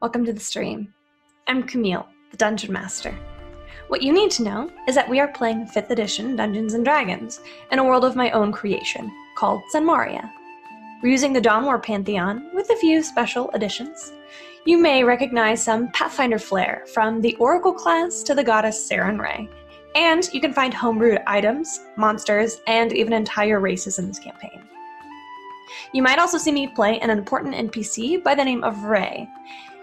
Welcome to the stream. I'm Camille, the Dungeon Master. What you need to know is that we are playing 5th edition Dungeons and Dragons in a world of my own creation called Sanmaria. We're using the Dawn War Pantheon with a few special additions. You may recognize some Pathfinder flair from the Oracle class to the goddess Sarenrae, and you can find homebrewed items, monsters, and even entire races in this campaign. You might also see me play an important NPC by the name of Ray.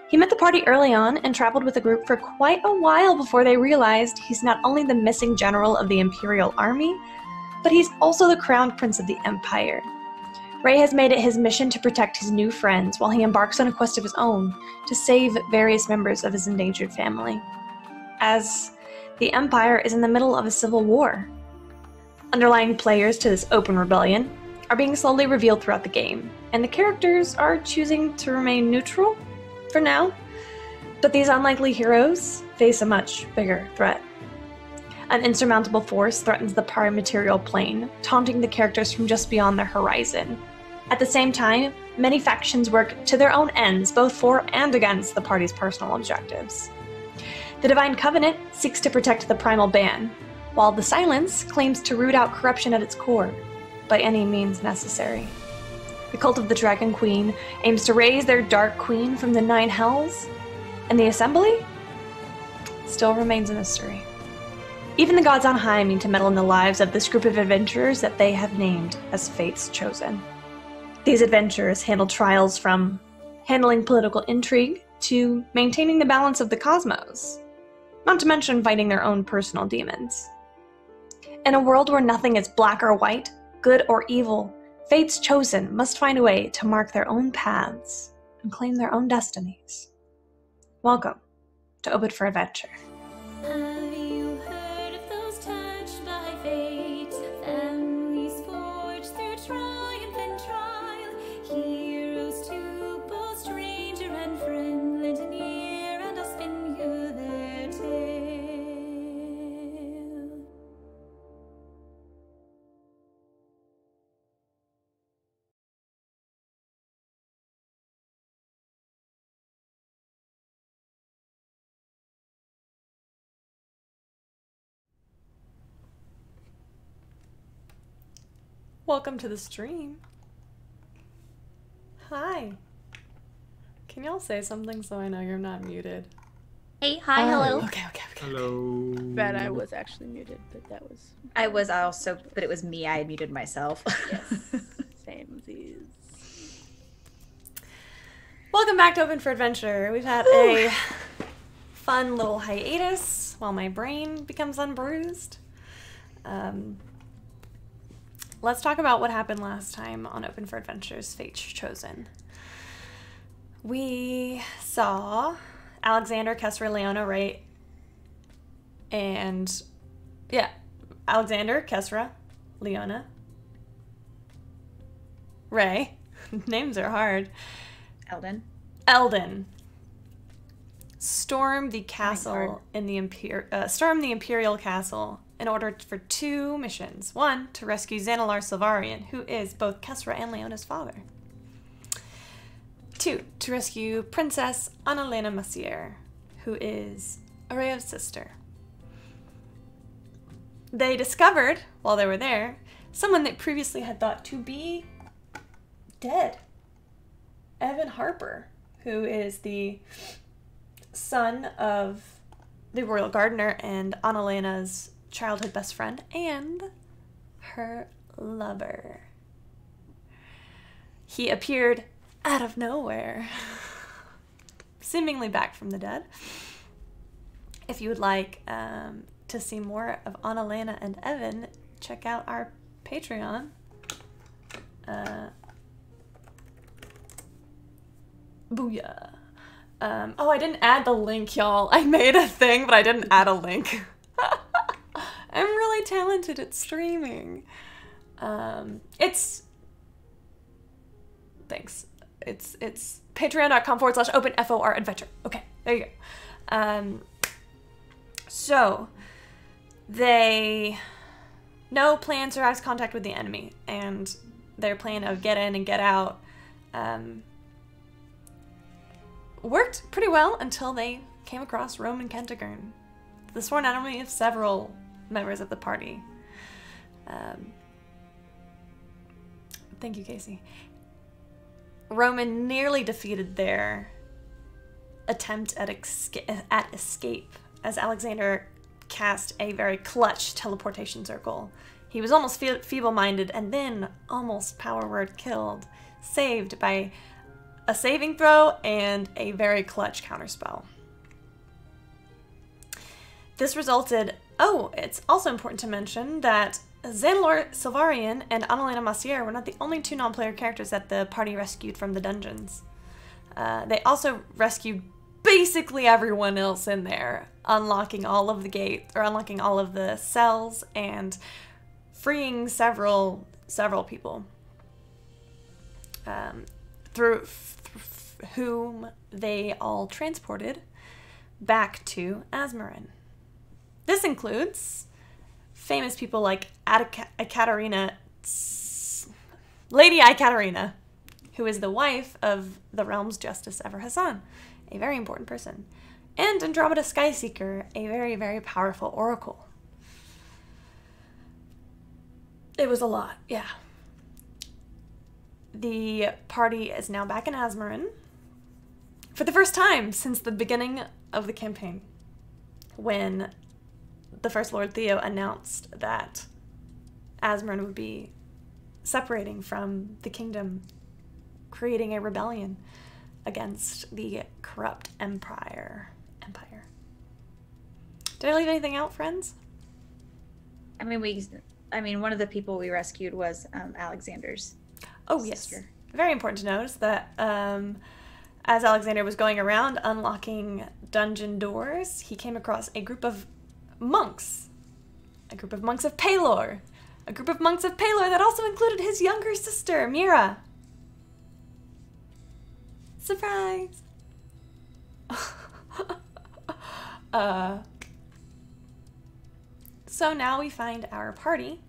He met the party early on and traveled with the group for quite a while before they realized he's not only the missing general of the Imperial Army, but he's also the crown prince of the Empire. Ray has made it his mission to protect his new friends while he embarks on a quest of his own to save various members of his endangered family. As the Empire is in the middle of a civil war. Underlying players to this open rebellion are being slowly revealed throughout the game, and the characters are choosing to remain neutral for now. But these unlikely heroes face a much bigger threat. An insurmountable force threatens the prime material plane, taunting the characters from just beyond their horizon. At the same time, many factions work to their own ends, both for and against the party's personal objectives. The Divine Covenant seeks to protect the Primal Ban, while the Silence claims to root out corruption at its core by any means necessary. The cult of the Dragon Queen aims to raise their Dark Queen from the Nine Hells, and the Assembly still remains a mystery. Even the gods on high mean to meddle in the lives of this group of adventurers that they have named as Fate's Chosen. These adventurers handle trials from handling political intrigue to maintaining the balance of the cosmos, not to mention fighting their own personal demons. In a world where nothing is black or white, good or evil, Fate's chosen must find a way to mark their own paths and claim their own destinies. Welcome to Open for Adventure. Welcome to the stream. Hi. Can y'all say something so I know you're not muted? Hey, hi, hello. Okay, okay, okay. Hello. Bet I was actually muted, but that was I was also, but it was me. I muted myself. same these. Welcome back to Open for Adventure. We've had a fun little hiatus while my brain becomes unbruised. Um, let's talk about what happened last time on Open for Adventure's Fate Chosen. We saw Alexander, Kessra, Leona, right? And yeah, Alexander, Kessra, Leona, Ray. Names are hard. Eldon. Eldon storm the castle in the imper- uh, storm the imperial castle in order for two missions. One to rescue Xanalar Silvarian, who is both Kesra and Leona's father. Two to rescue Princess Annalena Massier, who is Araya's sister. They discovered while they were there someone they previously had thought to be dead. Evan Harper, who is the son of the royal gardener and Annalena's childhood best friend and her lover. He appeared out of nowhere, seemingly back from the dead. If you would like um, to see more of Annalena and Evan, check out our Patreon. Uh, Booyah. Um, oh, I didn't add the link, y'all. I made a thing, but I didn't add a link. I'm really talented at streaming. Um, it's thanks. It's it's patreon.com forward slash open FOR adventure. Okay, there you go. Um, so they no plans plan survives contact with the enemy, and their plan of get in and get out um, worked pretty well until they came across Roman Kentigern, the sworn enemy of several members of the party. Um, thank you, Casey. Roman nearly defeated their attempt at, at escape as Alexander cast a very clutch teleportation circle. He was almost fe- feeble minded and then almost power word killed, saved by a saving throw and a very clutch counterspell. This resulted. Oh, it's also important to mention that Zanlor Silvarian and Annalena Massier were not the only two non player characters that the party rescued from the dungeons. Uh, they also rescued basically everyone else in there, unlocking all of the gates or unlocking all of the cells and freeing several several people um, through whom they all transported back to Azmarin. This includes famous people like Ekaterina, Lady Ekaterina, who is the wife of the realm's justice Ever Hassan, a very important person, and Andromeda Skyseeker, a very, very powerful oracle. It was a lot, yeah. The party is now back in Azmarin for the first time since the beginning of the campaign, when the First Lord Theo announced that Azmarin would be separating from the kingdom, creating a rebellion against the corrupt empire. Empire. Did I leave anything out, friends? I mean, we. I mean, one of the people we rescued was um, Alexander's Oh, yes. Very important to notice that um, as Alexander was going around unlocking dungeon doors, he came across a group of monks. A group of monks of Pelor. A group of monks of Pelor that also included his younger sister, Mira. Surprise! uh, so now we find our party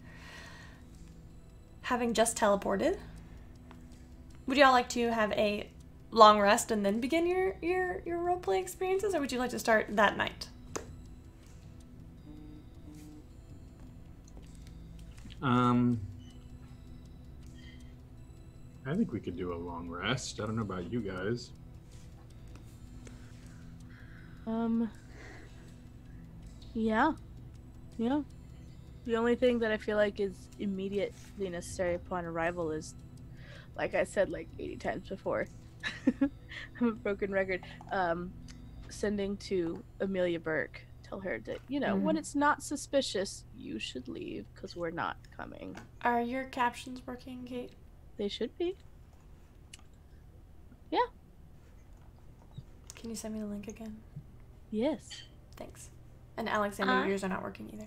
having just teleported. Would y'all like to have a long rest and then begin your your your roleplay experiences, or would you like to start that night? Um, I think we could do a long rest. I don't know about you guys. Um. Yeah. Yeah. The only thing that I feel like is immediately necessary upon arrival is, like I said like 80 times before, I'm a broken record. Um, sending to Amelia Burke. Tell her that, you know, when it's not suspicious, you should leave because we're not coming. Are your captions working, Kate? They should be. Yeah. Can you send me the link again? Yes. Thanks. And Alexander, Uh, yours are not working either.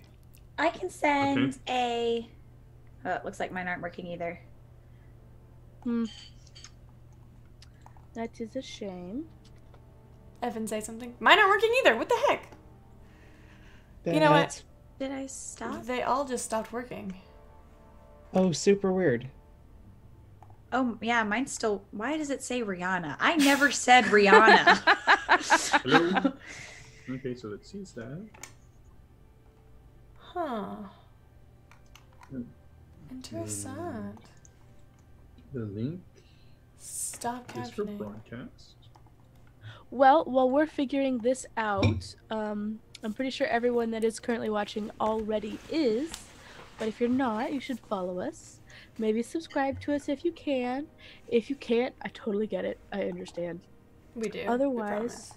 I can send a. Oh, it looks like mine aren't working either. Hmm. That is a shame. Evan, say something. Mine aren't working either. What the heck? You know what? Did I stop? They all just stopped working. Oh, super weird. Oh, yeah, mine's still. Why does it say Rihanna? I never said Rihanna. Hello? okay, so it sees that. Huh. Interessant. The link Stop is for broadcast. Well, while we're figuring this out, um, I'm pretty sure everyone that is currently watching already is. But if you're not, you should follow us. Maybe subscribe to us if you can. If you can't, I totally get it. I understand. We do. Otherwise,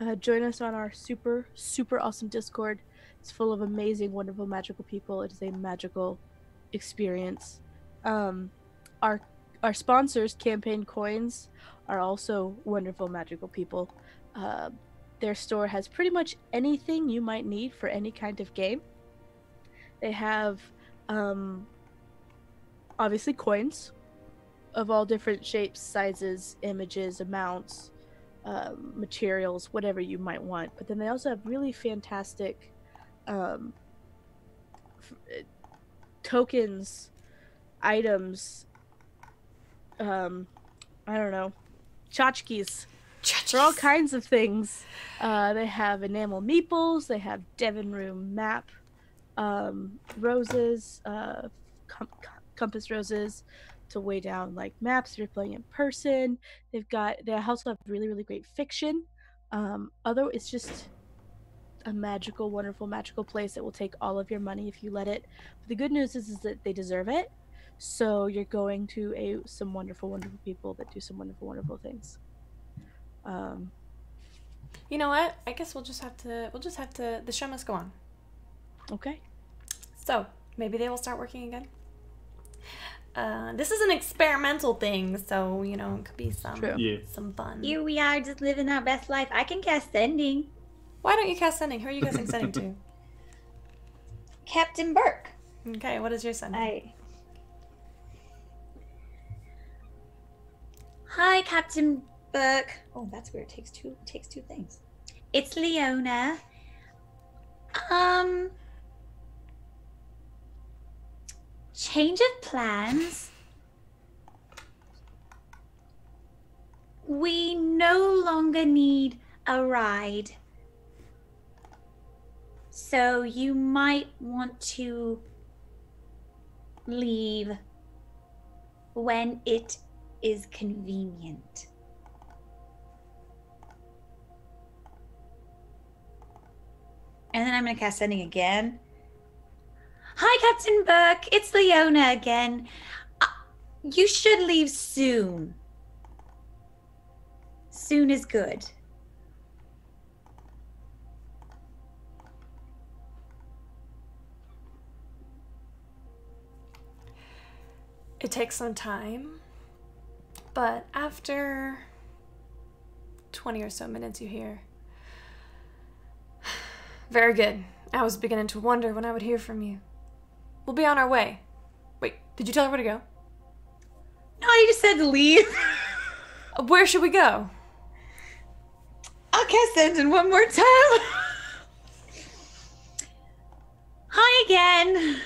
uh, join us on our super, super awesome Discord. It's full of amazing, wonderful, magical people. It is a magical experience. Um, our our sponsors, Campaign Coins, are also wonderful, magical people. Uh, their store has pretty much anything you might need for any kind of game. They have, um, obviously, coins of all different shapes, sizes, images, amounts um, materials, whatever you might want. But then they also have really fantastic um, f- uh, tokens, items. Um, I don't know, tchotchkes for all kinds of things. Uh, they have enamel meeples. They have Devon Room map, um, roses, uh, com- compass roses to weigh down like maps if you're playing in person. They've got they also have really really great fiction. Um, it's just a magical, wonderful, magical place that will take all of your money if you let it. But the good news is, is that they deserve it. So you're going to a some wonderful, wonderful people that do some wonderful, wonderful things. Um, You know what? I guess we'll just have to. We'll just have to. The show must go on. okay. So maybe they will start working again. Uh, this is an experimental thing, so you know it could be some Yeah. some fun. Here we are, just living our best life. I can cast sending. Why don't you cast sending? Who are you casting sending to? Captain Burke. Okay, what is your sending? I. Hi, Captain Burke. Oh, that's weird. Takes two. Takes two things. It's Leona. Um. Change of plans. We no longer need a ride. So you might want to leave when it is convenient. And then I'm going to cast sending again. Hi, Captain Burke. It's Leona again. Uh, you should leave soon. Soon is good. It takes some time, but after 20 or so minutes, you hear. Very good. I was beginning to wonder when I would hear from you. We'll be on our way. Wait, did you tell her where to go? No, I just said to leave. Uh, Where should we go? I'll cast sending one more time. Hi again.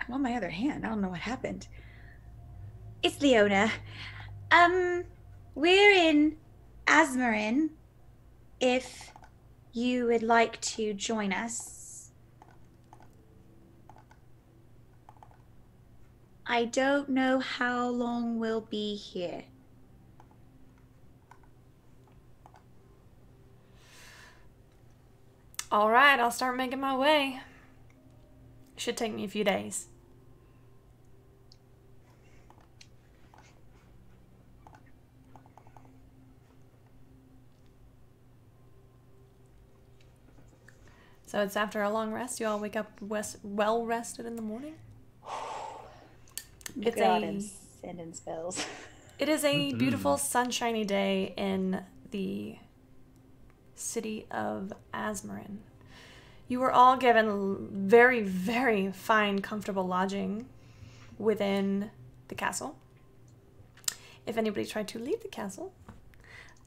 I'm on my other hand. I don't know what happened. It's Leona. Um, we're in Azmarin. If you would like to join us. I don't know how long we'll be here. All right, I'll start making my way. Should take me a few days. So it's after a long rest. You all wake up west, well rested in the morning. It's God, a- I'm sending spells. It is a beautiful, sunshiny day in the city of Azmarin. You were all given very, very fine, comfortable lodging within the castle. If anybody tried to leave the castle,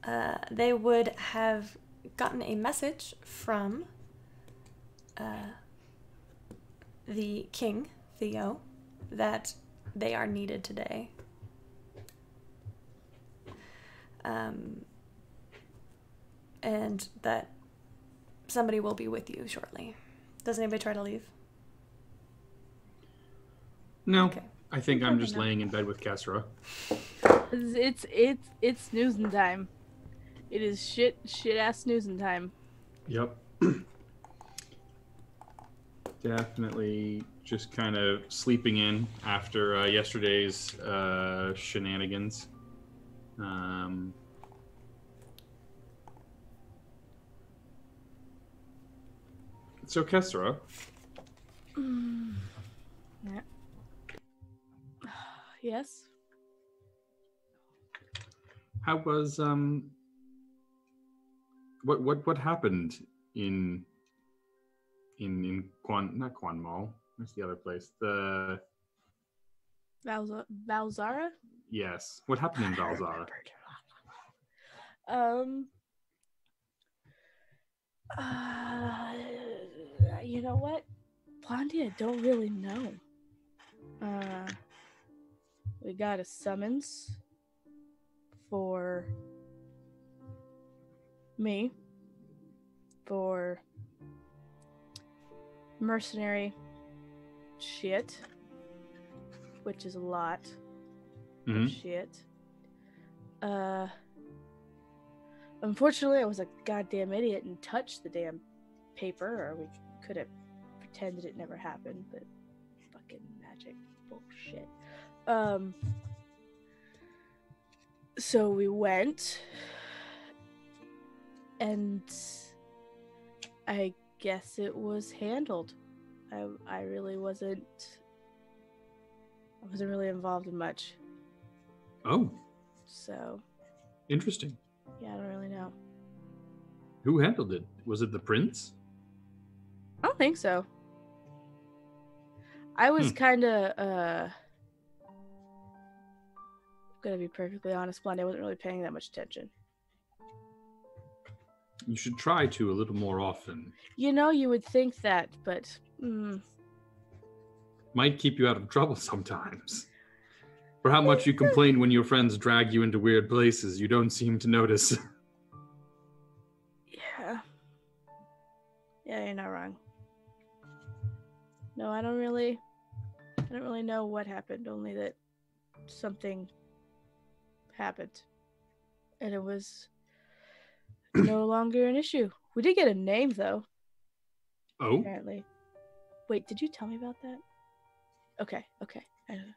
uh, they would have gotten a message from uh, the king, Theo, that they are needed today um, and that somebody will be with you shortly. Does anybody try to leave? No. Okay. I think I'm just laying in bed with Cassera. It's it's it's snoozing time. It is shit shit ass snoozing time. Yep. Definitely just kind of sleeping in after uh, yesterday's uh, shenanigans. Um, so, Kessera, Yes. how was um, what what what happened in in in Quan not Quan Mall? Where's the other place? The Valza- Valzara. yes, what happened in Valzara? Um. Uh, you know what, Blondie? I don't really know. Uh, we got a summons for me for mercenary shit, which is a lot Mhm. of shit. Uh, unfortunately, I was a goddamn idiot and touched the damn paper, or we could have pretended it never happened, but fucking magic bullshit. Um, so we went, and I guess it was handled. I I really wasn't. I wasn't really involved in much, Oh, so interesting. yeah, I don't really know. Who handled it? Was it the prince? I don't think so. I was Hmm. kind of uh gonna be perfectly honest, Blondie. I wasn't really paying that much attention. You should try to a little more often. You know, you would think that, but mm, Might keep you out of trouble sometimes. For how much you complain when your friends drag you into weird places, you don't seem to notice. yeah, yeah, you're not wrong. No, I don't really, I don't really know what happened. Only that something happened, and it was no longer an issue. We did get a name though. Oh, apparently. Wait, did you tell me about that? Okay, okay. I don't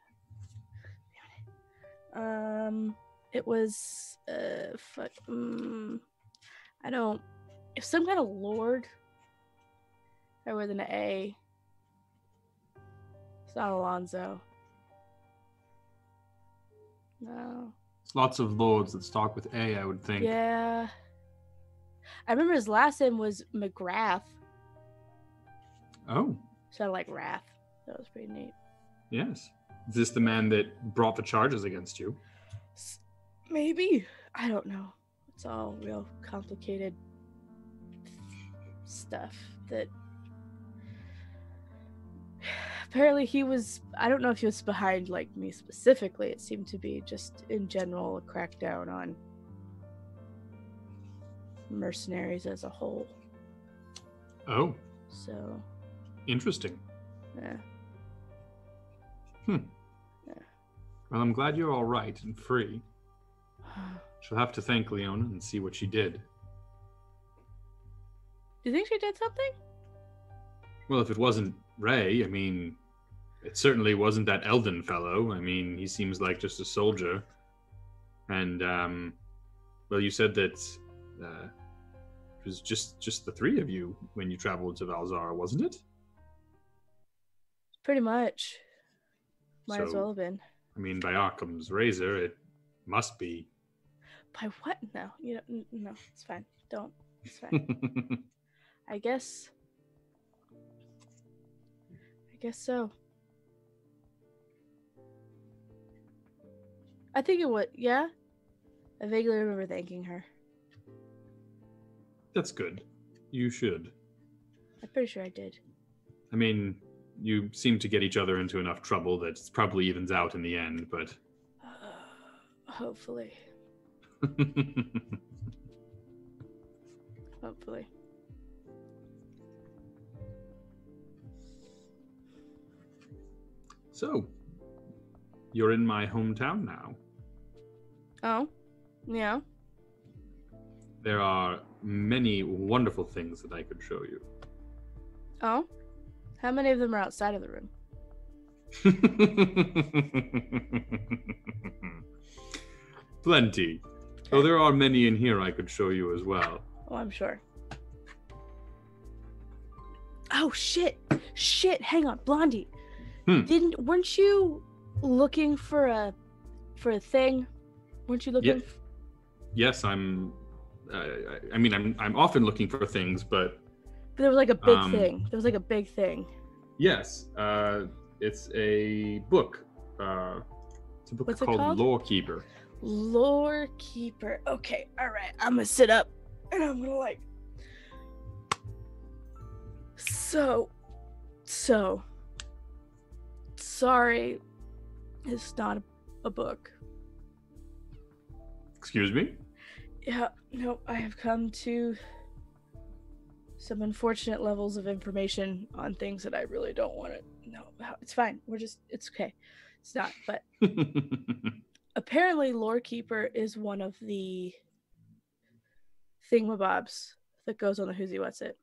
Damn. Um, it was uh, fuck. Um, I don't. If some kind of lord. Or with an A. It's not Alonzo. No. It's lots of lords that start with A, I would think. Yeah. I remember his last name was McGrath. Oh, Sounded like Wrath. That was pretty neat. yes. Is this the man that brought the charges against you? Maybe. I don't know. It's all real complicated stuff that apparently he was I don't know if he was behind like me specifically. It seemed to be just in general a crackdown on mercenaries as a whole. Oh, So, interesting. yeah. Hmm. Yeah. Well, I'm glad you're all right and free. She'll have to thank Leona and see what she did. Do you think she did something? Well, if it wasn't Ray, I mean, it certainly wasn't that Eldon fellow. I mean, he seems like just a soldier. And, um, well, you said that uh, was just just the three of you when you traveled to Valzara, wasn't it? Pretty much. Might as well have been. I mean, by Occam's razor, it must be. By what? No, you know, n- no, it's fine. Don't. It's fine. I guess. I guess so. I think it would. Yeah. I vaguely remember thanking her. That's good. You should. I'm pretty sure I did. I mean, you seem to get each other into enough trouble that it probably evens out in the end, but. hopefully. Hopefully. so, you're in my hometown now. Oh. Yeah. There are many wonderful things that I could show you. Oh. How many of them are outside of the room? Plenty. Though there are many in here I could show you as well. Oh, I'm sure. Oh shit! Shit! Hang on, Blondie. Hmm. Didn't weren't you looking for a for a thing? Weren't you looking? Yeah. Yes, I'm. Uh, I- I mean, I'm. I'm often looking for things, but But there was like a big Um, thing. There was like a big thing. yes, uh, it's a book. Uh, it's a book What's it called, called? Lore Keeper. Lore keeper. Okay, all right. I'm gonna sit up and I'm gonna like. So, so. Sorry, it's not a, a book. Excuse me? Yeah, no, I have come to some unfortunate levels of information on things that I really don't want to know about. It's fine. We're just, it's okay. It's not, but apparently, Lorekeeper is one of the thingamabobs that goes on the Who's What's It.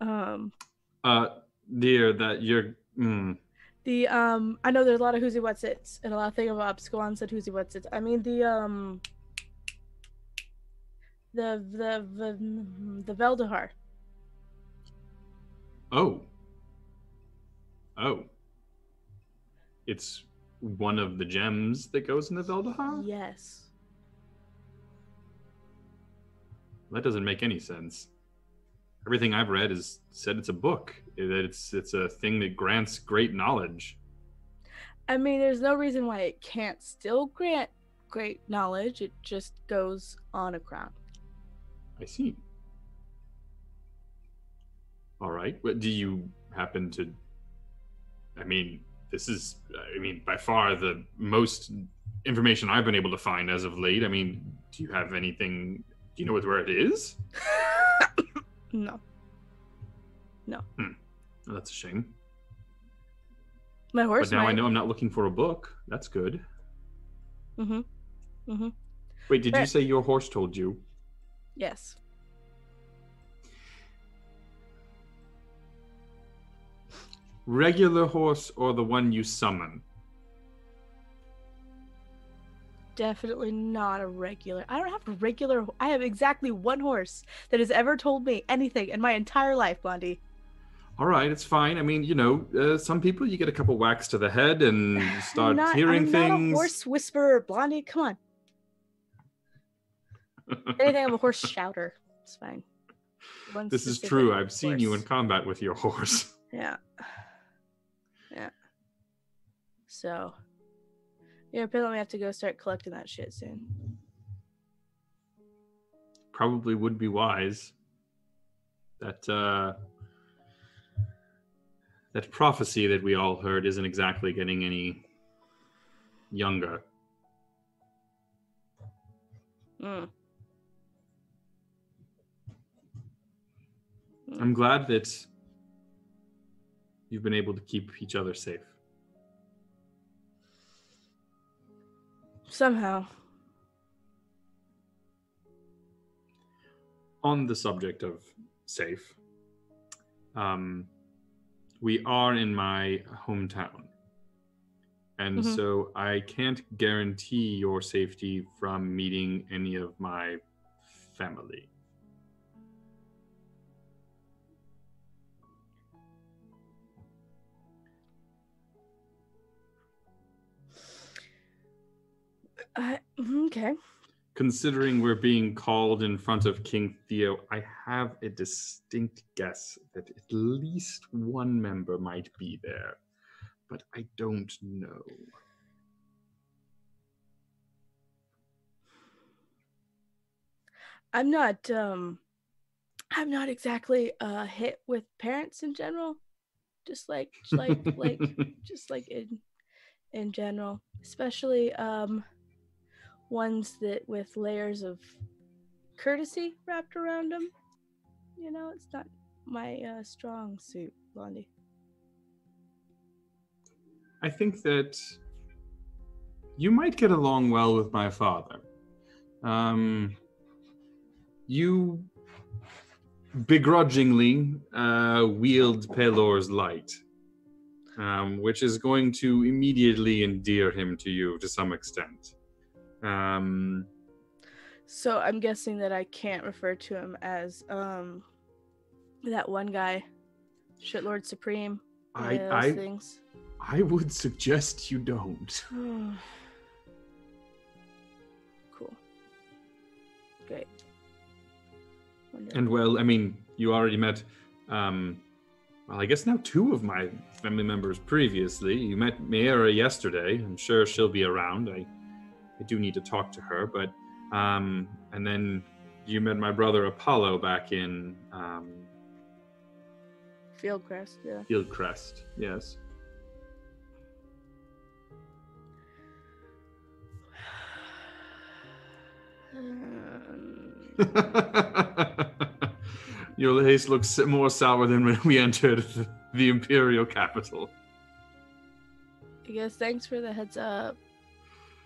Um, uh, dear, that you're. Mm, the um, I know there's a lot of Who's What's It's and a lot of thingamabobs go on said Who's What's It. I mean the um, the the the the Veldahar. oh. Oh. It's one of the gems that goes in the Veldahar? Yes. That doesn't make any sense. Everything I've read is said it's a book. That it's it's a thing that grants great knowledge. I mean, there's no reason why it can't still grant great knowledge. It just goes on a crown. I see. All right. But do you happen to? I mean, this is. I mean, by far the most information I've been able to find as of late. I mean, do you have anything? Do you know where it is? No. Oh, that's a shame. My horse. but now I know I'm not looking for a book. That's good. Mm-hmm. Mm-hmm. Wait, did you say your horse told you? Yes. Regular horse or the one you summon? Definitely not a regular. I don't have a regular. I have exactly one horse that has ever told me anything in my entire life, Blondie. All right, it's fine. I mean, you know, uh, some people you get a couple whacks to the head and start not, hearing I'm things. Not a horse whisperer, Blondie. Come on. Anything, I'm a horse shouter. It's fine. One this is true. I've seen you in combat with your horse. Yeah. Yeah. So, yeah, apparently we have to go start collecting that shit soon. Probably would be wise. That uh that prophecy that we all heard isn't exactly getting any younger. Mm. I'm glad that you've been able to keep each other safe. Somehow. on the subject of safe, um, we are in my hometown. And Mhm. so I can't guarantee your safety from meeting any of my family. Uh, okay. Considering we're being called in front of King Theo, I have a distinct guess that at least one member might be there, but I don't know. I'm not um I'm not exactly uh hit with parents in general. Just like like like just like in in general, especially um ones that with layers of courtesy wrapped around them. You know, it's not my uh, strong suit, Blondie. I think that you might get along well with my father. Um, you begrudgingly uh, wield Pelor's light, um, which is going to immediately endear him to you to some extent. Um, So I'm guessing that I can't refer to him as um that one guy, Shitlord Supreme. I, I, things. I would suggest you don't. cool. Great. Wonderful. And well, I mean, you already met, um, well, I guess now two of my family members previously. You met Miera yesterday. I'm sure she'll be around. I, I do need to talk to her, but, um, and then you met my brother Apollo back in um, Fieldcrest, yeah. Fieldcrest. Yes. Your haste looks more sour than when we entered the, the imperial capital. I guess thanks for the heads up.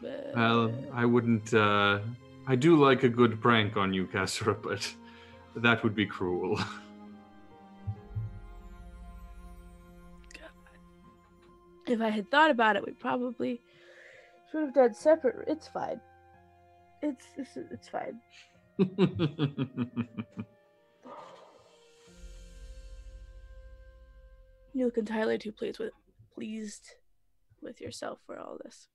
Well, I wouldn't. Uh, I do like a good prank on you, Kassra, but that would be cruel. if I had thought about it, we probably should have done separate. It's fine. It's it's, it's fine. You look entirely too pleased with pleased with yourself for all this.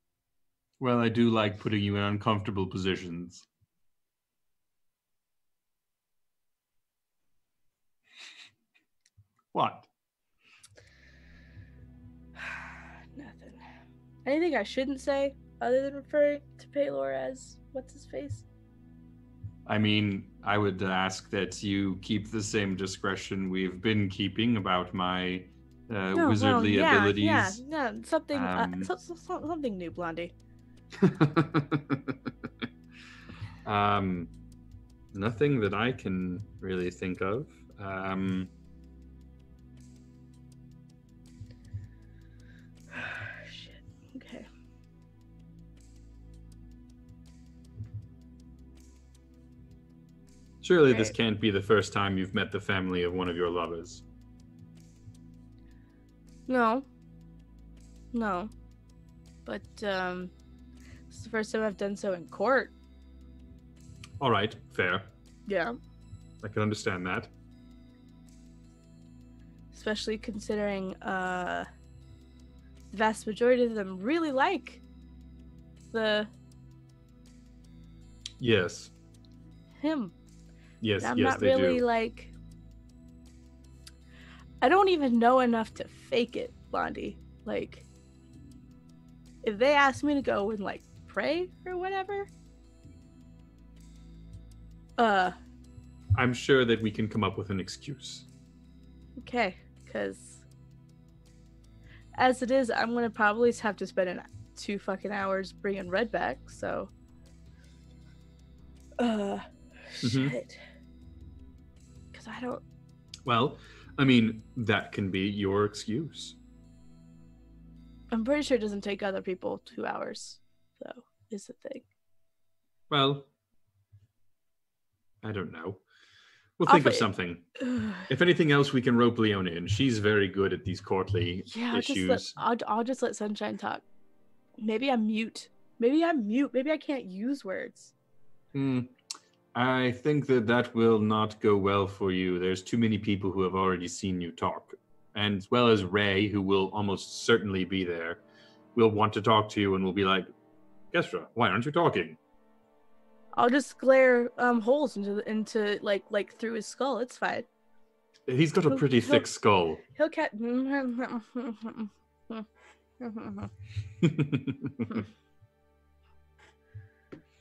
Well, I do like putting you in uncomfortable positions. What? Nothing. Anything I shouldn't say other than referring to Pelor as what's his face? I mean, I would ask that you keep the same discretion we've been keeping about my uh, No, well, wizardly yeah, abilities. Yeah, yeah, something uh, Um, so, so- so- something new, Blondie. um, nothing that I can really think of. Um, Shit. Okay. surely this can't be the first time you've met the family of one of your lovers. No. No. But um is the first time I've done so in court. All right, fair. Yeah. I can understand that. Especially considering uh the vast majority of them really like the Yes, him. yes, I'm yes, not they really do. like I don't even know enough to fake it, Blondie. Like if they ask me to go and like pray or whatever, uh I'm sure that we can come up with an excuse. Okay, because as it is, I'm gonna probably have to spend an, two fucking hours bringing Red back. So, uh, Mhm. shit. Because I don't. Well, I mean, that can be your excuse. I'm pretty sure it doesn't take other people two hours, though. Is the thing. Well, I don't know. We'll I'll think of fi- something. If anything else, we can rope Leona in. She's very good at these courtly yeah, I'll just, let, issues. I'll, I'll just let Sunshine talk. Maybe I'm mute. Maybe I'm mute. Maybe I can't use words. Hmm. I think that that will not go well for you. There's too many people who have already seen you talk, and as well as Ray, who will almost certainly be there, will want to talk to you and will be like, "Kesra, why aren't you talking?" I'll just glare um holes into the, into like like through his skull. It's fine. He's got a pretty he'll- thick skull. He'll catch.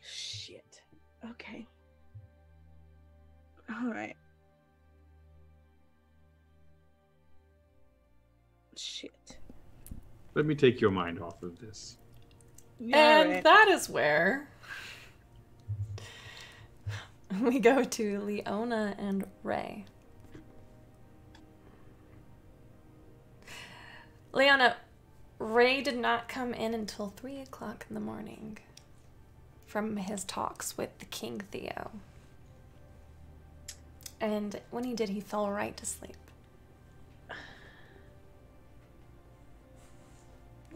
Shit. Okay. All right. Shit. Let me take your mind off of this. And that is where we go to Leona and Ray. Leona, Ray did not come in until three o'clock in the morning from his talks with the King Theo. And when he did, he fell right to sleep.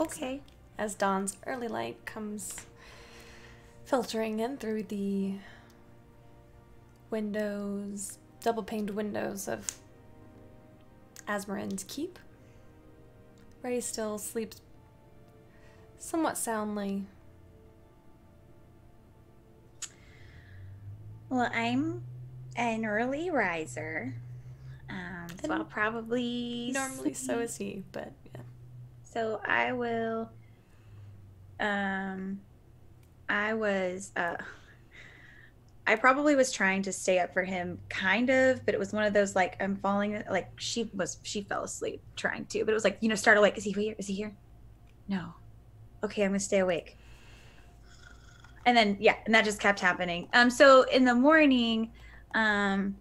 Okay. As dawn's early light comes filtering in through the windows, double paned windows of Azmarin's keep. Ray still sleeps somewhat soundly. Well, I'm an early riser. Um, so I'll probably Normally, so is he, but yeah. So I will. Um, I was. Uh, I probably was trying to stay up for him, kind of, but it was one of those like I'm falling. Like she was, she fell asleep trying to, but it was like you know, start awake. Is he here? Is he here? No. Okay, I'm gonna stay awake. and then yeah, and that just kept happening. Um, so in the morning, um,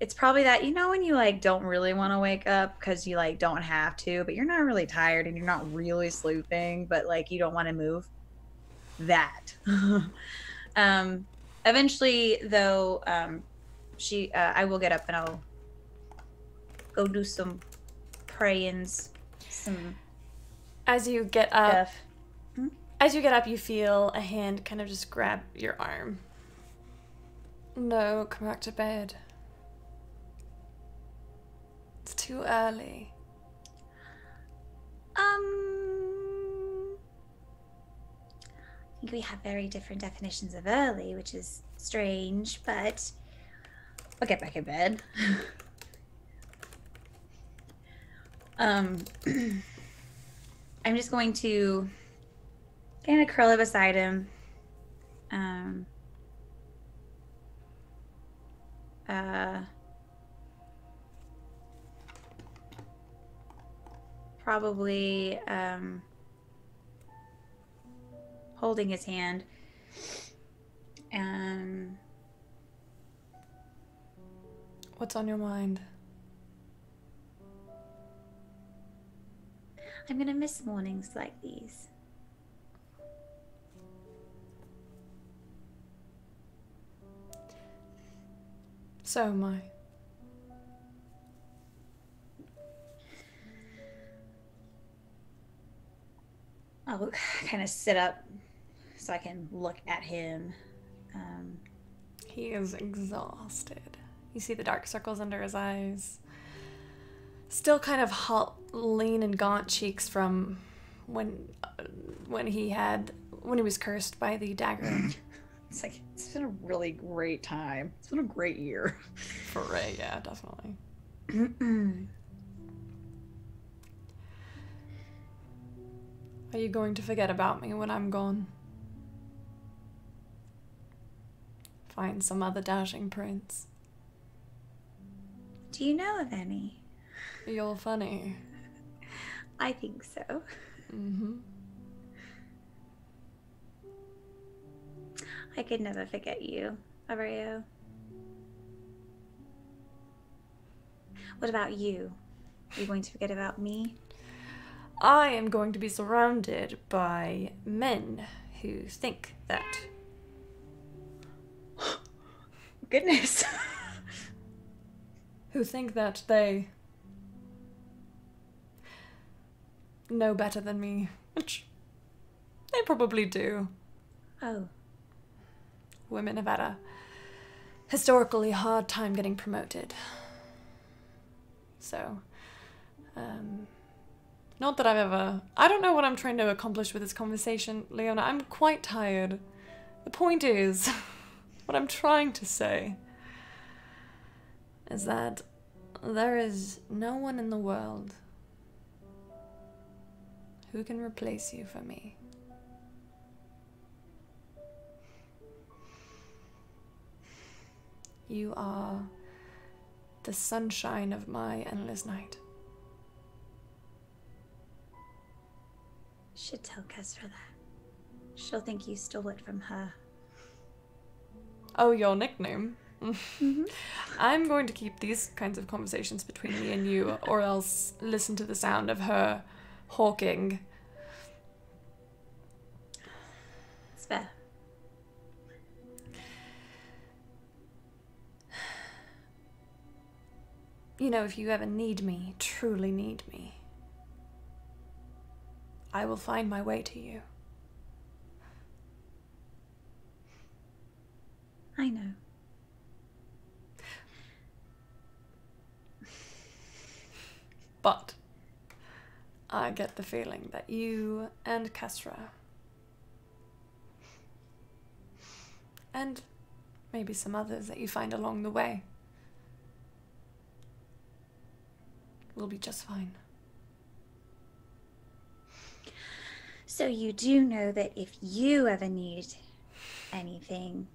it's probably that you know when you like don't really want to wake up because you like don't have to, but you're not really tired and you're not really sleeping, but like you don't want to move. That. um, eventually, though, um, she, uh, I will get up and I'll go do some prayings, some As you get up, stuff. As you get up, you feel a hand kind of just grab your arm. No, come back to bed. It's too early. Um, I think we have very different definitions of early, which is strange, but I'll get back in bed. um, I'm just going to kind of curl up beside him. Um, uh, probably um, holding his hand. And What's on your mind? I'm gonna miss mornings like these. So am I. I'll kind of sit up so I can look at him. Um, He is exhausted. You see the dark circles under his eyes. Still kind of hot, lean and gaunt cheeks from when uh, when he had when he was cursed by the dagger. It's like it's been a really great time. It's been a great year. For Ray, yeah, definitely. Are you going to forget about me when I'm gone? Find some other dashing prince. do you know of any? You're funny. I think so. Mm-hmm. I could never forget you, Aureo. What about you? Are you going to forget about me? I am going to be surrounded by men who think that. Goodness. who think that they know better than me, which they probably do. Oh, Women have had a historically hard time getting promoted. So, um, not that I've ever. I don't know what I'm trying to accomplish with this conversation, Leona. I'm quite tired. The point is, what I'm trying to say is that there is no one in the world who can replace you for me. You are the sunshine of my endless night. Should tell Kesra that. She'll think you stole it from her. Oh, your nickname? Mm-hmm. I'm going to keep these kinds of conversations between me and you, or else listen to the sound of her hawking. It's fair. You know, if you ever need me, truly need me, I will find my way to you. I know. But I get the feeling that you and Kesra and maybe some others that you find along the way will be just fine. So you do know that if you ever need anything,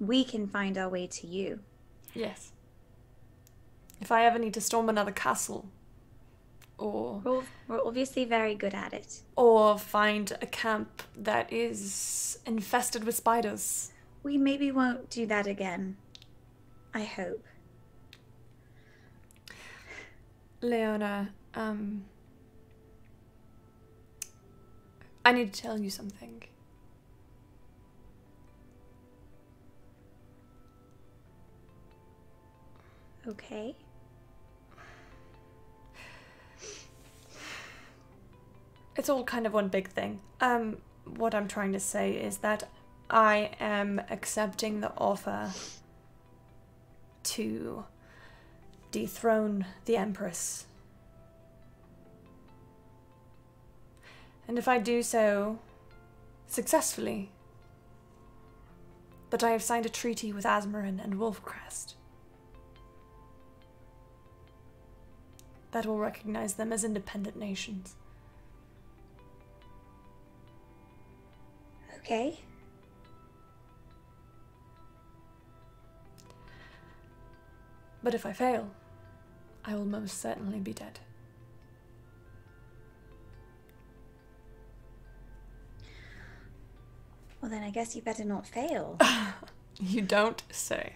we can find our way to you. Yes. If I ever need to storm another castle or We're, we're obviously very good at it. or find a camp that is infested with spiders. We maybe won't do that again. I hope. Leona, um I need to tell you something. Okay. It's all kind of one big thing. Um, what I'm trying to say is that I am accepting the offer to dethrone the Empress. And if I do so successfully, but I have signed a treaty with Azmarin and Wolfcrest that will recognize them as independent nations. Okay. But if I fail, I will most certainly be dead. Well, then I guess you better not fail. You don't say.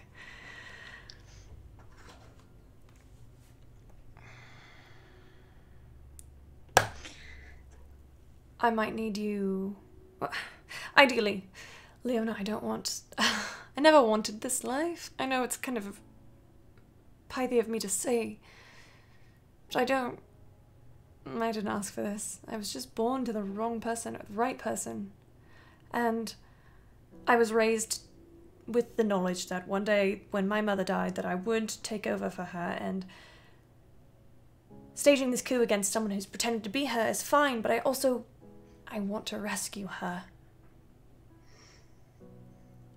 I might need you. well, Ideally, Leona, I don't want. I never wanted this life. I know it's kind of pithy of me to say, but I don't. I didn't ask for this. I was just born to the wrong person, the right person. And I was raised with the knowledge that one day when my mother died that I would take over for her and staging this coup against someone who's pretended to be her is fine, but I also I want to rescue her.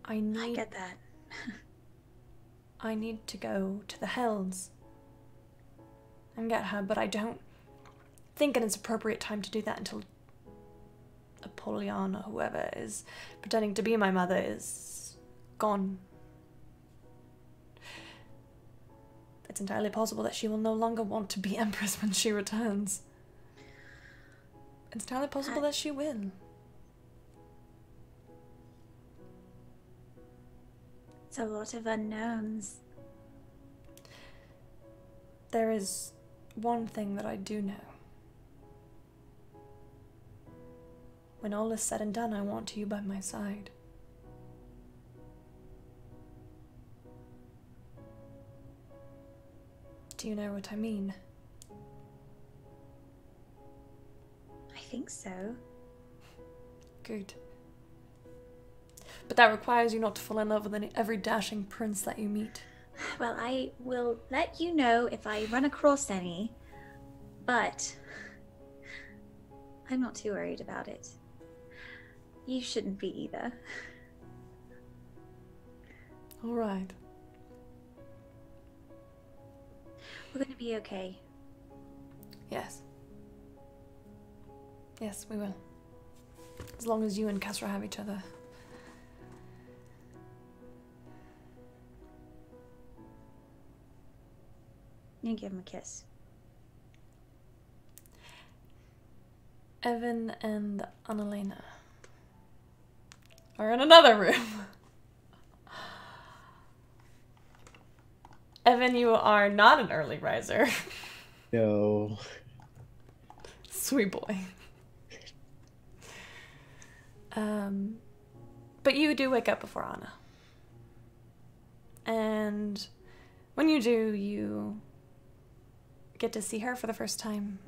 I need I get that. I need to go to the Hells and get her, but I don't think it's appropriate time to do that until Apollyon or whoever is pretending to be my mother is gone. It's entirely possible that she will no longer want to be Empress when she returns. It's entirely possible I- that she will. It's a lot of unknowns. There is one thing that I do know. When all is said and done, I want you by my side. Do you know what I mean? I think so. Good. But that requires you not to fall in love with any, every dashing prince that you meet. Well, I will let you know if I run across any, but I'm not too worried about it. You shouldn't be either. All right. We're going to be okay. Yes. Yes, we will. As long as you and Kesra have each other. You give him a kiss. Evan and Annalena are in another room. Evan, you are not an early riser. No. Sweet boy. Um, but you do wake up before Anna. And when you do, you get to see her for the first time.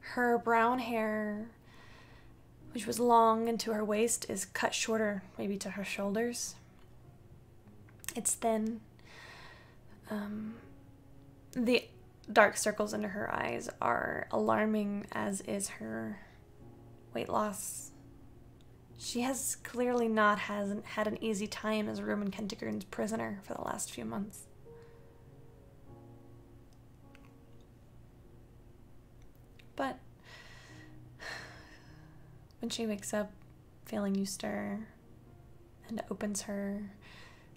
Her brown hair, which was long and to her waist, is cut shorter, maybe to her shoulders. It's thin. Um, the dark circles under her eyes are alarming, as is her weight loss. She has clearly not hasn't had an easy time as Roman Kentigern's prisoner for the last few months. But and she wakes up, feeling you stir and opens her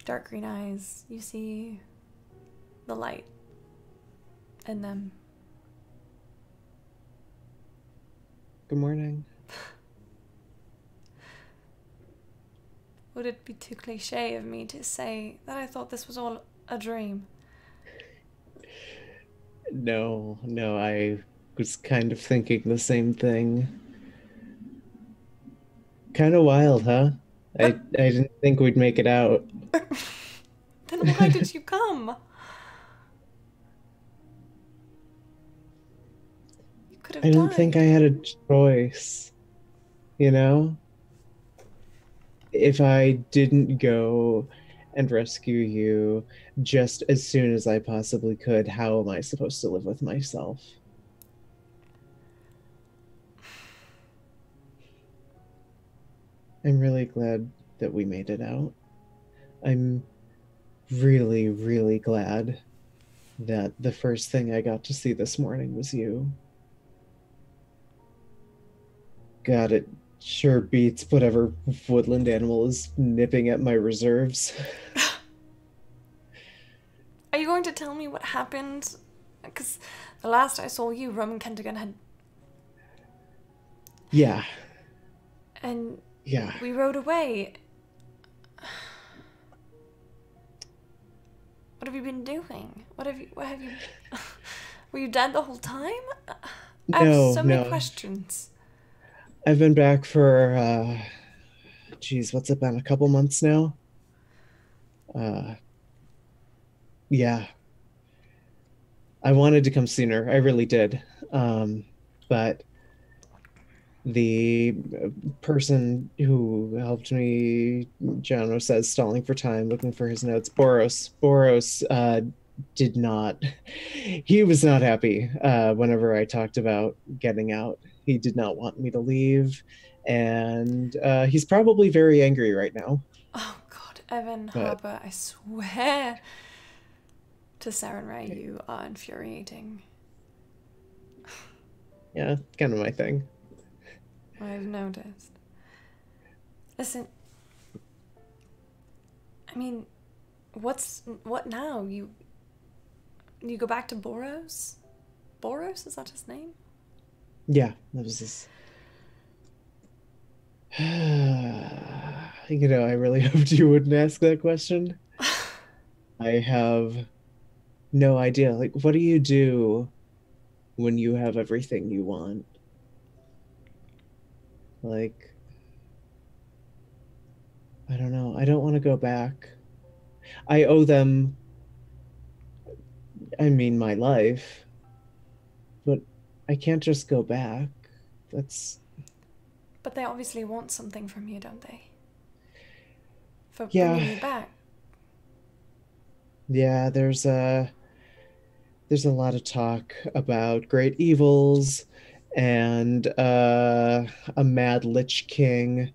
dark green eyes, you see the light in them. Good morning. Would it be too cliche of me to say that I thought this was all a dream? No, no, I was kind of thinking the same thing. Kind of wild, huh? I I didn't think we'd make it out. Then why did you come? You could have I don't died. think I had a choice. You know? If I didn't go and rescue you just as soon as I possibly could, how am I supposed to live with myself? I'm really glad that we made it out. I'm really, really glad that the first thing I got to see this morning was you. God, it sure beats whatever woodland animal is nipping at my reserves. Are you going to tell me what happened? Because the last I saw you, Roman Kentigern had. Yeah, And yeah. we rode away. What have you been doing? What have you. What have you. Were you dead the whole time? I have No, so many no. questions. I've been back for, uh, geez, what's it been? A couple months now? Uh, yeah. I wanted to come sooner. I really did. Um, but the uh, person who helped me, Jano says, stalling for time, looking for his notes, Boros. Boros uh, did not, he was not happy uh, whenever I talked about getting out. He did not want me to leave. And uh, he's probably very angry right now. Oh god, Evan But- Harper, I swear to Saren Ray, you are infuriating. Yeah, kind of my thing. I've noticed. Listen, I mean, what's what now? You you go back to Boros? Boros is that his name? Yeah, that was his. you know, I really hoped you wouldn't ask that question. I have no idea. Like, what do you do when you have everything you want? Like, I don't know. I don't want to go back. I owe them, I mean, my life, but I can't just go back. That's, But they obviously want something from you, don't they? For Yeah. bringing you back. Yeah, there's a there's a lot of talk about great evils and uh, a mad lich king.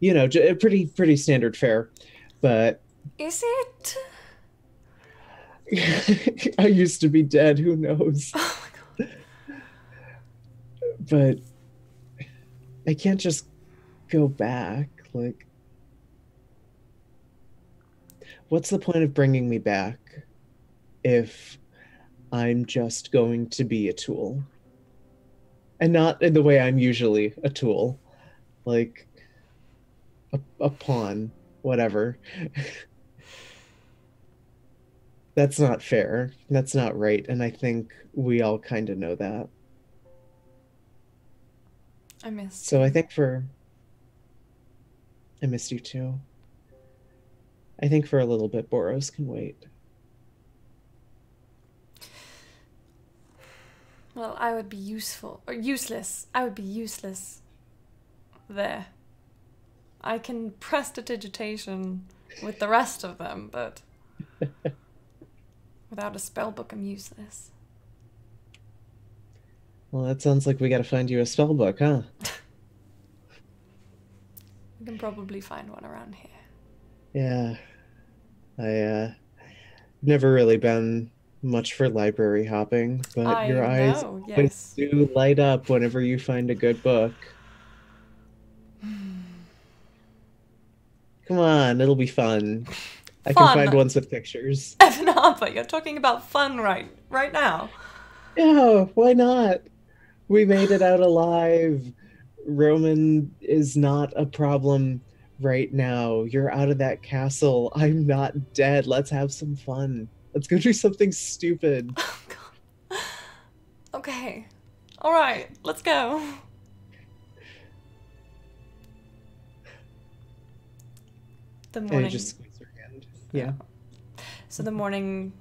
You know, j- pretty pretty standard fare. But Is it? I used to be dead. Who knows? Oh my god. But I can't just go back. Like, what's the point of bringing me back if I'm just going to be a tool? And not in the way I'm usually a tool, like a, a pawn, whatever. That's not fair. That's not right. And I think we all kind of know that. I missed. So I think for I missed you too. I think for a little bit Boros can wait. Well, I would be useful or useless. I would be useless there. I can prestidigitation with the rest of them, but without a spell book, I'm useless. Well, that sounds like we got to find you a spell book, huh? We can probably find one around here. Yeah. I uh never really been much for library hopping, but I your eyes know, yes. do light up whenever you find a good book. Come on, it'll be fun. I can find ones with pictures. Evan Harper, you're talking about fun right right now. Yeah, why not? We made it out alive. Roman is not a problem right now. You're out of that castle. I'm not dead. Let's have some fun. Let's go do something stupid. Oh, God. Okay. All right, let's go. The morning. I just squeeze her hand. Yeah. So the morning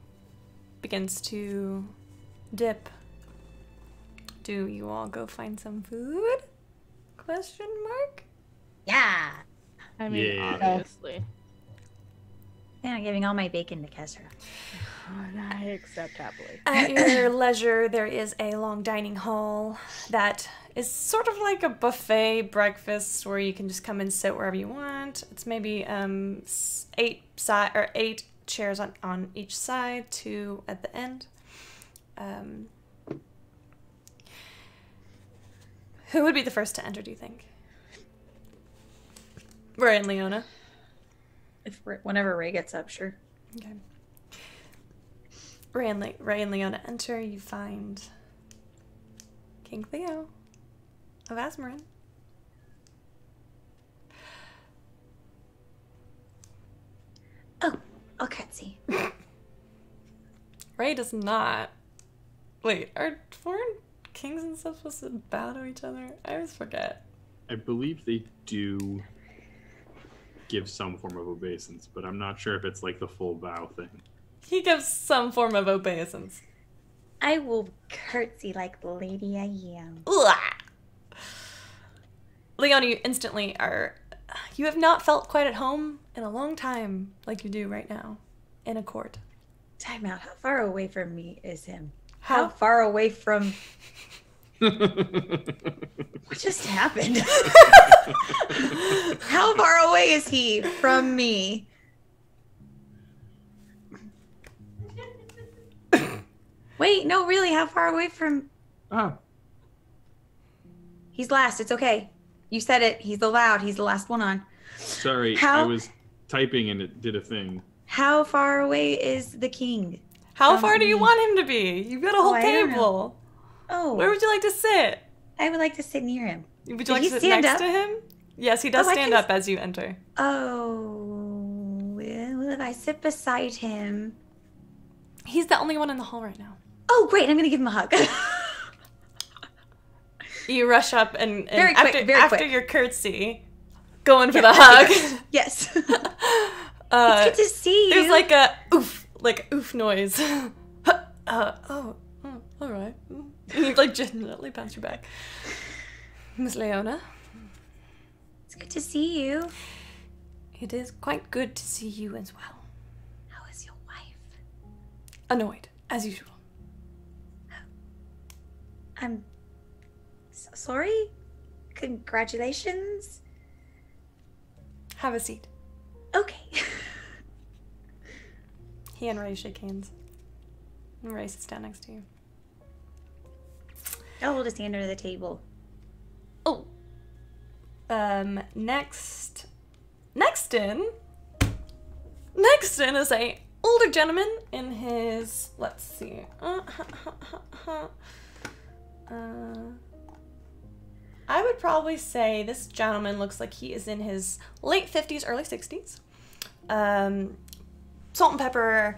begins to dip. Do you all go find some food? Question mark. Yeah. I mean, Yeah. obviously. And I'm giving all my bacon to Kesra. And I accept happily. At your leisure, there is a long dining hall that is sort of like a buffet breakfast where you can just come and sit wherever you want. It's maybe um eight side or eight chairs on on each side, two at the end. Um, who would be the first to enter? Do you think? Ray and Leona. If whenever Ray gets up, sure. Okay. Ray and, Le- Ray and Leona enter. You find King Theo of Azmarin. Oh, I'll curtsy. Ray does not. Wait, are foreign kings and stuff supposed to bow to each other? I always forget. I believe they do give some form of obeisance, but I'm not sure if it's like the full bow thing. He gives some form of obeisance. I will curtsy like the lady I am. Ugh. Leona, you instantly are. You have not felt quite at home in a long time, like you do right now, in a court. Time out. How far away from me is him? How How far away from what just happened? How far away is he from me? Wait, no, really, how far away from ah, He's last. It's okay. You said it. He's allowed. He's the last one on. sorry, I was typing and it did a thing. How far away is the king? How Um, far do you want him to be? You've got a whole Oh, I don't know. table. Oh, Where would you like to sit? I would like to sit near him. Would you like to sit next up? to him? Yes, he does Oh, stand up as you enter. Oh, well, if I sit beside him. He's the only one in the hall right now. Oh, great! I'm gonna give him a hug. You rush up and, and Very quick, after, very after quick. your curtsy, going for Yeah, the hug. yes. uh, it's good to see you. there's like a oof, like oof noise. uh, oh, oh, all right. You like gently bounce your back. Miss Leona, It's good to see you. it is quite good to see you as well. How is your wife? Annoyed, as usual. I'm so sorry. Congratulations. Have a seat. Okay. He and Ray shake hands. And Ray sits down next to you. I'll hold his hand under the table. Oh. Um, next. Next in. Next in is a older gentleman in his. Let's see. Uh, uh, I would probably say this gentleman looks like he is in his late 50s, early 60s. Um, salt and pepper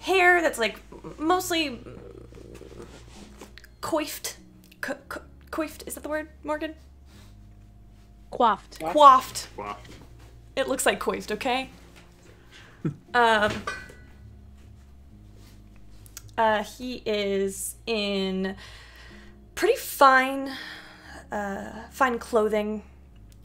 hair that's like mostly coiffed. Co- co- coiffed, is that the word, Morgan? Quaffed. Coiffed. Wow. It looks like coiffed, okay? um, uh, he is in pretty fine, uh, fine clothing.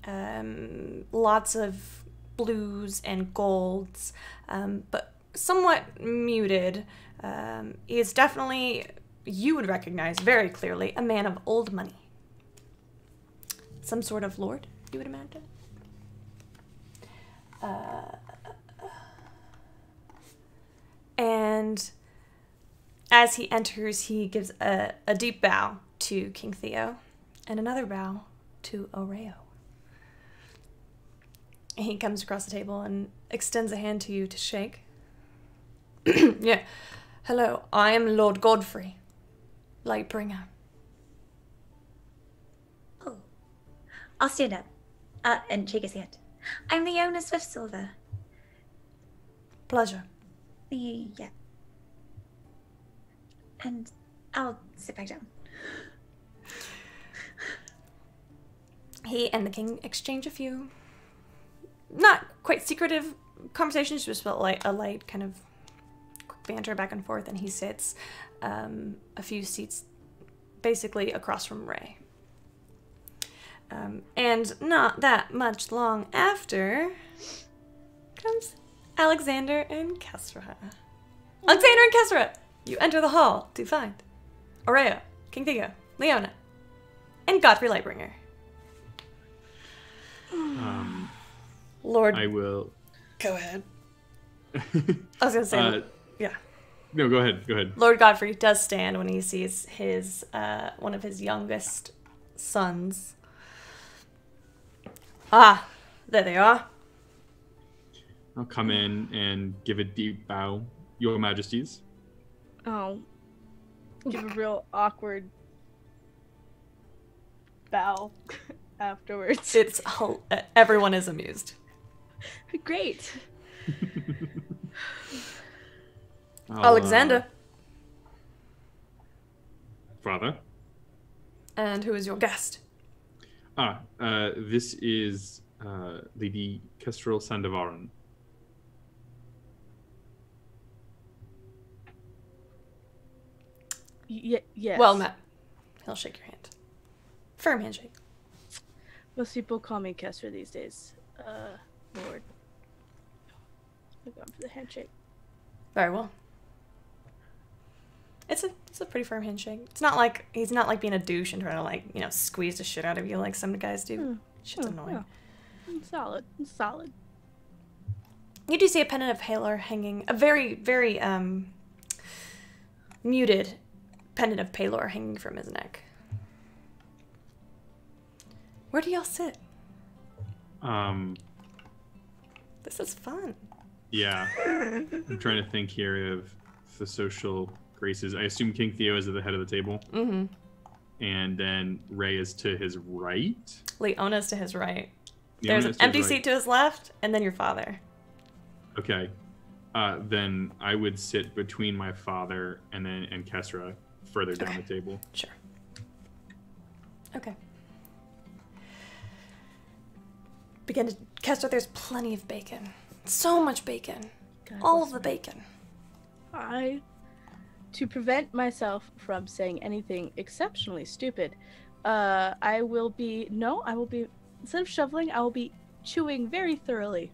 Um, lots of blues and golds, um, but somewhat muted. Um, he is definitely, you would recognize very clearly, a man of old money. Some sort of lord, you would imagine. Uh, and as he enters, he gives a, a deep bow to King Theo and another bow to Oreo. He comes across the table and extends a hand to you to shake. yeah. Hello, I am Lord Godfrey, Lightbringer. Oh. I'll stand up uh, and shake his hand. I'm Leona Swiftsilver. Pleasure. Yeah. And I'll sit back down. He and the king exchange a few, not quite secretive conversations, just a light, a light kind of quick banter back and forth, and he sits um, a few seats basically across from Ray. Um, and not that much long after comes Alexander and Kesra. Alexander and Kesra, you enter the hall to find Aurea, King Theo, Leona, and Godfrey Lightbringer. Um, Lord, I will. go ahead. I was gonna say, Uh, yeah. No, go ahead. Go ahead. Lord Godfrey does stand when he sees his uh, one of his youngest sons. Ah, there they are. I'll come in and give a deep bow, Your Majesties. Oh. Give a real awkward bow afterwards. It's everyone is amused. Great. I'll, Alexander, uh, father. and who is your guest? Ah, uh, this is uh, Lady Kestrel Sandavaran. Y- yes. Well met. He'll shake your hand. Firm handshake. Most people call me Kessler these days. Uh, Lord. I'm going for the handshake. Very well. It's a it's a pretty firm handshake. It's not like he's not like being a douche and trying to like you know squeeze the shit out of you like some guys do. Hmm. Shit's Oh, annoying. yeah. Mm, Solid. Mm, Solid. You do see a pennant of Pelor hanging, a very, very um, muted pendant of Pelor hanging from his neck. Where do y'all sit? Um, This is fun. yeah. I'm trying to think here of the social graces. I assume King Theo is at the head of the table, Mm-hmm. and then Ray is to his right. Leona's to his right. Leona There's an is to empty right. seat to his left, and then your father. Okay. Uh, then I would sit between my father and then and Kesra further down Okay. the table. Sure. Okay. Begin to Kesra, there's plenty of bacon. So much bacon. God All of the bacon. I, to prevent myself from saying anything exceptionally stupid, uh, I will be no, I will be instead of shoveling, I will be chewing very thoroughly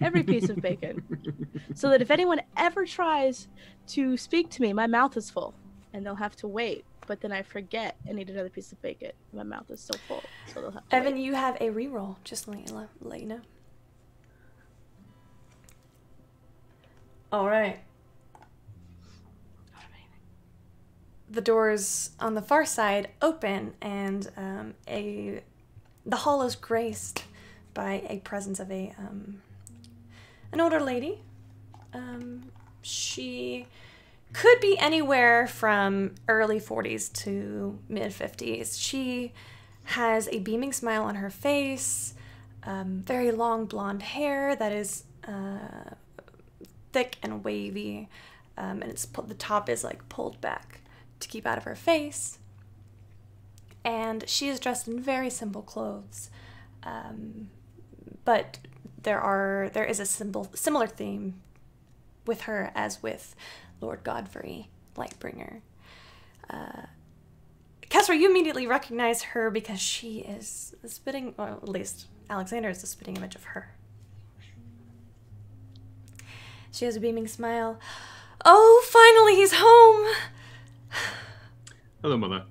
every piece of bacon, so that if anyone ever tries to speak to me, my mouth is full, and they'll have to wait. But then I forget and eat another piece of bacon. My mouth is still full, so they'll have to Evan, wait. you have a reroll. Just to let you, let you know. All right. The doors on the far side open, and um, a the hall is graced by a presence of a um, an older lady. Um, she could be anywhere from early 40s to mid 50s. She has a beaming smile on her face, um, very long blonde hair that is uh, thick and wavy, um, and it's the top is like pulled back to keep out of her face. And she is dressed in very simple clothes, um, but there are there is a simple similar theme with her as with Lord Godfrey Lightbringer. Uh, Kesra, you immediately recognize her because she is the spitting, well, at least Alexander is the spitting image of her. She has a beaming smile. Oh, finally he's home! Hello, mother.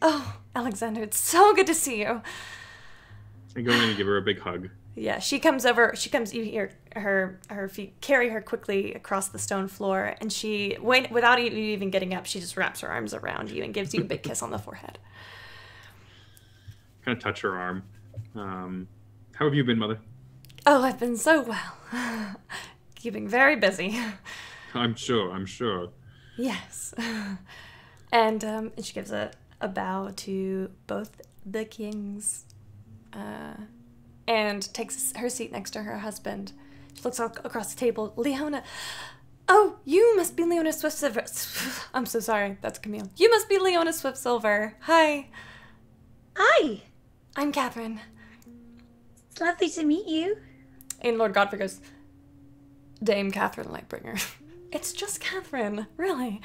Oh, Alexander, it's so good to see you. I go in and give her a big hug. Yeah, she comes over. She comes. You hear her her feet carry her quickly across the stone floor, and she, wait, without you even getting up, she just wraps her arms around you and gives you a big kiss on the forehead. Kind of touch her arm. Um, how have you been, mother? Oh, I've been so well, keeping very busy. I'm sure. I'm sure. Yes, and um, and she gives a a bow to both the kings. uh, and takes her seat next to her husband. She looks ac- across the table. Leona. Oh, you must be Leona Swiftsilver. I'm so sorry. That's Camille. You must be Leona Swiftsilver. Hi, Hi, I'm Catherine. it's lovely to meet you. And Lord Godfrey goes, Dame Catherine Lightbringer. it's just Catherine, really.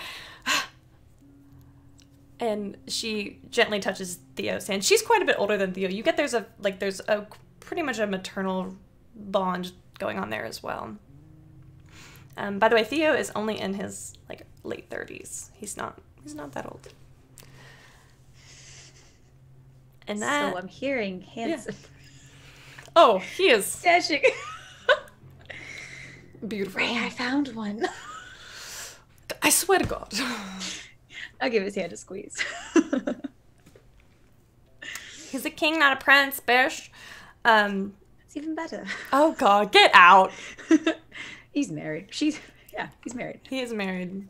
and she gently touches Theo's hand. She's quite a bit older than Theo. You get there's a like there's a pretty much a maternal bond going on there as well. Um, by the way, Theo is only in his like late thirties. He's not he's not that old. And that so I'm hearing handsome, oh he is dashing. beautiful. Ray, I found one. I swear to God. I'll give his hand a squeeze. He's a king, not a prince, bish. Um. it's even better. Oh God, get out. he's married. She's yeah, he's married. He is married.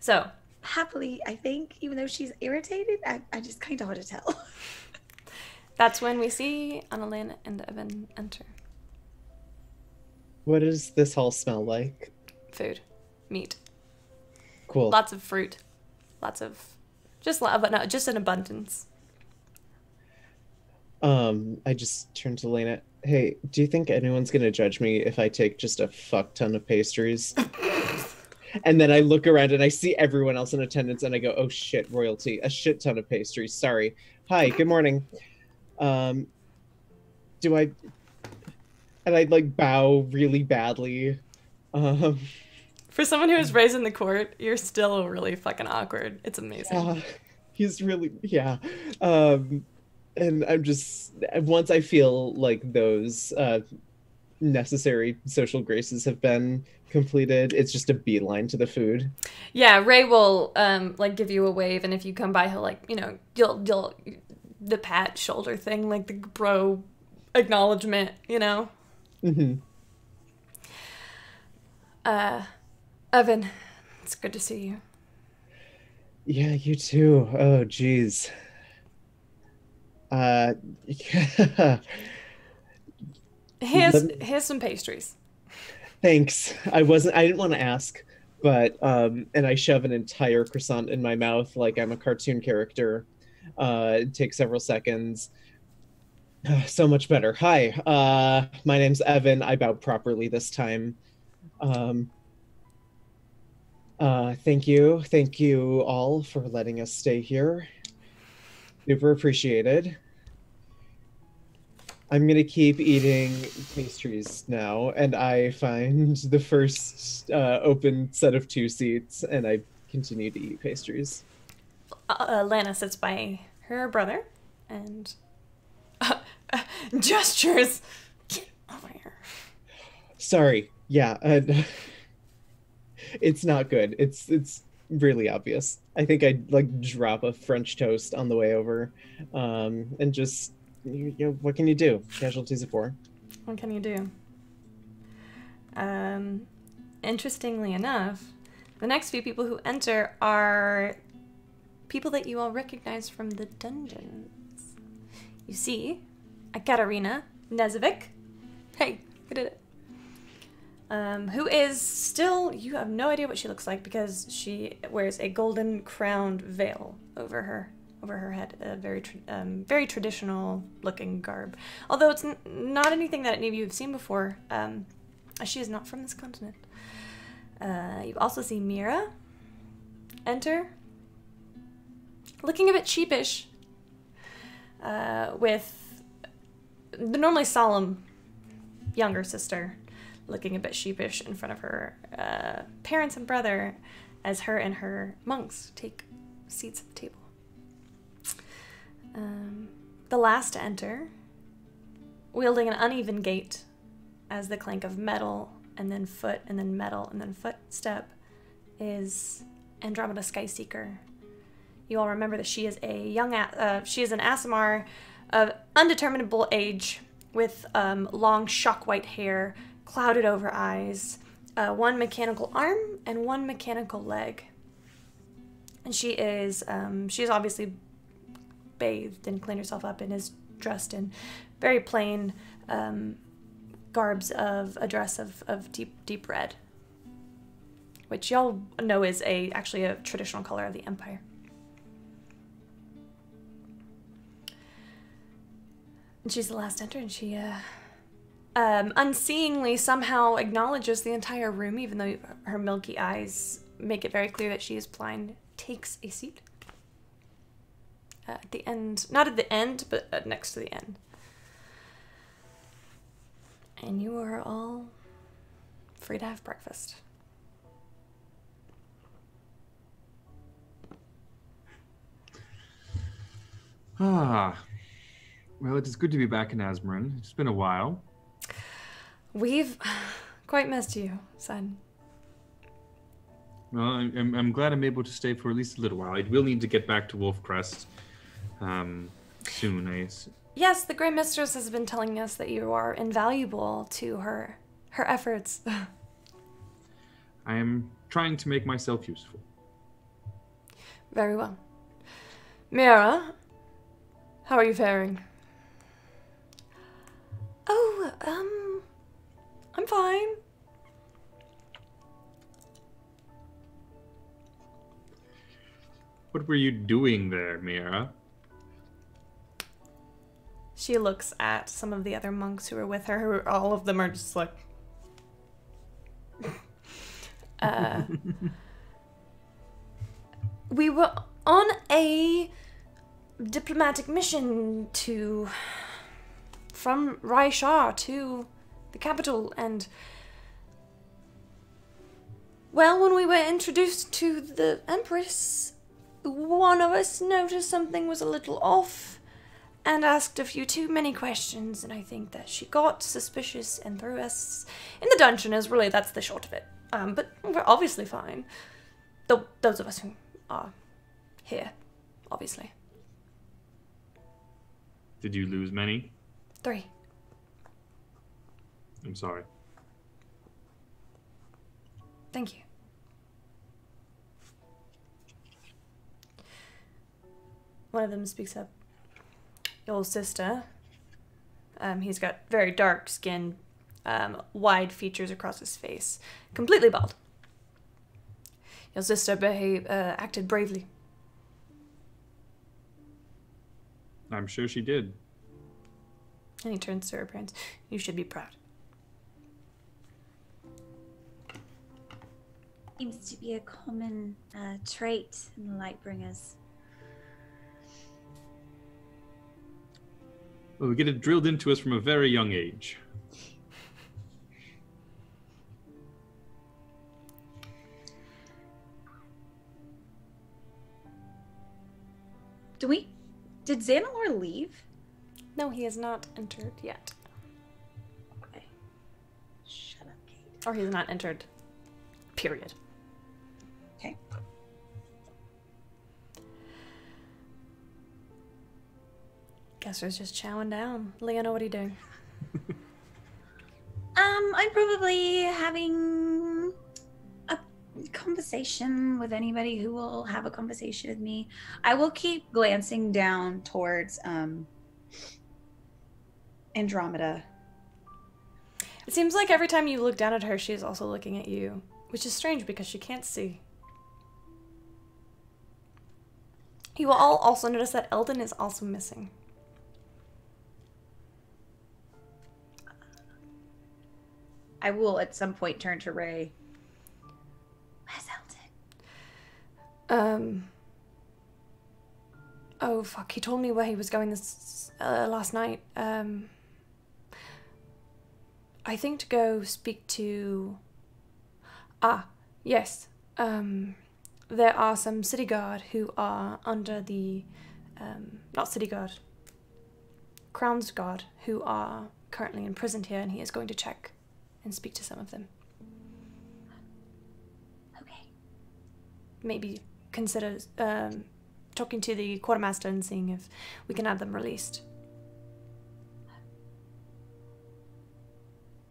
So Happily, I think, even though she's irritated, I, I just kind of hard to tell. that's when we see Annalena and Evan enter. What does this hall smell like? Food, meat, Cool. lots of fruit, lots of just but no, just in abundance. Um, I just turned to Lena. Hey, do you think anyone's gonna judge me if I take just a fuck ton of pastries? and then I look around and I see everyone else in attendance and I go, oh shit, royalty, a shit ton of pastries. Sorry. Hi, good morning. Um, do I? And I like bow really badly. Um, For someone who was raised in the court, you're still really fucking awkward. It's amazing. he's really yeah. Um, and I'm just once I feel like those uh, necessary social graces have been completed, it's just a beeline to the food. Yeah, Ray will um like give you a wave, and if you come by, he'll like you know you'll you'll the pat shoulder thing, like the bro acknowledgement, you know. hmm Uh, Evan, it's good to see you. Yeah, you too. Oh, geez. Uh, Here's Let here's some pastries. thanks. I wasn't. I didn't want to ask, but um, and I shove an entire croissant in my mouth like I'm a cartoon character. Uh, it takes several seconds. so much better. Hi, uh, my name's Evan. I bowed properly this time. Um, uh, thank you, thank you all for letting us stay here. Super appreciated. I'm gonna keep eating pastries now, and I find the first uh, open set of two seats, and I continue to eat pastries. Uh, uh, Lana sits by her brother and gestures. Get over here. Sorry, yeah, uh, it's not good. It's it's really obvious. I think I'd like drop a French toast on the way over, um, and just you, you know what can you do? Casualties of. What can you do? Um, interestingly enough, the next few people who enter are people that you all recognize from the dungeons. You see, Katarina Nezovic. Hey, who did it? Um, who is still, you have no idea what she looks like because she wears a golden crowned veil over her over her head, a very tra- um, very traditional looking garb. Although it's not anything that any of you have seen before, um, she is not from this continent. Uh, you also see Mira enter, looking a bit sheepish, uh, with the normally solemn younger sister looking a bit sheepish in front of her uh, parents and brother as her and her monks take seats at the table. Um, the last to enter, wielding an uneven gait as the clank of metal and then foot and then metal and then footstep, is Andromeda Skyseeker. You all remember that she is a young, uh, she is an Aasimar of undeterminable age with um, long shock white hair, clouded over eyes, uh, one mechanical arm and one mechanical leg. And she is, um, she is obviously bathed and cleaned herself up and is dressed in very plain um, garbs of a dress of, of deep deep red, which y'all know is a actually a traditional color of the empire. And she's the last and she uh, um, unseeingly somehow acknowledges the entire room, even though her milky eyes make it very clear that she is blind. Takes a seat uh, at the end, not at the end, but uh, next to the end. And you are all free to have breakfast. Ah. Well, it is good to be back in Azmarin. It's been a while. We've quite missed you, son. Well, I'm, I'm- glad I'm able to stay for at least a little while. I will need to get back to Wolfcrest um, soon. I Yes, the Grey Mistress has been telling us that you are invaluable to her her efforts. I am trying to make myself useful. Very well. Mira, how are you faring? Oh, um, I'm fine. What were you doing there, Mira? She looks at some of the other monks who are with her. All of them are just like, uh, we were on a diplomatic mission to from Raishar to the capital, and well, when we were introduced to the Empress, one of us noticed something was a little off and asked a few too many questions, and I think that she got suspicious and threw us in the dungeon. Is really that's the short of it. Um, but we're obviously fine. Th- those of us who are here, obviously. Did you lose many? Three. I'm sorry. Thank you. One of them speaks up. Your sister. Um, he's got very dark skin, um, wide features across his face, completely bald. Your sister behaved, uh, acted bravely. I'm sure she did. And he turns to her parents. You should be proud. Seems to be a common uh, trait in the Lightbringers. Well, we get it drilled into us from a very young age. Do we? Did Xanalor leave? No, he has not entered yet. Okay. Shut up, Kate. Or he's not entered. Period. Okay. Guesser's just chowing down. Leona, what are you doing? Um, I'm probably having a conversation with anybody who will have a conversation with me. I will keep glancing down towards um Andromeda. It seems like every time you look down at her, she is also looking at you, which is strange because she can't see. You will all also notice that Eldon is also missing. I will at some point turn to Ray. Where's Eldon? Um. Oh fuck! He told me where he was going this uh, last night. Um. I think to go speak to. Ah, yes. Um, there are some city guard who are under the, um, not city guard. Crown's guard who are currently imprisoned here, and he is going to check and speak to some of them. Okay. maybe consider um, talking to the quartermaster and seeing if we can have them released.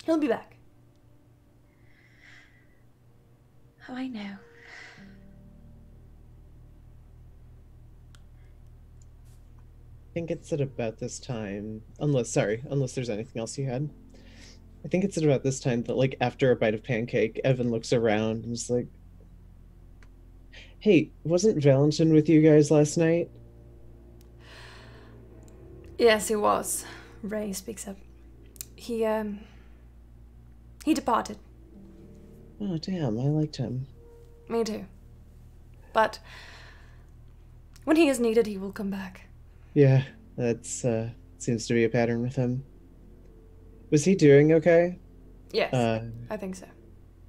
He'll be back. Oh, I know. Think it's at about this time, unless sorry, unless there's anything else you had. I think it's at about this time that, like, after a bite of pancake, Evan looks around and is like, "Hey, wasn't Valentin with you guys last night?" Yes, he was. Ray speaks up. He, um. He departed. Oh, damn! I liked him. Me too. But. When he is needed, he will come back. Yeah, that's uh seems to be a pattern with him. Was he doing okay? Yes, Uh, I think so.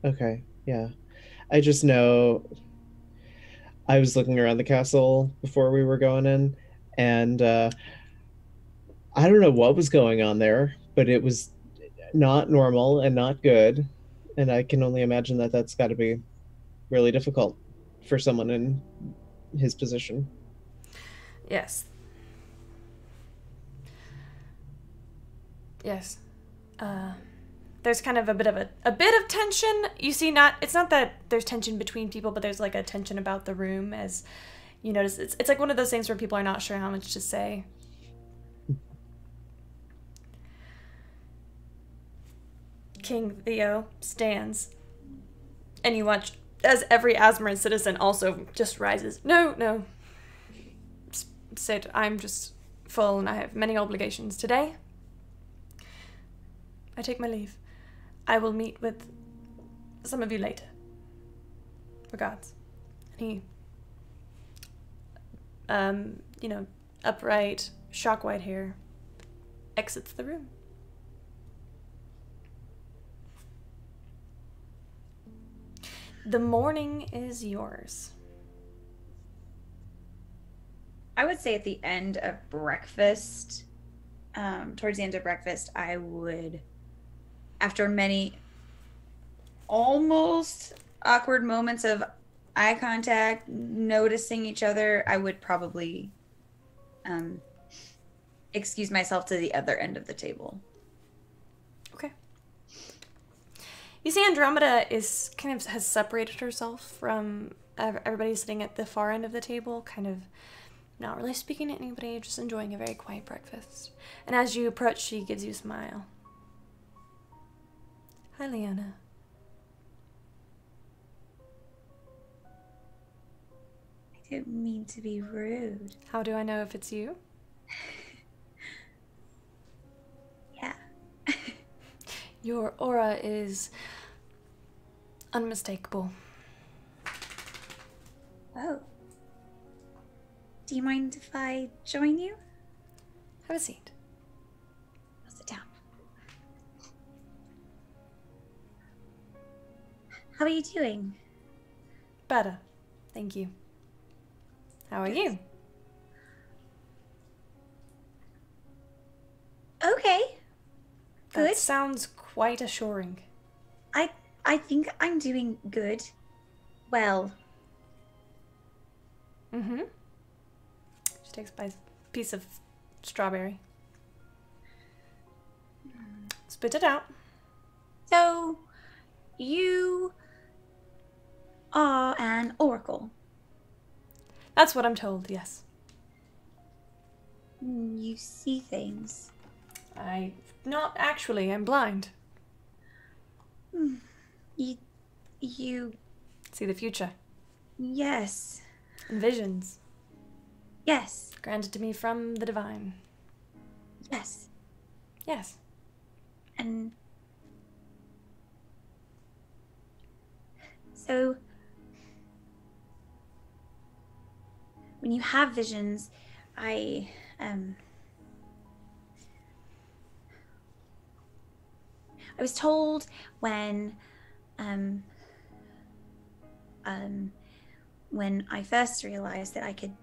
Okay, yeah. I just know I was looking around the castle before we were going in, and uh, I don't know what was going on there, but it was not normal and not good. And I can only imagine that that's got to be really difficult for someone in his position. Yes. Yes. Uh, there's kind of a bit of a, a bit of tension. You see, not it's not that there's tension between people, but there's like a tension about the room as you notice. It's it's like one of those things where people are not sure how much to say. King Theo stands, and you watch as every Asmaran citizen also just rises. No, no, said, I'm just full and I have many obligations today. I take my leave. I will meet with some of you later. Regards. And he, um, you know, upright, shock white hair, exits the room. The morning is yours. I would say at the end of breakfast, um, towards the end of breakfast, I would, after many almost awkward moments of eye contact, noticing each other, I would probably um, excuse myself to the other end of the table. Okay. You see, Andromeda is kind of has separated herself from everybody sitting at the far end of the table, kind of not really speaking to anybody, just enjoying a very quiet breakfast. And as you approach, she gives you a smile. Hi, Leona. I didn't mean to be rude. How do I know if it's you? Yeah. Your aura is unmistakable. Oh. Do you mind if I join you? Have a seat. How are you doing? Better. Thank you. How are you? Okay. That Good. sounds quite assuring. I I think I'm doing good. Well, Mm-hmm. She takes a piece of strawberry. Spit it out. so you are an oracle. That's what I'm told, yes. You see things. I not actually, I'm blind. Hmm. You you See the future. yes. And visions. Yes. Granted to me from the divine. Yes. Yes. And so when you have visions, I um I was told when um um when I first realized that I could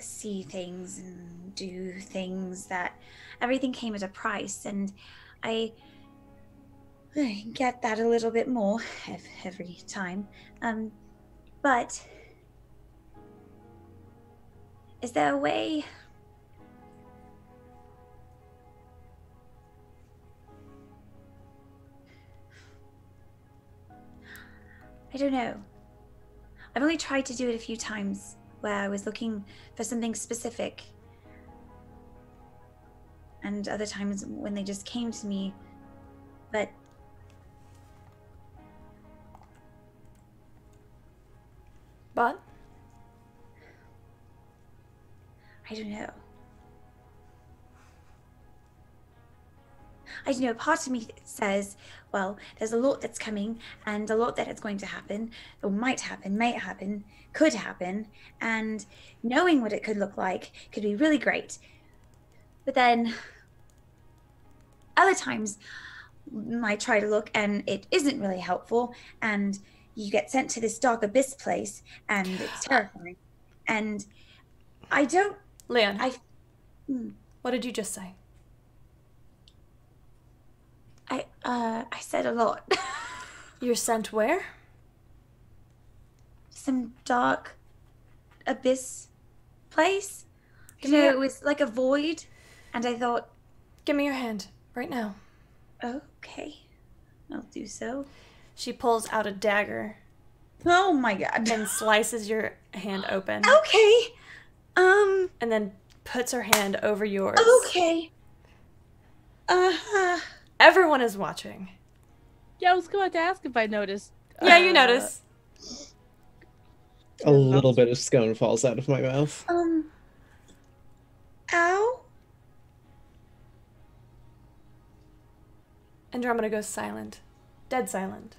see things and do things that everything came at a price and I get that a little bit more every time. Um, but is there a way? I don't know. I've only tried to do it a few times where I was looking for something specific. and other times when they just came to me. But But I don't know. I don't know. Part of me says, well, there's a lot that's coming and a lot that is going to happen, or might happen, may happen, could happen, and knowing what it could look like could be really great. But then other times I try to look and it isn't really helpful, and you get sent to this dark abyss place, and it's uh, terrifying. And I don't Leon, I- Hmm. what did you just say? I uh I said a lot. You're sent where? Some dark abyss place. You Give me know, your- it was like a void, and I thought, Give me your hand right now. okay, I'll do so. She pulls out a dagger Oh my god. and slices your hand open, Okay. Um. and then puts her hand over yours. Okay. Uh huh. Everyone is watching. Yeah, I was going to ask if I noticed. Yeah, you uh, notice. A little bit of scone falls out of my mouth. Um. Ow. Andromeda goes silent. Dead silent.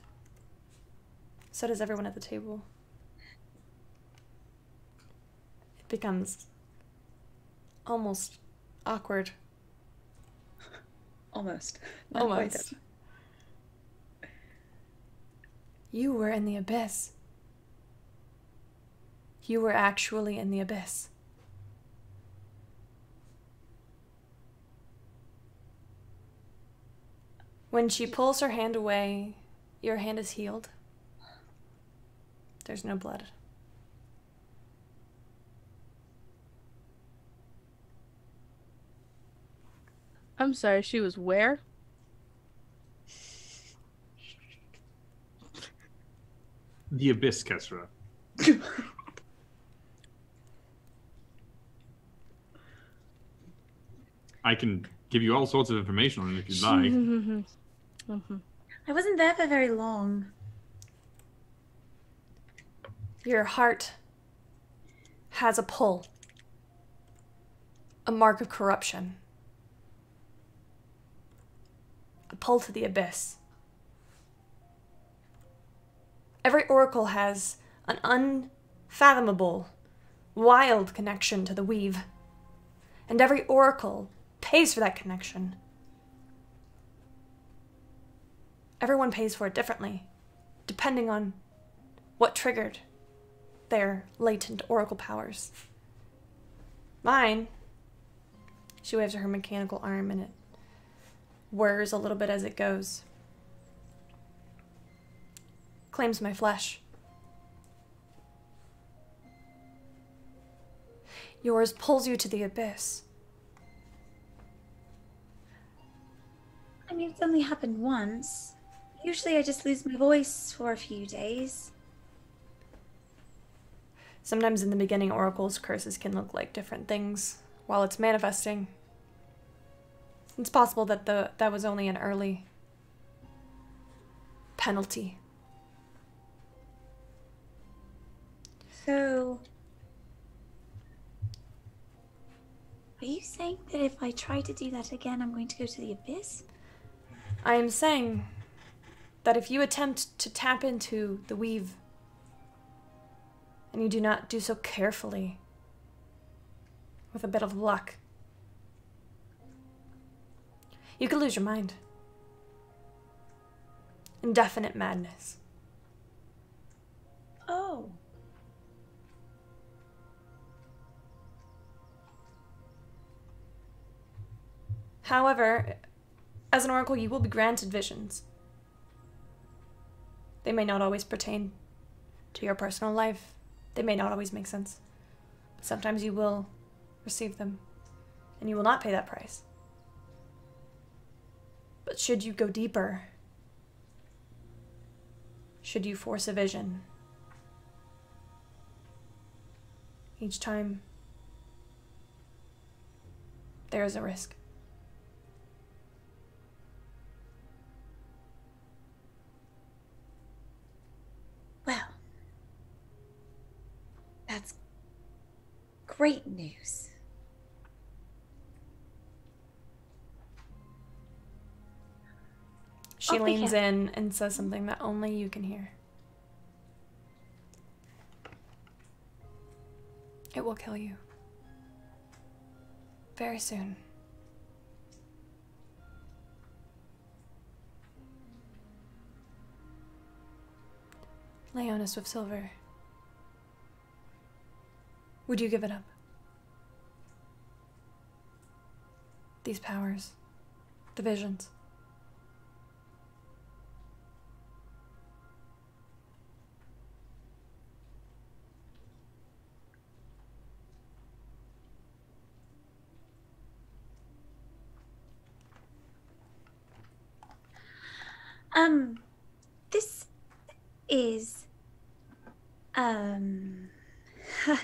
So does everyone at the table. It becomes almost awkward. Almost. Not Almost. You were in the abyss. You were actually in the abyss. When she pulls her hand away, your hand is healed. There's no blood. I'm sorry, she was where? The Abyss, Kesra. I can give you all sorts of information on it if you'd like. Mhm. I wasn't there for very long. Your heart has a pull, a mark of corruption, a pull to the abyss. Every oracle has an unfathomable, wild connection to the weave, and every oracle pays for that connection. Everyone pays for it differently, depending on what triggered their latent oracle powers. Mine, she waves her mechanical arm and it whirs a little bit as it goes. Claims my flesh. Yours pulls you to the abyss. I mean, it's only happened once. Usually I just lose my voice for a few days. Sometimes in the beginning, oracles' curses can look like different things while it's manifesting. It's possible that the that was only an early penalty. So. Are you saying that if I try to do that again, I'm going to go to the abyss? I am saying that if you attempt to tap into the weave and you do not do so carefully, with a bit of luck, you could lose your mind. Indefinite madness. Oh. However, as an oracle, you will be granted visions. They may not always pertain to your personal life, they may not always make sense. But sometimes you will receive them, and you will not pay that price. But should you go deeper? Should you force a vision? Each time, there is a risk. Well, that's great news. She leans in and says something that only you can hear. It will kill you. Very soon. Leonis with silver. Would you give it up? These powers, the visions. Um, this is, um, can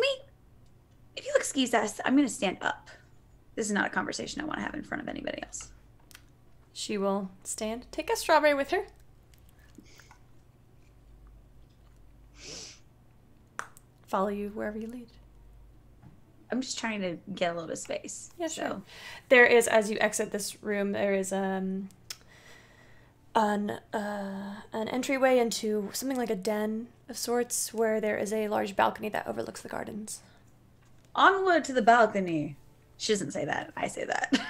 we, if you'll excuse us, I'm going to stand up. This is not a conversation I want to have in front of anybody else. She will stand, take a strawberry with her. Follow you wherever you lead. I'm just trying to get a little bit of space. Yeah, so. sure. There is, as you exit this room, there is um an uh, an entryway into something like a den of sorts, where there is a large balcony that overlooks the gardens. Onward to the balcony. She doesn't say that. I say that.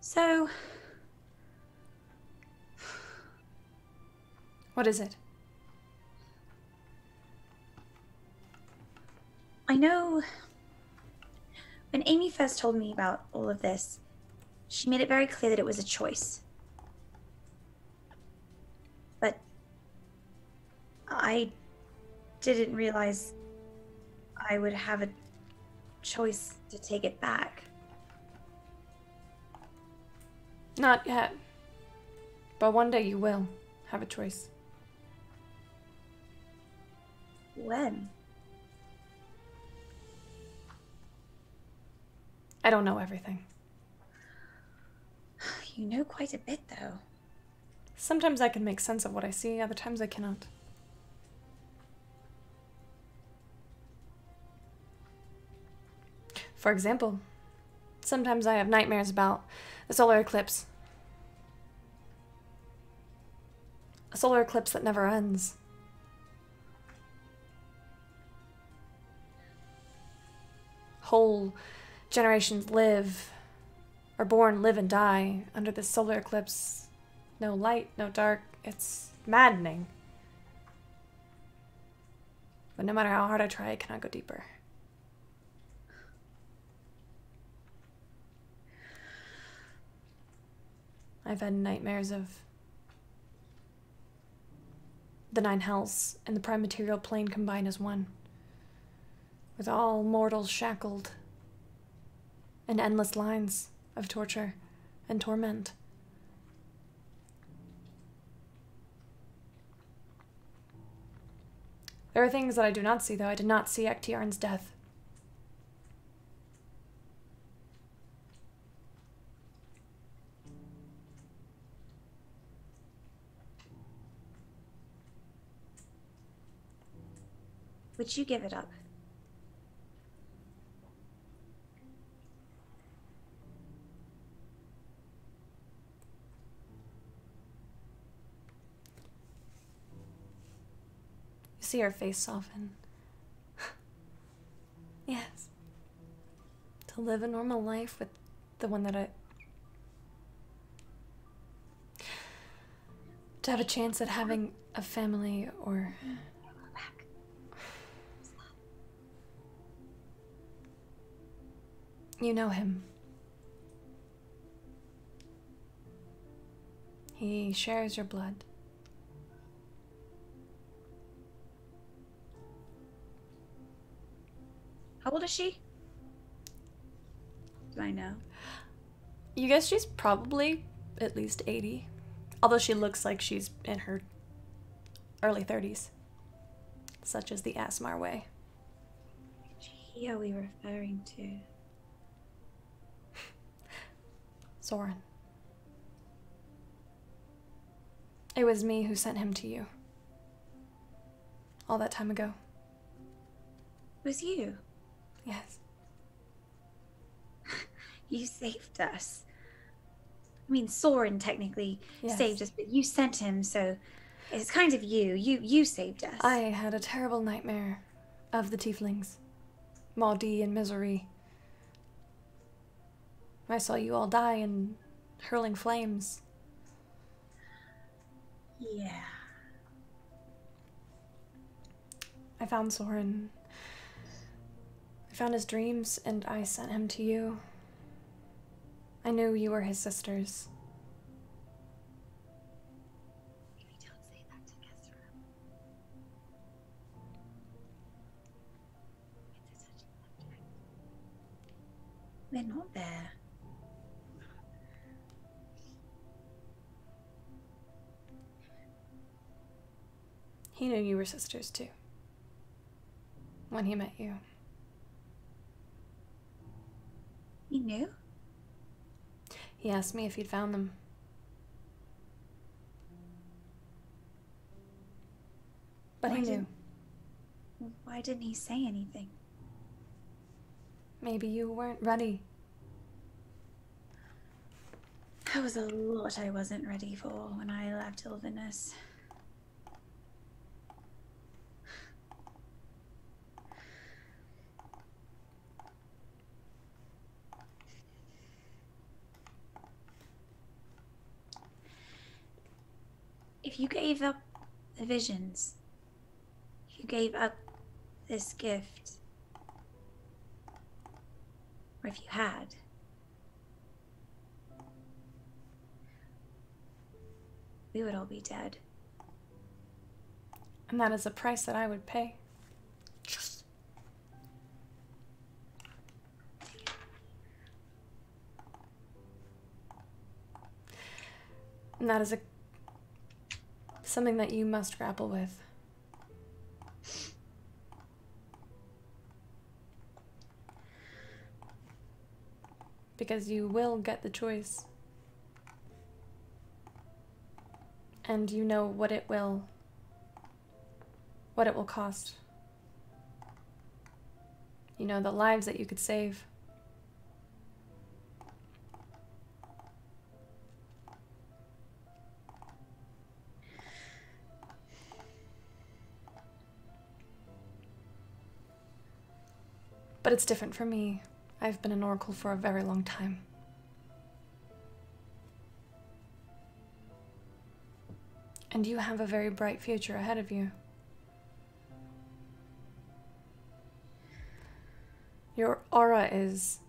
so, What is it? I know when Amy first told me about all of this, she made it very clear that it was a choice. But I didn't realize I would have a choice to take it back. Not yet. But one day you will have a choice. When? I don't know everything. You know quite a bit, though. Sometimes I can make sense of what I see, other times I cannot. For example, sometimes I have nightmares about a solar eclipse. A solar eclipse that never ends. Whole generations live, are born, live, and die under this solar eclipse. No light, no dark. It's maddening. But no matter how hard I try, I cannot go deeper. I've had nightmares of the nine hells and the prime material plane combined as one, with all mortals shackled and endless lines of torture and torment. There are things that I do not see, though. I did not see Ektiarn's death. Would you give it up? See her face soften. yes. To live a normal life with the one that I. To have a chance at having a family or. You know him. He shares your blood. How old is she? Do I know? You guess she's probably at least 80. Although she looks like she's in her early 30s. Such is the Aasimar way. Who are we referring to? Soren. It was me who sent him to you. All that time ago. It was you. Yes. You saved us. I mean, Soren technically Yes. saved us, but you sent him, so it's kind of you. You you saved us. I had a terrible nightmare of the tieflings. Maudie and Misery. I saw you all die in hurling flames. Yeah. I found Soren. I found his dreams and I sent him to you. I knew you were his sisters. Maybe don't say that to Ezra. It's a touchy subject. We're not there. He knew you were sisters too. When he met you. You knew? He asked me if he'd found them. But he Why knew. Why didn't he say anything? Maybe you weren't ready. That was a lot I wasn't ready for when I left Ilvinus. If you gave up the visions, if you gave up this gift, or if you had, we would all be dead. And that is a price that I would pay. And that is a something that you must grapple with. Because you will get the choice. And you know what it will what it will cost. You know the lives that you could save. But it's different for me. I've been an oracle for a very long time. And you have a very bright future ahead of you. Your aura is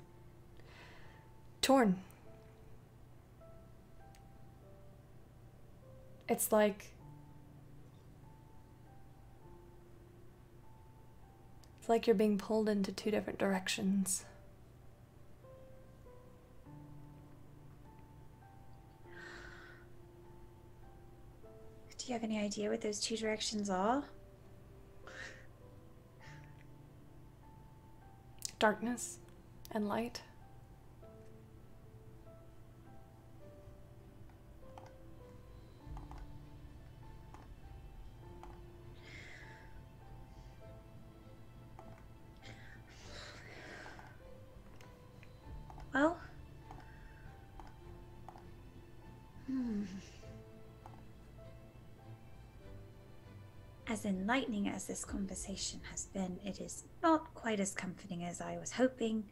torn. It's like it's like you're being pulled into two different directions. Do you have any idea what those two directions are? Darkness and light. As enlightening as this conversation has been, it is not quite as comforting as I was hoping.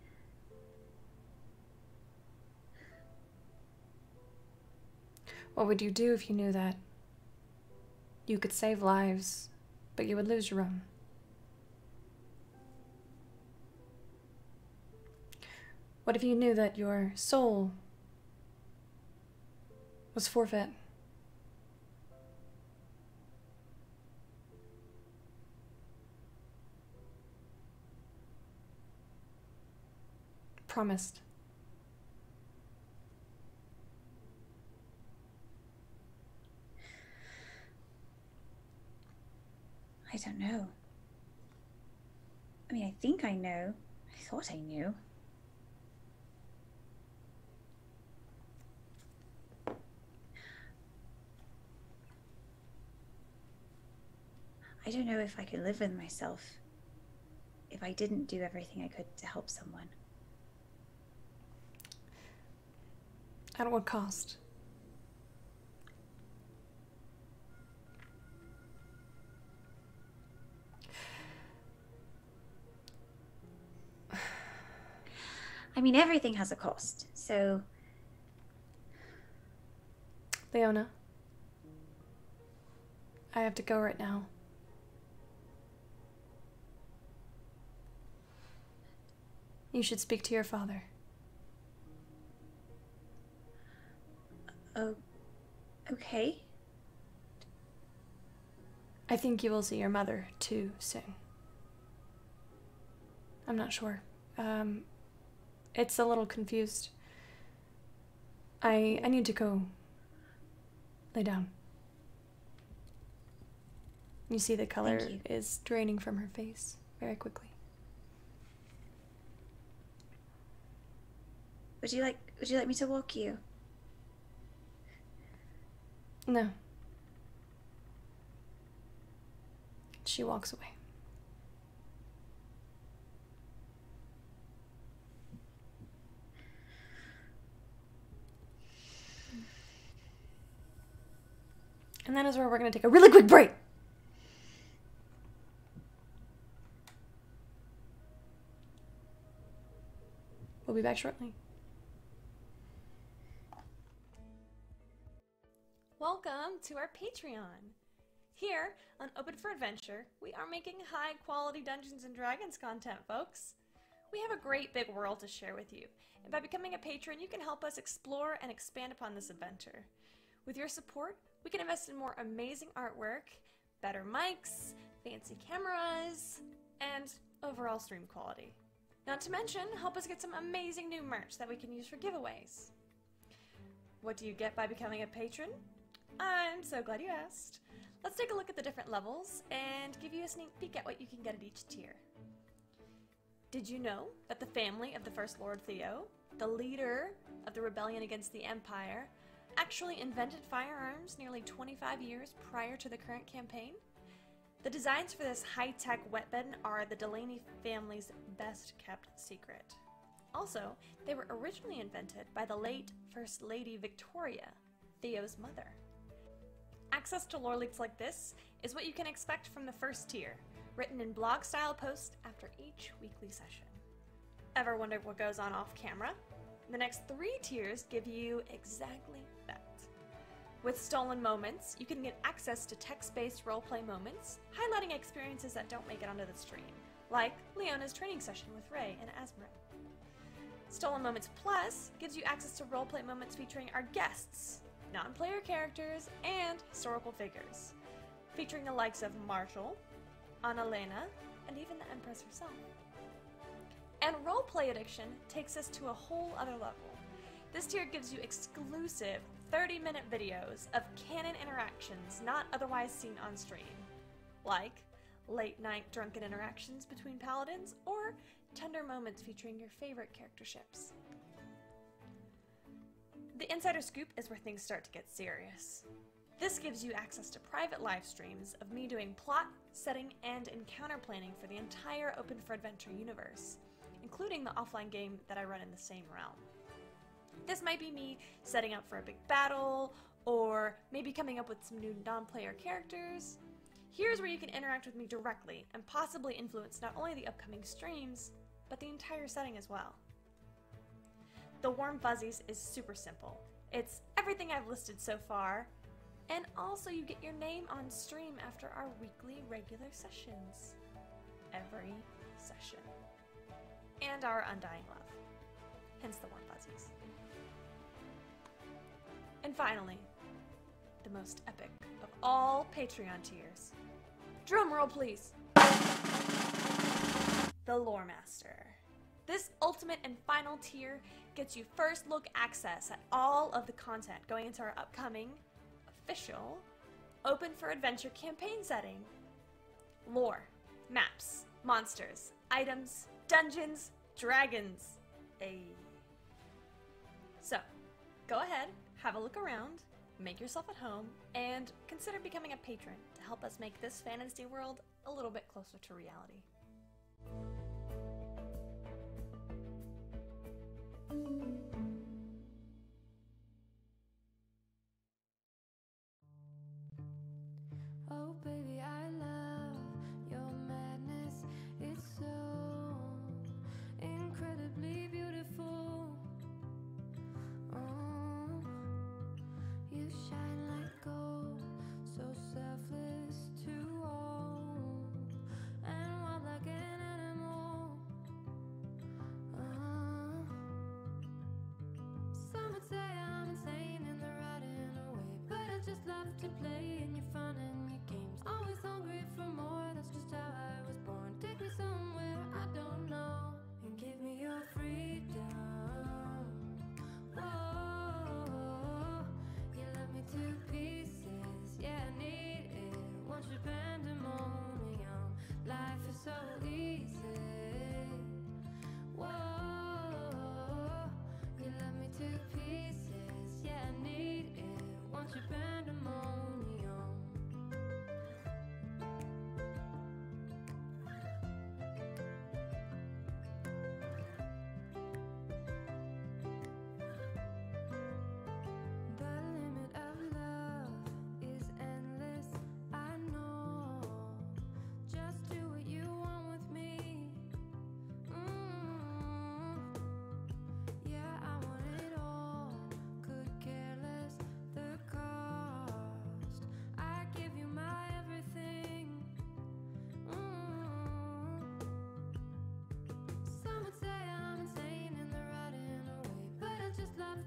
What would you do if you knew that you could save lives, but you would lose your own? What if you knew that your soul was forfeit? Promised. I don't know. I mean, I think I know. I thought I knew. I don't know if I could live with myself if I didn't do everything I could to help someone. At what cost? I mean, everything has a cost, so Leona. I have to go right now. You should speak to your father. Oh, okay. I think you will see your mother too soon. I'm not sure. Um, it's a little confused. I I need to go lay down. You see the color is draining from her face very quickly. Would you like Would you like me to walk you? No. She walks away. And that is where we're going to take a really quick break. We'll be back shortly. Welcome to our Patreon. Here on Open for Adventure, we are making high quality Dungeons and Dragons content, folks. We have a great big world to share with you, and by becoming a patron, you can help us explore and expand upon this adventure. With your support, we can invest in more amazing artwork, better mics, fancy cameras, and overall stream quality. Not to mention, help us get some amazing new merch that we can use for giveaways. What do you get by becoming a patron? I'm so glad you asked. Let's take a look at the different levels and give you a sneak peek at what you can get at each tier. Did you know that the family of the First Lord Theo, the leader of the rebellion against the Empire, actually invented firearms nearly 25 years prior to the current campaign? The designs for this high tech weapon are the Delaney family's best kept secret. Also, they were originally invented by the late First Lady Victoria, Theo's mother. Access to lore leaks like this is what you can expect from the first tier, written in blog style posts after each weekly session. Ever wondered what goes on off camera? The next three tiers give you exactly that. With Stolen Moments, you can get access to text based roleplay moments, highlighting experiences that don't make it onto the stream, like Leona's training session with Ray and Azmarin. Stolen Moments Plus gives you access to roleplay moments featuring our guests, non player characters, and historical figures, featuring the likes of Marshall, Annalena, and even the Empress herself. And Roleplay Addiction takes us to a whole other level. This tier gives you exclusive 30 minute videos of canon interactions not otherwise seen on stream, like late night drunken interactions between paladins or tender moments featuring your favorite character ships. The Insider Scoop is where things start to get serious. This gives you access to private live streams of me doing plot, setting, and encounter planning for the entire Open for Adventure universe, including the offline game that I run in the same realm. This might be me setting up for a big battle, or maybe coming up with some new non player characters. Here's where you can interact with me directly and possibly influence not only the upcoming streams, but the entire setting as well. The Warm Fuzzies is super simple. It's everything I've listed so far, and also you get your name on stream after our weekly regular sessions. Every session. And our undying love. Hence the Warm Fuzzies. And finally, the most epic of all Patreon tiers. Drumroll, please. The Lore Master. This ultimate and final tier gets you first look access at all of the content going into our upcoming official Open for Adventure campaign setting. Lore, maps, monsters, items, dungeons, dragons. So, go ahead, have a look around, make yourself at home, and consider becoming a patron to help us make this fantasy world a little bit closer to reality. Oh, baby, I love.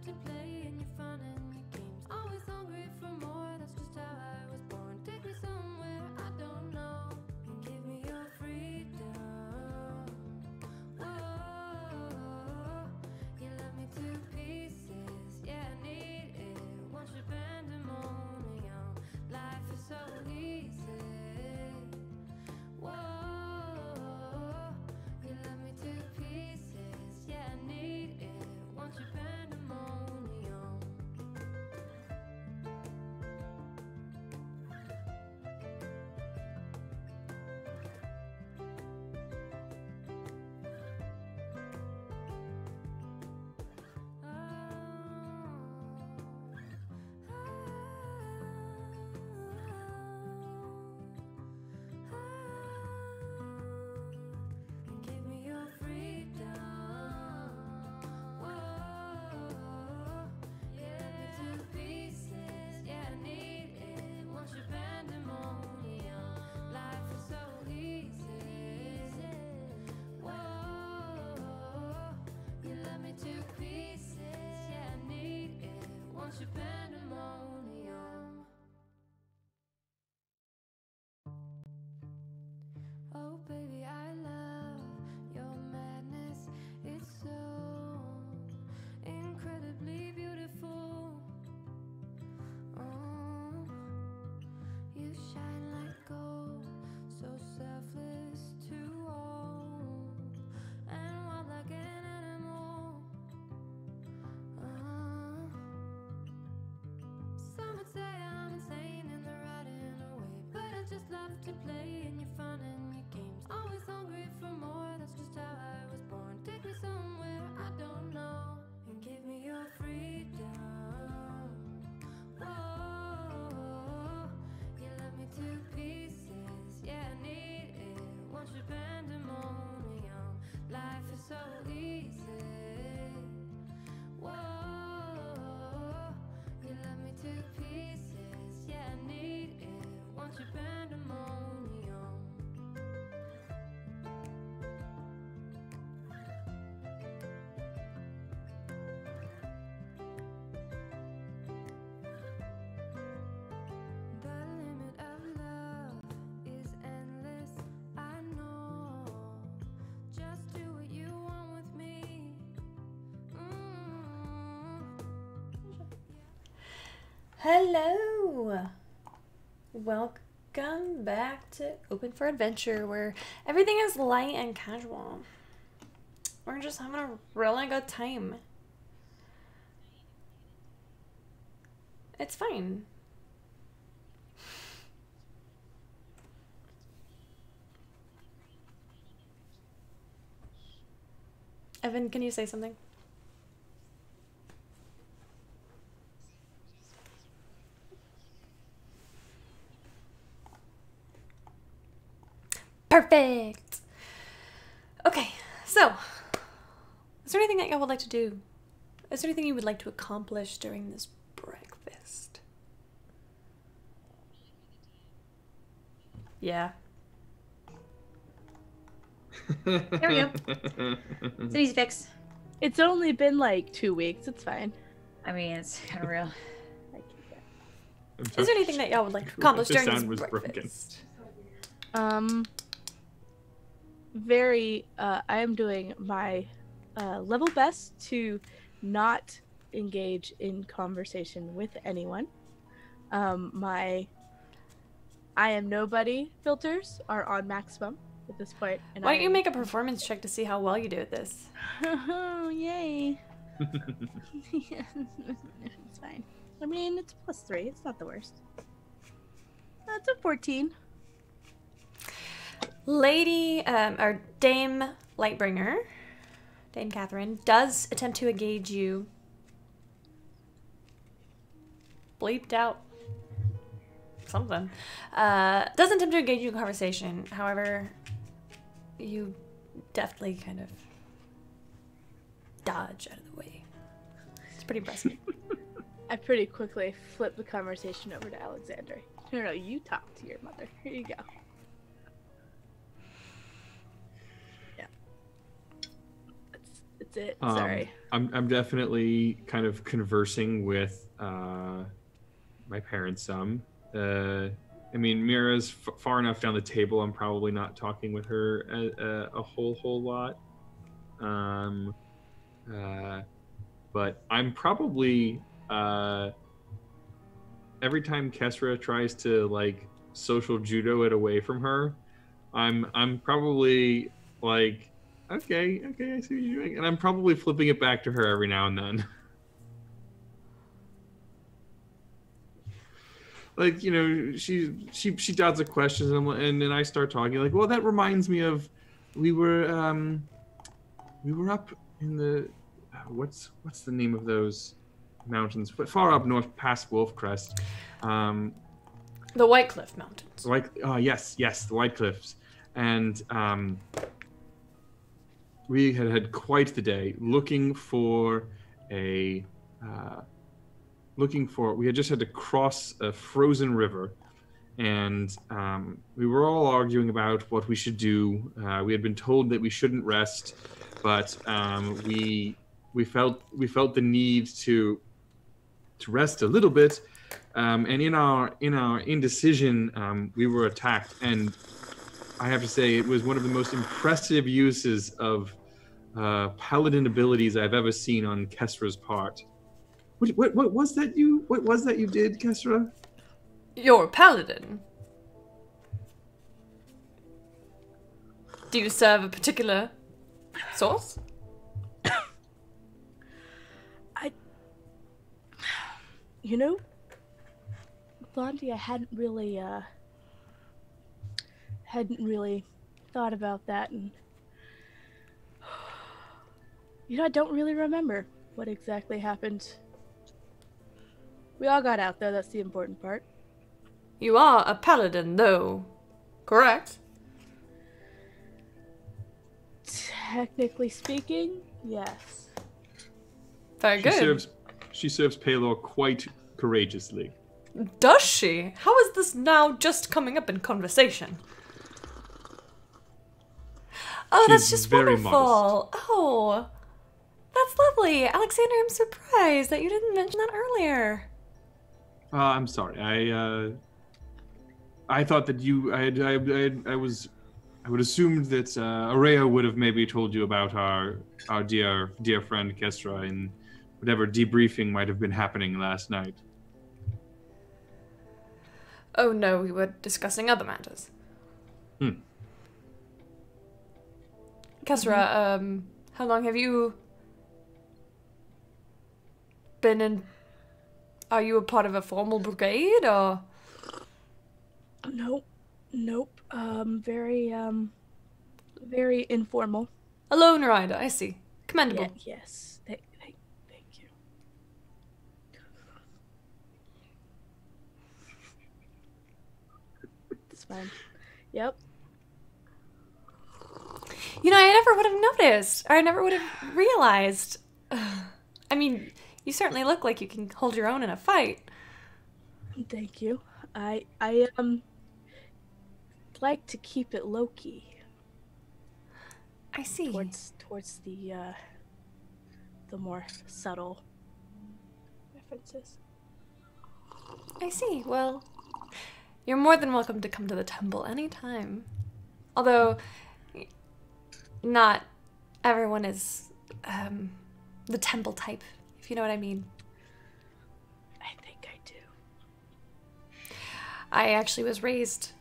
to play baby, I love your madness. It's so incredibly beautiful. Oh, you shine like gold, so selfless to all, and wild like an animal. Uh, some would say I'm insane right way, but I just love to play in your fun hungry for Hello! Welcome back to Open for Adventure, where everything is light and casual. We're just having a really good time. It's fine. Evan, can you say something? To do? Is there anything you would like to accomplish during this breakfast? Yeah. There we go. It's an easy fix. It's only been like two weeks. It's fine. I mean, it's kind of real. I keep it. I'm Is there anything that y'all would like to accomplish during this sound was broken. breakfast? Um, very. Uh, I am doing my uh, level best to not engage in conversation with anyone. Um, my I am nobody filters are on maximum at this point. And Why don't you I'm- make a performance check to see how well you do at this? Oh, yay. it's fine. I mean, it's plus three. It's not the worst. That's a 14. Lady, um, or Dame Lightbringer, Dame Catherine, does attempt to engage you. Bleeped out something. Uh, does attempt to engage you in conversation. However, you deftly kind of dodge out of the way. It's pretty impressive. I pretty quickly flip the conversation over to Alexander. No, no, you talk to your mother. Here you go. That's, it. Um, Sorry. I'm I'm definitely kind of conversing with uh, my parents some. Uh, I mean, Mira's f- far enough down the table. I'm probably not talking with her a, a, a whole whole lot. Um, uh, but I'm probably uh, every time Kesra tries to like social judo it away from her, I'm I'm probably like okay, okay, I see what you're doing. And I'm probably flipping it back to her every now and then. like, you know, she she she dots a questions and, I'm, and then I start talking like, well, that reminds me of we were um we were up in the uh, what's what's the name of those mountains F- far up north past Wolf Crest. Um the White Cliff Mountains. White, oh yes, yes, the White Cliffs, and um, we had had quite the day looking for a, uh, looking for. We had just had to cross a frozen river, and um, we were all arguing about what we should do. Uh, we had been told that we shouldn't rest, but um, we we felt we felt the need to to rest a little bit um, and in our in our indecision um, we were attacked and i have to say it was one of the most impressive uses of uh, paladin abilities i've ever seen on kesra's part what, what, what was that you what was that you did kesra You're a paladin. Do you serve a particular source? I. You know, Blondie, I hadn't really, uh, hadn't really thought about that, and you know, I don't really remember what exactly happened. We all got out though. That's the important part. You are a paladin, though. Correct? Technically speaking, yes. Very she good. serves she serves Pelor quite courageously Does she? How is this now just coming up in conversation? Oh, that's just very wonderful. Oh, that's lovely. Alexander, I'm surprised that you didn't mention that earlier. uh, i'm sorry i uh, i thought that you i had, I, I, I was I would assumed that uh, Araya would have maybe told you about our our dear dear friend Kesra and whatever debriefing might have been happening last night. Oh no, we were discussing other matters. Hmm. Kesra, um, how long have you been in Are you a part of a formal brigade or? Nope. Nope. Um, very, um, very informal. A lone rider, I see. Commendable. Yeah, yes. Thank, thank, thank you. It's fine. Yep. You know, I never would have noticed, I never would have realized. I mean, you certainly look like you can hold your own in a fight. Thank you. I, I, um, like to keep it low key I see. towards, towards the, uh, the more subtle references. I see. Well, you're more than welcome to come to the temple anytime. Although, not everyone is um, the temple type, if you know what I mean. I think I do. I actually was raised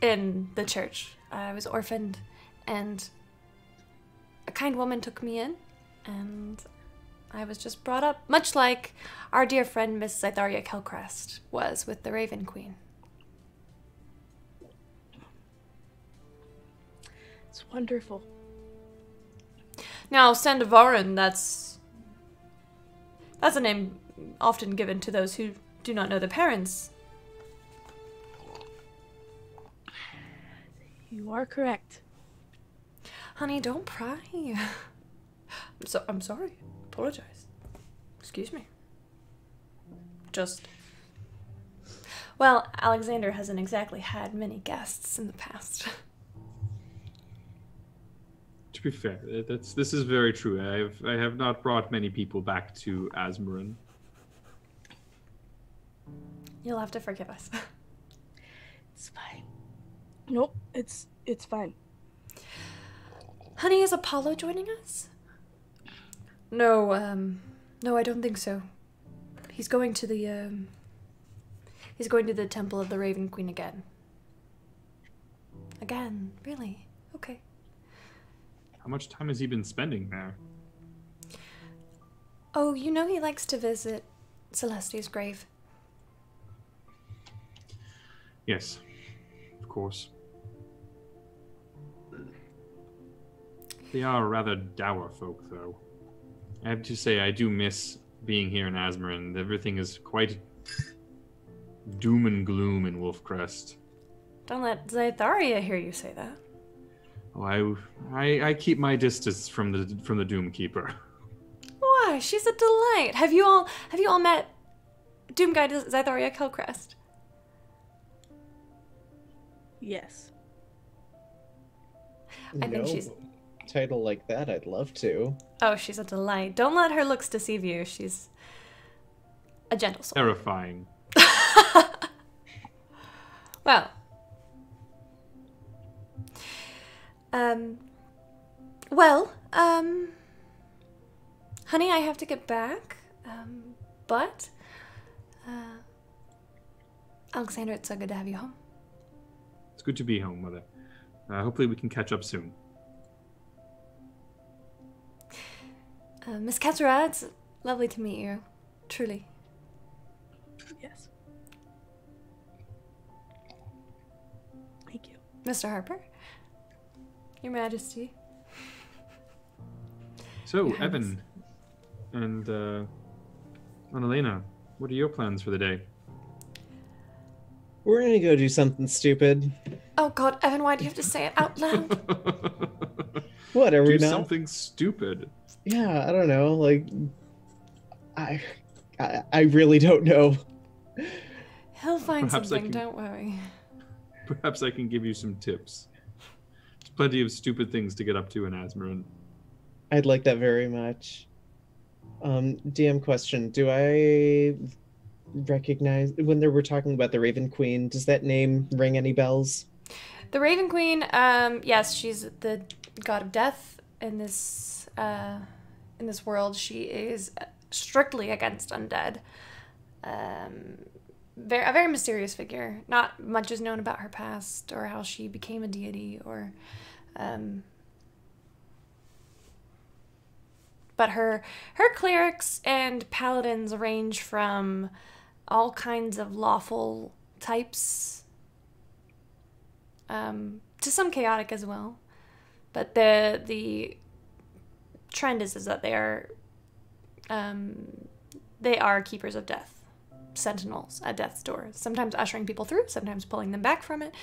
in the church. I was orphaned, and a kind woman took me in, and I was just brought up, much like our dear friend Miss Zytharia Kelcrest was with the Raven Queen. It's wonderful. Now, Sandavaran, that's that's a name often given to those who do not know their parents. You are correct. Honey, don't pry. I'm, so, I'm sorry. Apologize. Excuse me. Just. Well, Alexander hasn't exactly had many guests in the past. To be fair, uh, that's this is very true. I have I have not brought many people back to Azmarin. You'll have to forgive us. It's fine. Nope, it's it's fine. Honey, is Apollo joining us? No, um, no, I don't think so. He's going to the, um, he's going to the Temple of the Raven Queen again. Again, really? Okay. How much time has he been spending there? Oh, you know he likes to visit Celestia's grave. Yes, of course. They are rather dour folk, though. I have to say, I do miss being here in Azmarin. Everything is quite doom and gloom in Wolfcrest. Don't let Zytharia hear you say that. Oh, I, I, I keep my distance from the from the Doomkeeper. Why? She's a delight. Have you all have you all met Doom Guide Zytharia Kelcrest? Yes. I think she's- title like that. I'd love to. Oh, she's a delight. Don't let her looks deceive you. She's a gentle soul. Terrifying. Well, um, well, um, honey, I have to get back. Um, but, uh, Alexander, it's so good to have you home. It's good to be home, Mother. Uh, hopefully, we can catch up soon. Uh, Miss Katsura, it's lovely to meet you. Truly. Yes. Thank you. Mr. Harper, Your Majesty. So, Your Evan and uh, Annalena, what are your plans for the day? We're gonna go do something stupid. Oh God, Evan, why do you have to say it out loud? What are Do we not? something stupid. Yeah, I don't know. Like, I, I, I really don't know. He'll find Perhaps something, can- don't worry. Perhaps I can give you some tips. There's plenty of stupid things to get up to in Azmarin. I'd like that very much. Um, DM question: Do I recognize when they were talking about the Raven Queen? Does that name ring any bells? The Raven Queen, um, yes, she's the god of death in this uh, in this world. She is strictly against undead. Um, very, a very mysterious figure. Not much is known about her past or how she became a deity or. Um, but her her clerics and paladins range from all kinds of lawful types um, to some chaotic as well. But the the trend is is that they are um, they are keepers of death, sentinels at death's door. Sometimes ushering people through, sometimes pulling them back from it,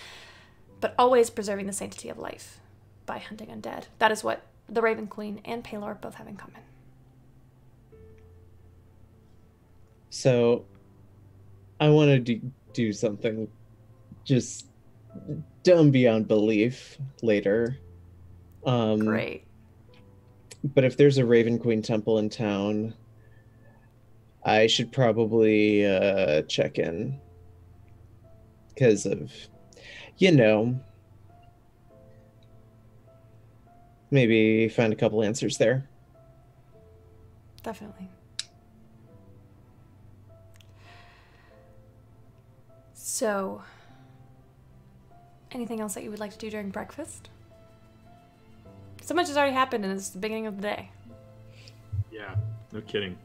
but always preserving the sanctity of life by hunting undead. That is what the Raven Queen and Pelor both have in common. So, I want to do, do something just dumb beyond belief later. Um, Great. But if there's a Raven Queen temple in town, I should probably uh, check in. Because of, you know, maybe find a couple answers there. Definitely. So, anything else that you would like to do during breakfast? So much has already happened, and it's the beginning of the day. Yeah, no kidding.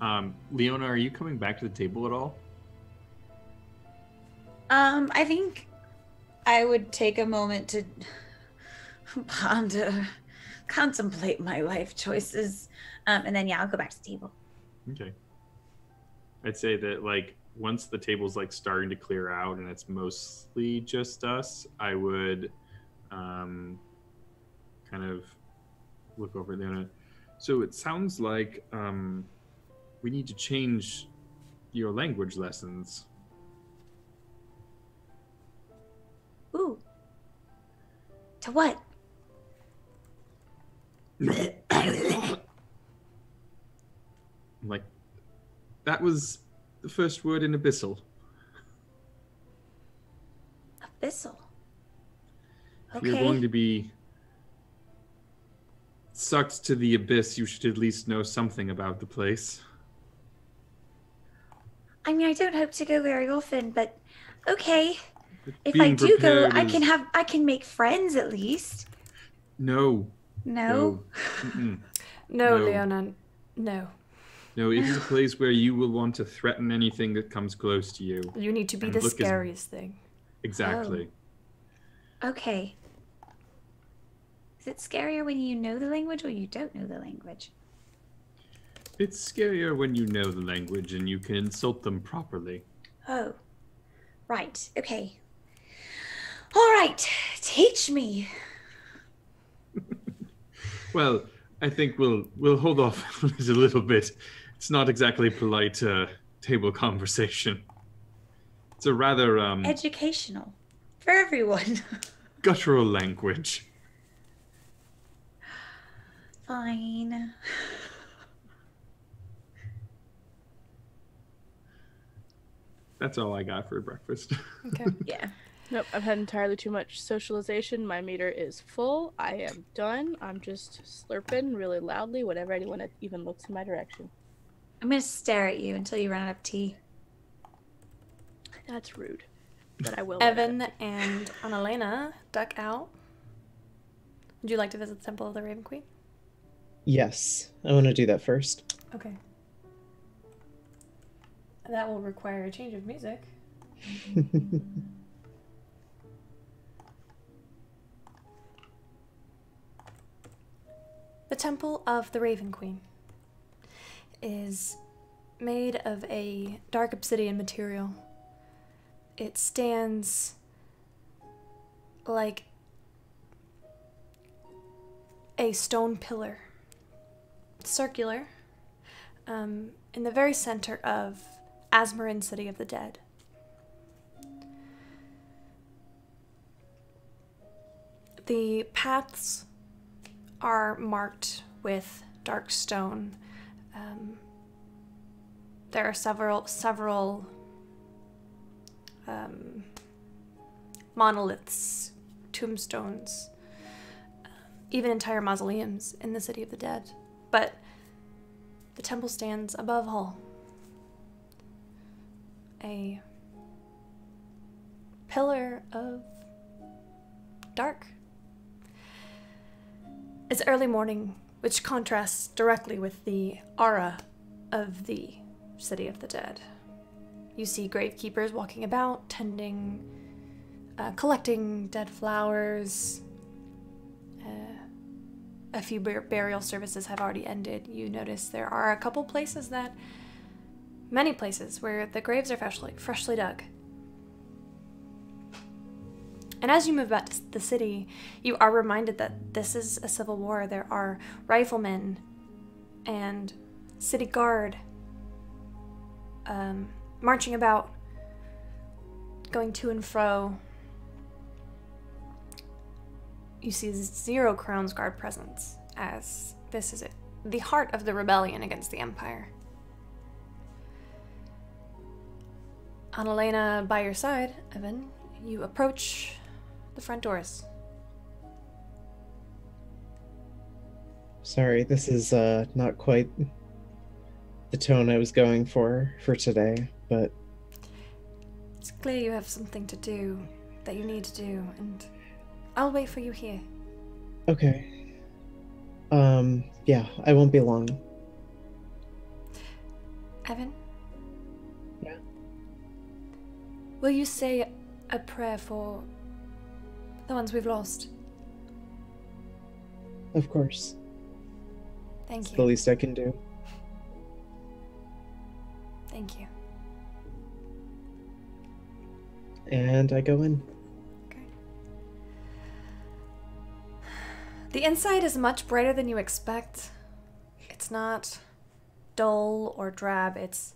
Um, Leona, are you coming back to the table at all? Um, I think I would take a moment to ponder, contemplate my life choices, um, and then yeah, I'll go back to the table. Okay. I'd say that like once the table's like starting to clear out and it's mostly just us, I would um kind of look over there. So it sounds like um we need to change your language lessons. Ooh. To what? Like that was the first word in abyssal. Abyssal. If you're going to be sucked to the abyss, you should at least know something about the place. I mean, I don't hope to go very often, but okay. If I do go, prepared I can have I can make friends at least. No. No. Mm-mm. No, No. Leona, no. No, it is a place where you will want to threaten anything that comes close to you. You need to be the look as- scariest thing. Exactly. Oh. Okay. Is it scarier when you know the language or you don't know the language? It's scarier when you know the language and you can insult them properly. Oh. Right. Okay. All right. Teach me. Well, I think we'll we'll hold off on it a little bit. It's not exactly polite uh, table conversation. It's a rather um, Educational for everyone. guttural language. Fine. That's all I got for breakfast. Okay. Yeah. Nope, I've had entirely too much socialization. My meter is full. I am done. I'm just slurping really loudly whenever anyone even looks in my direction. I'm gonna stare at you until you run out of tea. That's rude. But I will. Evan it. and Annalena duck out. Would you like to visit the Temple of the Raven Queen? Yes, I want to do that first. Okay. That will require a change of music. The Temple of the Raven Queen is made of a dark obsidian material. It stands like a stone pillar, circular, um, in the very center of Azmarin, City of the Dead. The paths are marked with dark stone. Um, there are several several um, monoliths, tombstones, even entire mausoleums in the city of the dead. But the temple stands above all. A pillar of dark. It's early morning which contrasts directly with the aura of the City of the Dead. You see gravekeepers walking about, tending, uh, collecting dead flowers. Uh, a few bur- burial services have already ended. You notice there are a couple places that, many places, where the graves are freshly, freshly dug. And as you move to the city, you are reminded that this is a civil war. There are riflemen and city guard um, marching about, going to and fro. You see zero Crown's Guard presence, as this is it, the heart of the rebellion against the Empire. Annalena by your side, Evan, you approach the front doors. Sorry, this is uh, not quite the tone I was going for for today, but It's clear you have something to do that you need to do, and I'll wait for you here. okay. Um, yeah, I won't be long. Evan? Yeah? Will you say a prayer for the ones we've lost? Of course. Thank It's you. the least I can do. Thank you. And I go in. Okay. The inside is much brighter than you expect. It's not dull or drab. It's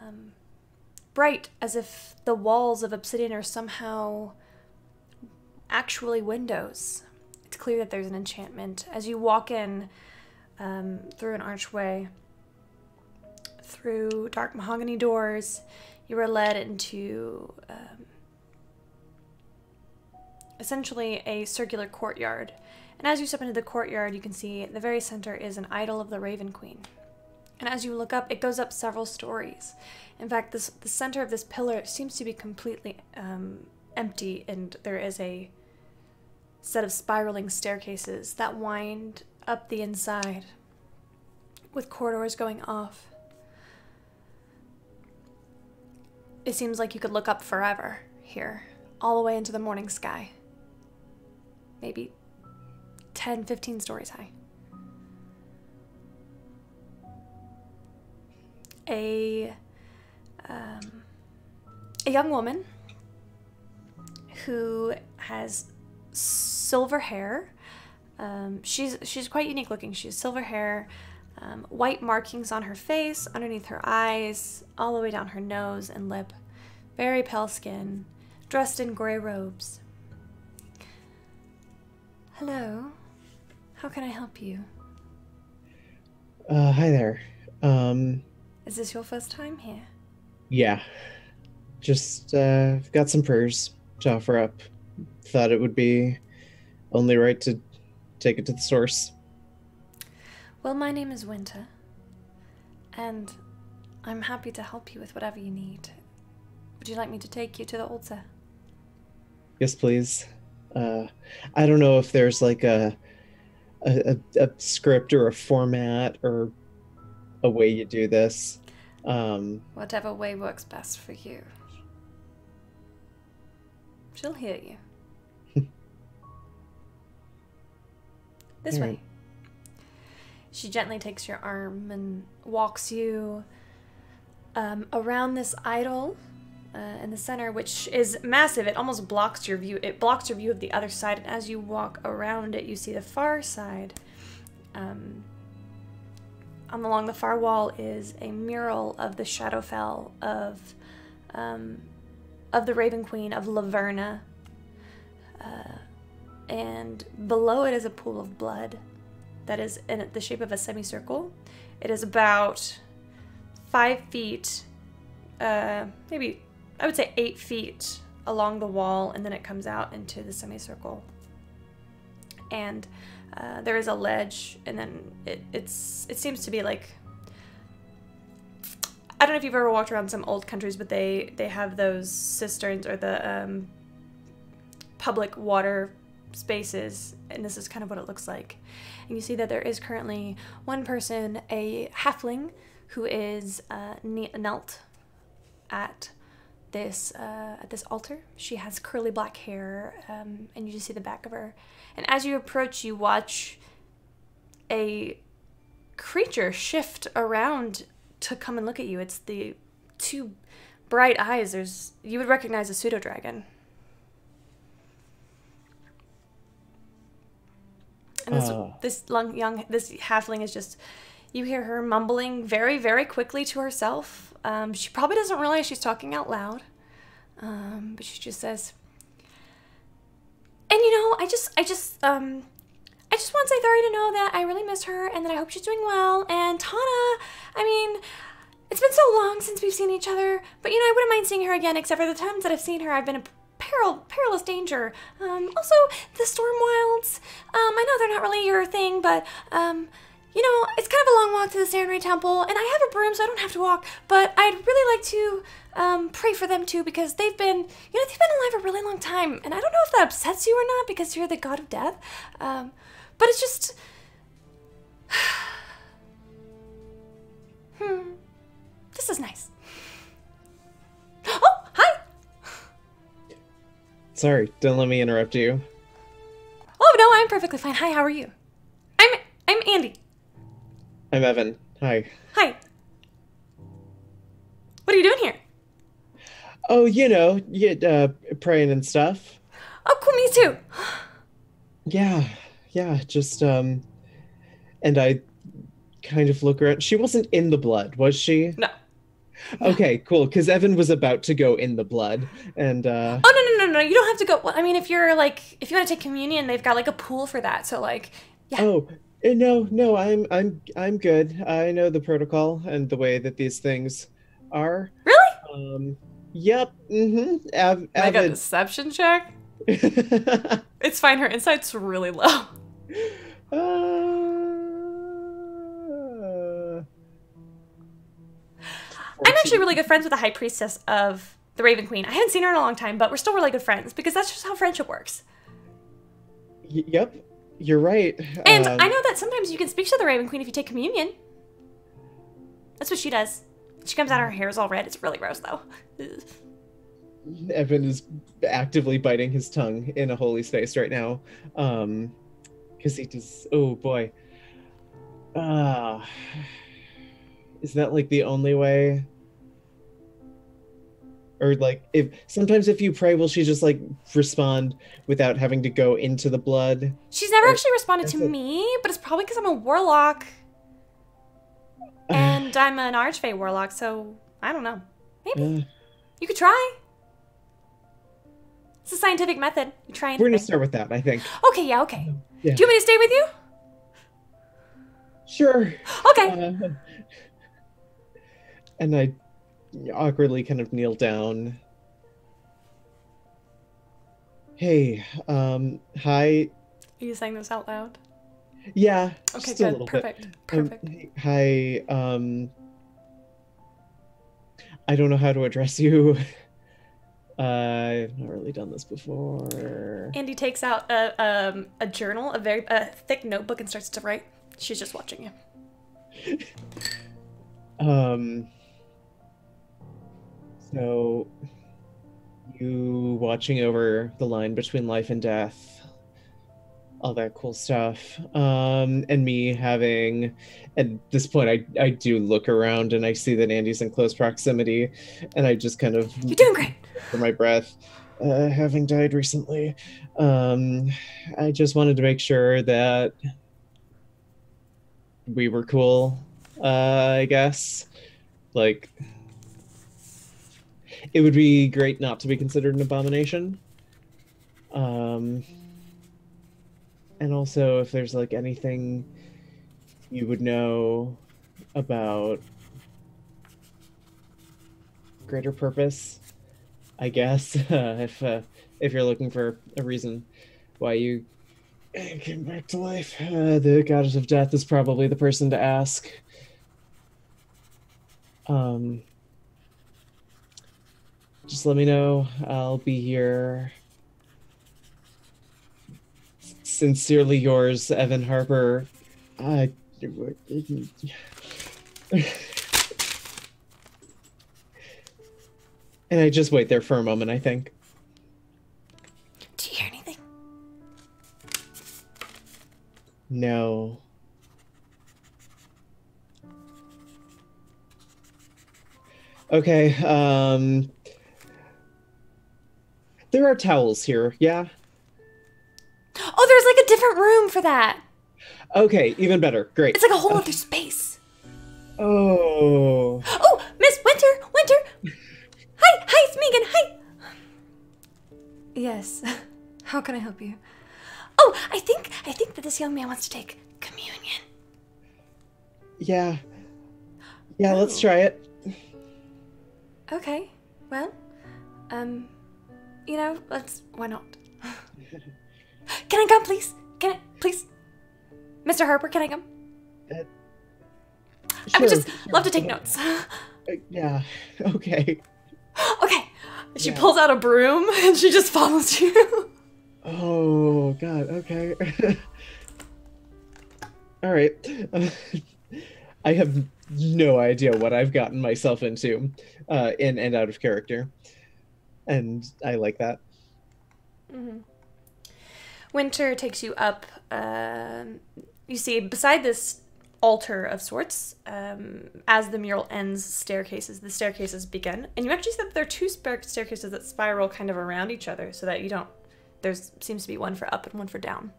um, bright, as if the walls of obsidian are somehow actually windows. It's clear that there's an enchantment. As you walk in um, through an archway, through dark mahogany doors, you are led into um, essentially a circular courtyard. And as you step into the courtyard, you can see the very center is an idol of the Raven Queen. And as you look up, it goes up several stories. In fact, this the center of this pillar seems to be completely um, empty, and there is a set of spiraling staircases that wind up the inside, with corridors going off. It seems like you could look up forever here, all the way into the morning sky. Maybe 10, 15 stories high. A um, a young woman who has silver hair. Um, she's she's quite unique looking. She has silver hair, um, white markings on her face, underneath her eyes, all the way down her nose and lip. Very pale skin, dressed in gray robes. Hello. How can I help you? Uh, hi there. Um, Is this your first time here? yeah. Just, uh, got some prayers to offer up. Thought it would be only right to take it to the source. Well, my name is Winter, and I'm happy to help you with whatever you need. Would you like me to take you to the altar? Yes, please. Uh, I don't know if there's like a, a a a script or a format or a way you do this. Um, Whatever way works best for you. She'll hear you. this way. She gently takes your arm and walks you um, around this idol uh, in the center, which is massive. It almost blocks your view. It blocks your view of the other side, and as you walk around it, you see the far side. Um, on along the far wall is a mural of the Shadowfell of um, of the Raven Queen of Laverna, uh, and below it is a pool of blood that is in the shape of a semicircle. It is about five feet, uh, maybe I would say eight feet along the wall, and then it comes out into the semicircle. And uh, there is a ledge, and then it, it's it seems to be like I don't know if you've ever walked around some old countries, but they they have those cisterns or the um, public water spaces, and this is kind of what it looks like. And you see that there is currently one person, a halfling, who is uh, kne- knelt at this uh, at this altar. She has curly black hair, um, and you just see the back of her. And as you approach, you watch a creature shift around to come and look at you. It's the two bright eyes. There's you would recognize a pseudo dragon. And this Ah. this long, young this halfling is just you hear her mumbling very very quickly to herself. Um, she probably doesn't realize she's talking out loud, um, but she just says, "And you know, I just I just um." I just want Zytharia to know that I really miss her and that I hope she's doing well. And Tana, I mean, it's been so long since we've seen each other, but you know, I wouldn't mind seeing her again, except for the times that I've seen her, I've been in peril, perilous danger. Um, also, the storm wilds. Um, I know they're not really your thing, but um, you know, it's kind of a long walk to the Sarenrae Temple, and I have a broom, so I don't have to walk. But I'd really like to um, pray for them too, because they've been, you know, they've been alive a really long time, and I don't know if that upsets you or not, because you're the god of death. Um, but it's just. hmm. This is nice. Oh, hi! Sorry, don't let me interrupt you. Oh no, I'm perfectly fine. Hi, how are you? I'm I'm Andy. I'm Evan. Hi. Hi. What are you doing here? Oh, you know, you, uh, praying and stuff. Oh, cool, me too. Yeah, yeah, just, um, and I kind of look around. She wasn't in the blood, was she? No. Okay, cool, because Evan was about to go in the blood, and, uh, Oh no no no no! You don't have to go. Well, I mean, if you're like, if you want to take communion, they've got like a pool for that. So like, yeah. oh, eh, no, no, I'm, I'm, I'm good. I know the protocol and the way that these things are. Really? Um, yep, mm-hmm, Av- Make a Avid. deception check. It's fine. Her insight's really low. Uh, I'm actually really good friends with the high priestess of the Raven Queen. I haven't seen her in a long time, but we're still really good friends because that's just how friendship works. Y- yep, you're right. And Um, I know that sometimes you can speak to the Raven Queen if you take communion. That's what she does. She comes out, her hair is all red. It's really gross, though. Evan is actively biting his tongue in a holy space right now. Um, because he does. Oh boy. Ah, is that like the only way? Or like, if sometimes if you pray, will she just like respond without having to go into the blood? She's never Oh, actually responded to a- me, but it's probably because I'm a warlock and I'm an archfey warlock, so I don't know. Maybe. Uh, You could try. It's a scientific method. You try we're gonna start with that, I think. Okay, yeah, okay. Yeah. Do you want me to stay with you? Sure. Okay. Uh, and I awkwardly kind of kneel down. Hey, um, hi. Are you saying this out loud? Yeah, Okay, just a good. little Perfect. bit. Um, Perfect. hi, um, I don't know how to address you. I've not really done this before. Andy takes out a um, a journal, a very a thick notebook, and starts to write. She's just watching you. Um, so you watching over the line between life and death, all that cool stuff. Um, and me having, at this point, I I do look around and I see that Andy's in close proximity, and I just kind of You're doing great. for my breath. Uh, having died recently, um, I just wanted to make sure that we were cool. Uh, I guess, like, it would be great not to be considered an abomination. Um, and also, if there's like anything you would know about greater purpose, I guess, uh, if uh, if you're looking for a reason why you came back to life, uh, the goddess of death is probably the person to ask. Um, just let me know. I'll be here Sincerely yours, Evan Harper. Uh, and I just wait there for a moment, I think. Do you hear anything? No. Okay, um There are towels here, yeah? A different room for that. Okay, even better. Great. It's like a whole other space. Oh. Oh, Miss Winter, Winter. Hi, hi, it's Megan. Hi. Yes. How can I help you? Oh, I think I think that this young man wants to take communion. Yeah. Yeah, let's Oh. try it. Okay. Well, um, you know, let's. Why not? can I come, please? Can I, please? Mr. Harper, can I come? I would just sure, love to take notes. Uh, Yeah. Okay. okay. She Yeah. pulls out a broom and she just follows you. Oh god, okay. All right. I have no idea what I've gotten myself into uh in and out of character. And I like that. hmm Winter takes you up. Um, you see, beside this altar of sorts, um, as the mural ends, staircases. The staircases begin, and you actually that there are two staircases that spiral kind of around each other, so that you don't. There seems to be one for up and one for down.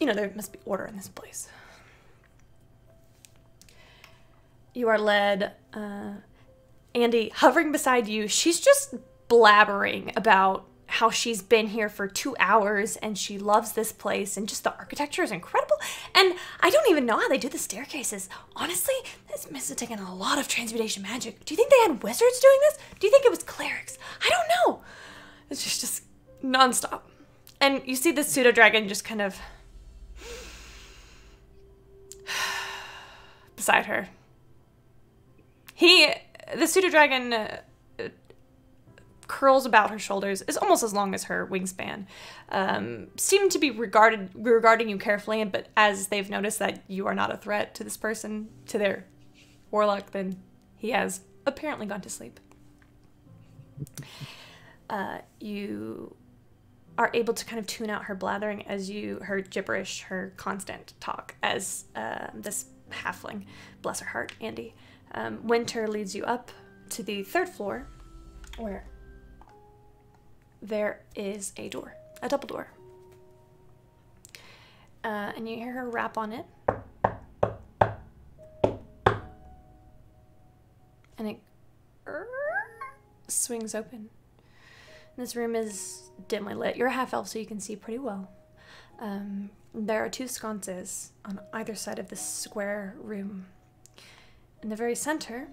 You know, there must be order in this place. You are led. Uh, Andy hovering beside you, she's just blabbering about how she's been here for two hours and she loves this place and just the architecture is incredible. And I don't even know how they do the staircases. Honestly, this must have taken a lot of transmutation magic. Do you think they had wizards doing this? Do you think it was clerics? I don't know. It's just just nonstop. And you see the pseudo dragon just kind of beside her. He, the pseudo dragon, uh, curls about her shoulders, is almost as long as her wingspan. Um, seem to be regarded regarding you carefully, but as they've noticed that you are not a threat to this person, to their warlock, then he has apparently gone to sleep. Uh, you are able to kind of tune out her blathering as you her gibberish, her constant talk as uh, this halfling, bless her heart, Andy. Um, Winter leads you up to the third floor, where there is a door, a double door, uh, and you hear her rap on it, and it swings open. This room is dimly lit. You're a half elf, so you can see pretty well. Um, there are two sconces on either side of this square room. In the very center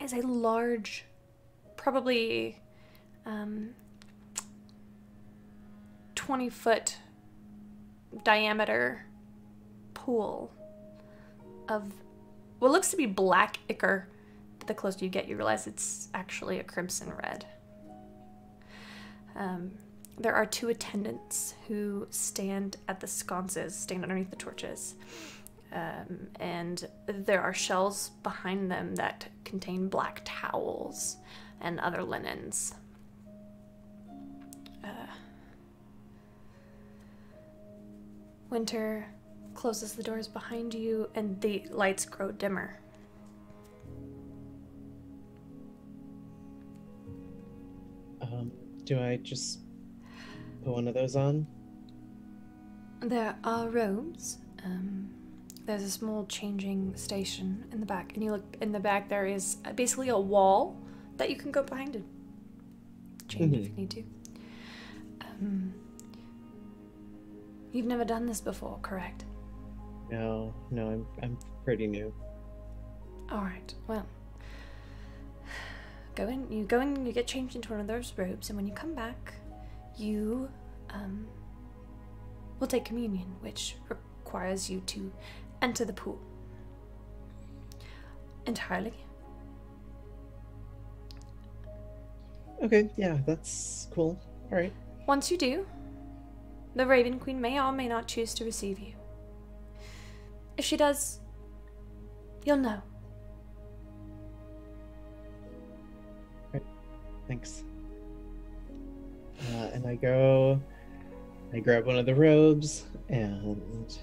is a large, probably um, 20 foot diameter pool of what looks to be black ichor, but the closer you get, you realize it's actually a crimson red. Um, there are two attendants who stand at the sconces, stand underneath the torches. Um, and there are shelves behind them that contain black towels and other linens. Uh, Winter closes the doors behind you, and the lights grow dimmer. Um, do I just put one of those on? There are robes. Um, there's a small changing station in the back, and you look in the back. There is basically a wall that you can go behind and change if you need to. Um, you've never done this before, correct? No, no, I'm I'm pretty new. All right. Well, go in. You go in. You get changed into one of those robes, and when you come back, you um, will take communion, which requires you to enter the pool entirely. Okay, yeah, that's cool. All right. Once you do, The Raven Queen may or may not choose to receive you. If she does, you'll know. Thanks. Uh, and I go, I grab one of the robes, and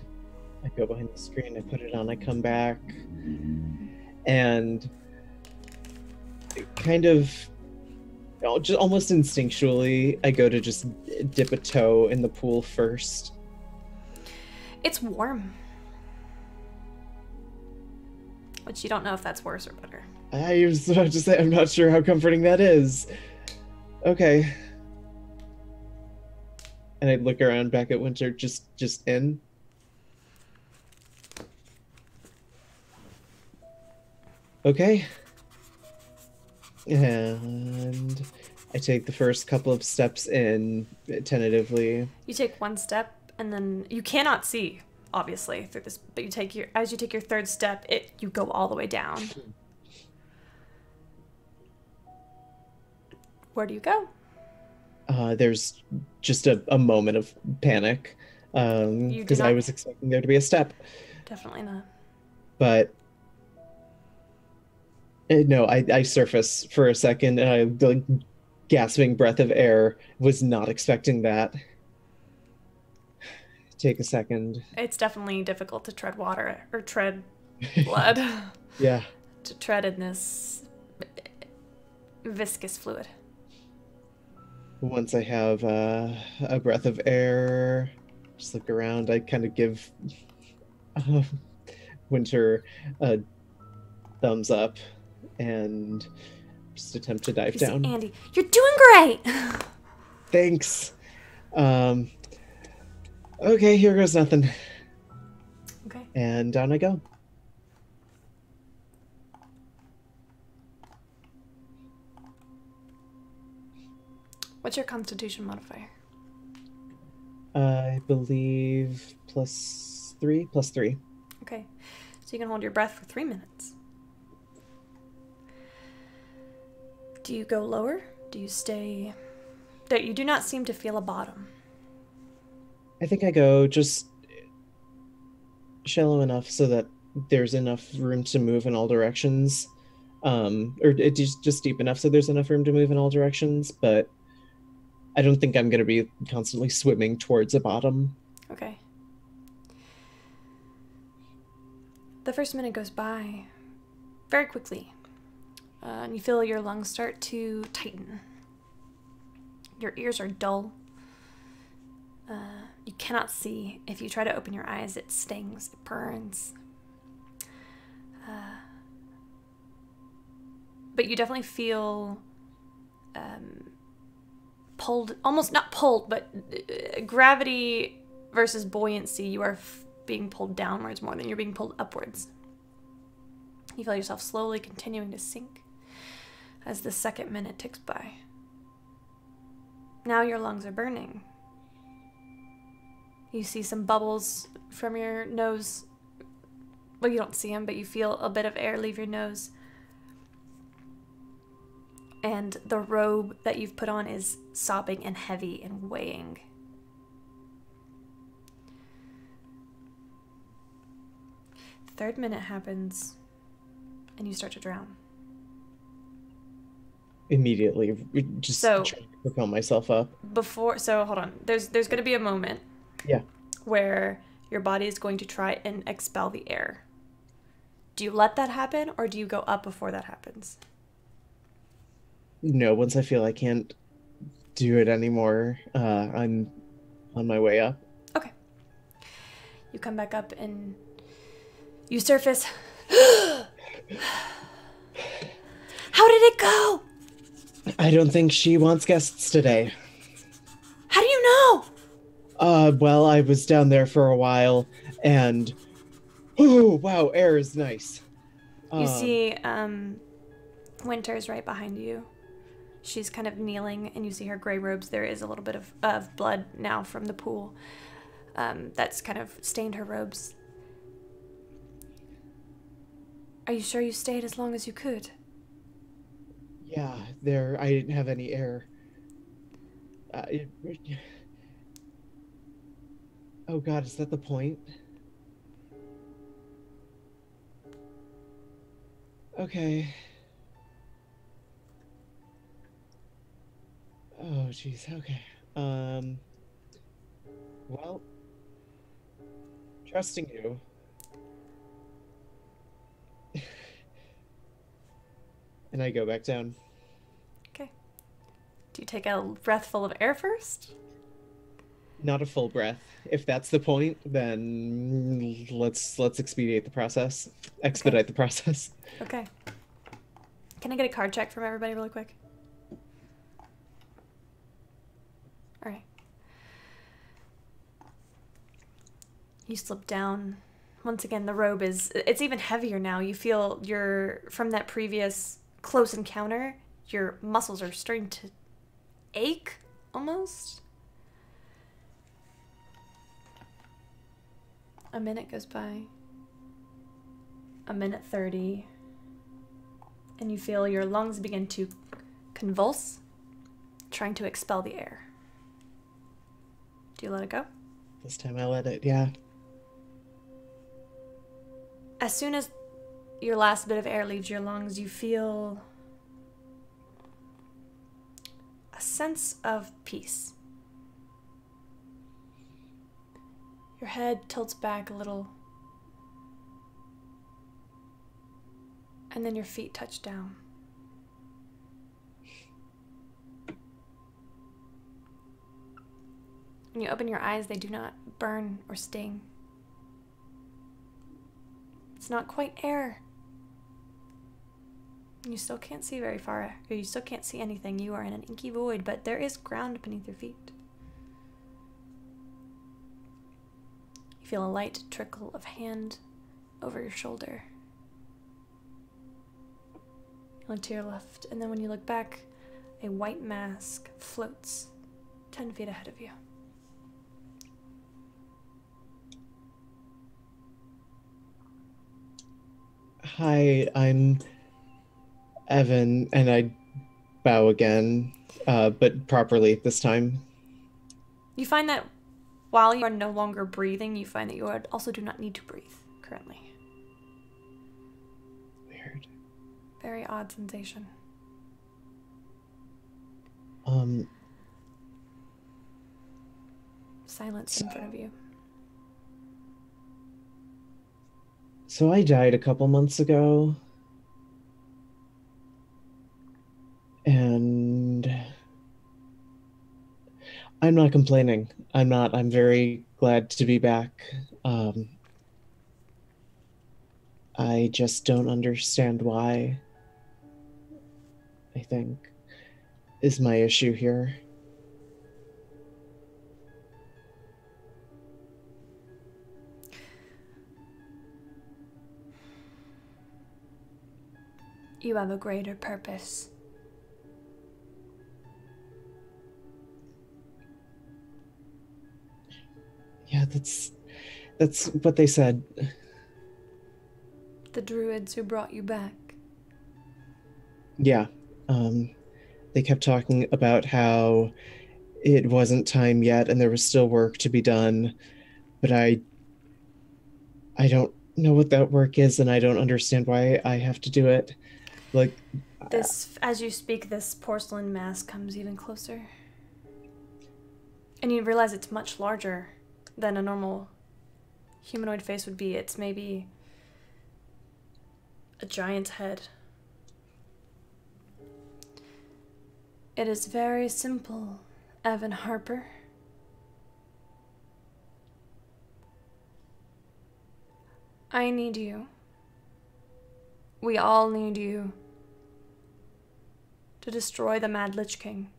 I go behind the screen. I put it on. I come back, and kind of, just almost instinctually, I go to just dip a toe in the pool first. It's warm. Which you don't know if that's worse or better. I was about to say, I'm not sure how comforting that is. Okay. And I look around back at Winter, just just in. Okay. And I take the first couple of steps in tentatively. You take one step and then you cannot see, obviously, through this but you take your as you take your third step, it you go all the way down. Where do you go? Uh, there's just a, a moment of panic um because I was expecting there to be a step. Definitely not. but uh, no, I, I surface for a second and I like gasping breath of air. Was not expecting that. Take a second. It's definitely difficult to tread water or tread blood. Yeah. to tread in this viscous fluid. Once I have uh, a breath of air, just look around. I kind of give uh, Winter a thumbs up and just attempt to dive down. Andy, you're doing great. Thanks. Um. Okay, here goes nothing. okay. And down I go. What's your constitution modifier? I believe plus three, plus three. Okay. So you can hold your breath for three minutes. Do you go lower? Do you stay. That you do not seem to feel a bottom. I think I go just shallow enough so that there's enough room to move in all directions. Um, or it is just deep enough so there's enough room to move in all directions, but I don't think I'm going to be constantly swimming towards a bottom. Okay. The first minute goes by very quickly, uh, and you feel your lungs start to tighten. Your ears are dull. Uh, you cannot see. If you try to open your eyes, it stings, it burns. Uh, but you definitely feel um, pulled, almost not pulled, but uh, gravity versus buoyancy, you are being pulled downwards more than you're being pulled upwards. You feel yourself slowly continuing to sink as the second minute ticks by. Now your lungs are burning. You see some bubbles from your nose. Well, you don't see them, but you feel a bit of air leave your nose. And the robe that you've put on is sopping and heavy and weighing. Third minute happens, and you start to drown. Immediately, just So- trying to propel myself up. before so hold on there's there's going to be a moment Yeah. where your body is going to try and expel the air do you let that happen or do you go up before that happens No, once I feel I can't do it anymore, uh, I'm on my way up. okay you come back up and you surface how did it go I don't think she wants guests today. how do you know Uh, well, I was down there for a while, and oh wow, air is nice. You Um, see, um, Winter's right behind you. She's kind of kneeling, and you see her gray robes. There is a little bit of, of blood now from the pool um, that's kind of stained her robes. Are you sure you stayed as long as you could? Yeah, there. I didn't have any air. Uh, it- Oh god, is that the point? Okay. Oh jeez, okay. Um well trusting you. And I go back down. Okay. Do you take a breath full of air first? Not a full breath. If that's the point, then let's let's expedite the process. Expedite the process. Okay. Can I get a card check from everybody really quick? All right. You slip down. Once again, the robe is it's even heavier now. You feel your from that previous close encounter, your muscles are starting to ache almost. A minute goes by. A minute 30. And you feel your lungs begin to convulse, trying to expel the air. Do you let it go? This time I let it, yeah. As soon as your last bit of air leaves your lungs, you feel a sense of peace. Your head tilts back a little, and then your feet touch down. When you open your eyes, they do not burn or sting. It's not quite air. You still can't see very far. You still can't see anything. You are in an inky void, but there is ground beneath your feet. You feel a light trickle of hand over your shoulder. You look to your left, and then when you look back, a white mask floats 10 feet ahead of you. Hi, I'm Evan, and I bow again, uh, but properly this time. You find that while you are no longer breathing, you find that you also do not need to breathe currently. Weird. Very odd sensation. Um, Silence in front of you. so I died a couple months ago. And I'm not complaining. I'm not. I'm very glad to be back. Um, I just don't understand why. I think is my issue here. You have a greater purpose. Yeah, that's that's what they said. The druids who brought you back. Yeah. Um, they kept talking about how it wasn't time yet and there was still work to be done, but I I don't know what that work is and I don't understand why I have to do it. Like This, as you speak, this porcelain mask comes even closer. And you realize it's much larger than a normal humanoid face would be. It's maybe a giant's head. It is very simple, Evan Harper. I need you. We all need you to destroy the Mad Lich King,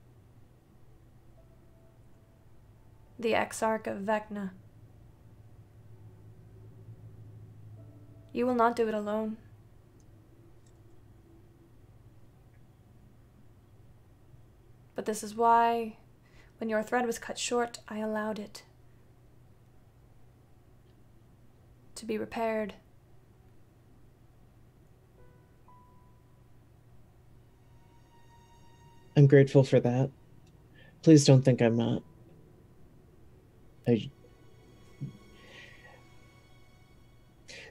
the Exarch of Vecna. You will not do it alone. But this is why, when your thread was cut short, I allowed it to be repaired. I'm grateful for that. Please don't think I'm not. I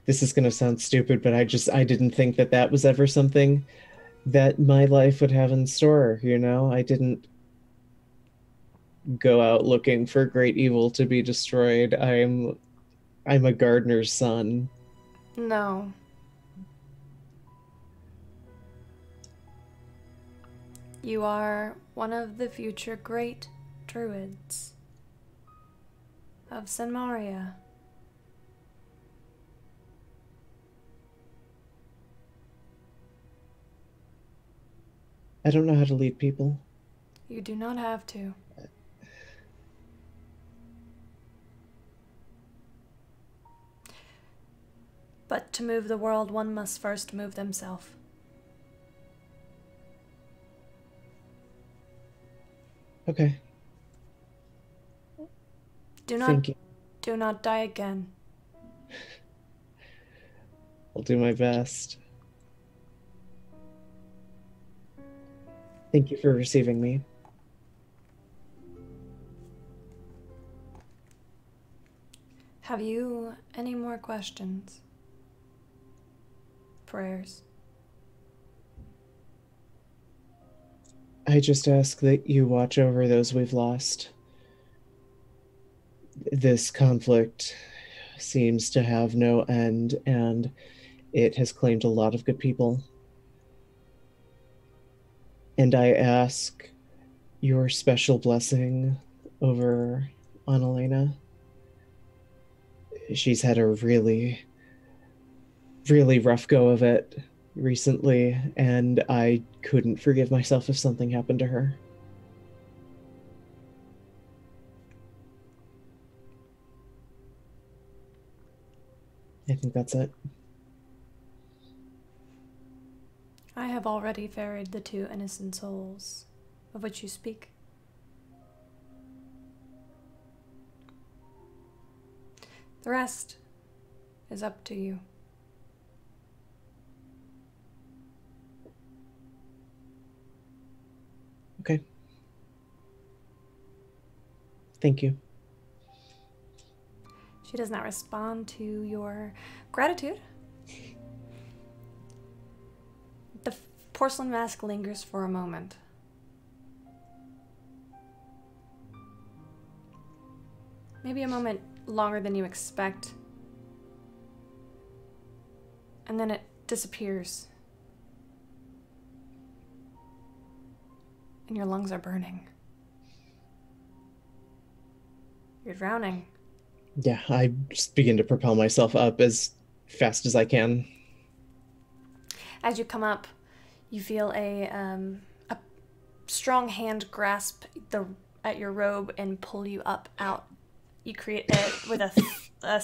this is going to sound stupid, but I just I didn't think that that was ever something that my life would have in store. You know, I didn't go out looking for great evil to be destroyed. I'm I'm a gardener's son. No. You are one of the future great druids of San Maria. I don't know how to lead people. You do not have to. But to move the world, one must first move themselves. Okay, Do not thank you. do not die again. I'll do my best. Thank you for receiving me. Have you any more questions? Prayers. I just ask that you watch over those we've lost. This conflict seems to have no end, and it has claimed a lot of good people. And I ask your special blessing over Annalena. She's had a really, really rough go of it recently, and I couldn't forgive myself if something happened to her. I think that's it. I have already ferried the two innocent souls of which you speak. The rest is up to you. Okay. Thank you. She does not respond to your gratitude. The porcelain mask lingers for a moment. Maybe a moment longer than you expect. And then it disappears. And your lungs are burning. You're drowning. Yeah, I just begin to propel myself up as fast as I can. As you come up, you feel a um, a strong hand grasp the at your robe and pull you up out. You create it with a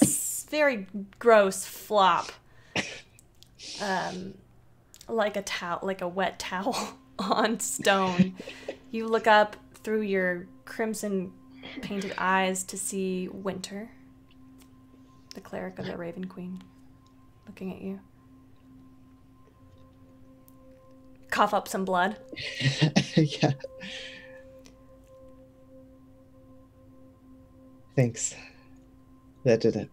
very gross flop, um, like a towel, like a wet towel on stone. You look up through your crimson painted eyes to see Winter, the cleric of the Raven Queen, looking at you. Cough up some blood. yeah. Thanks. That did it.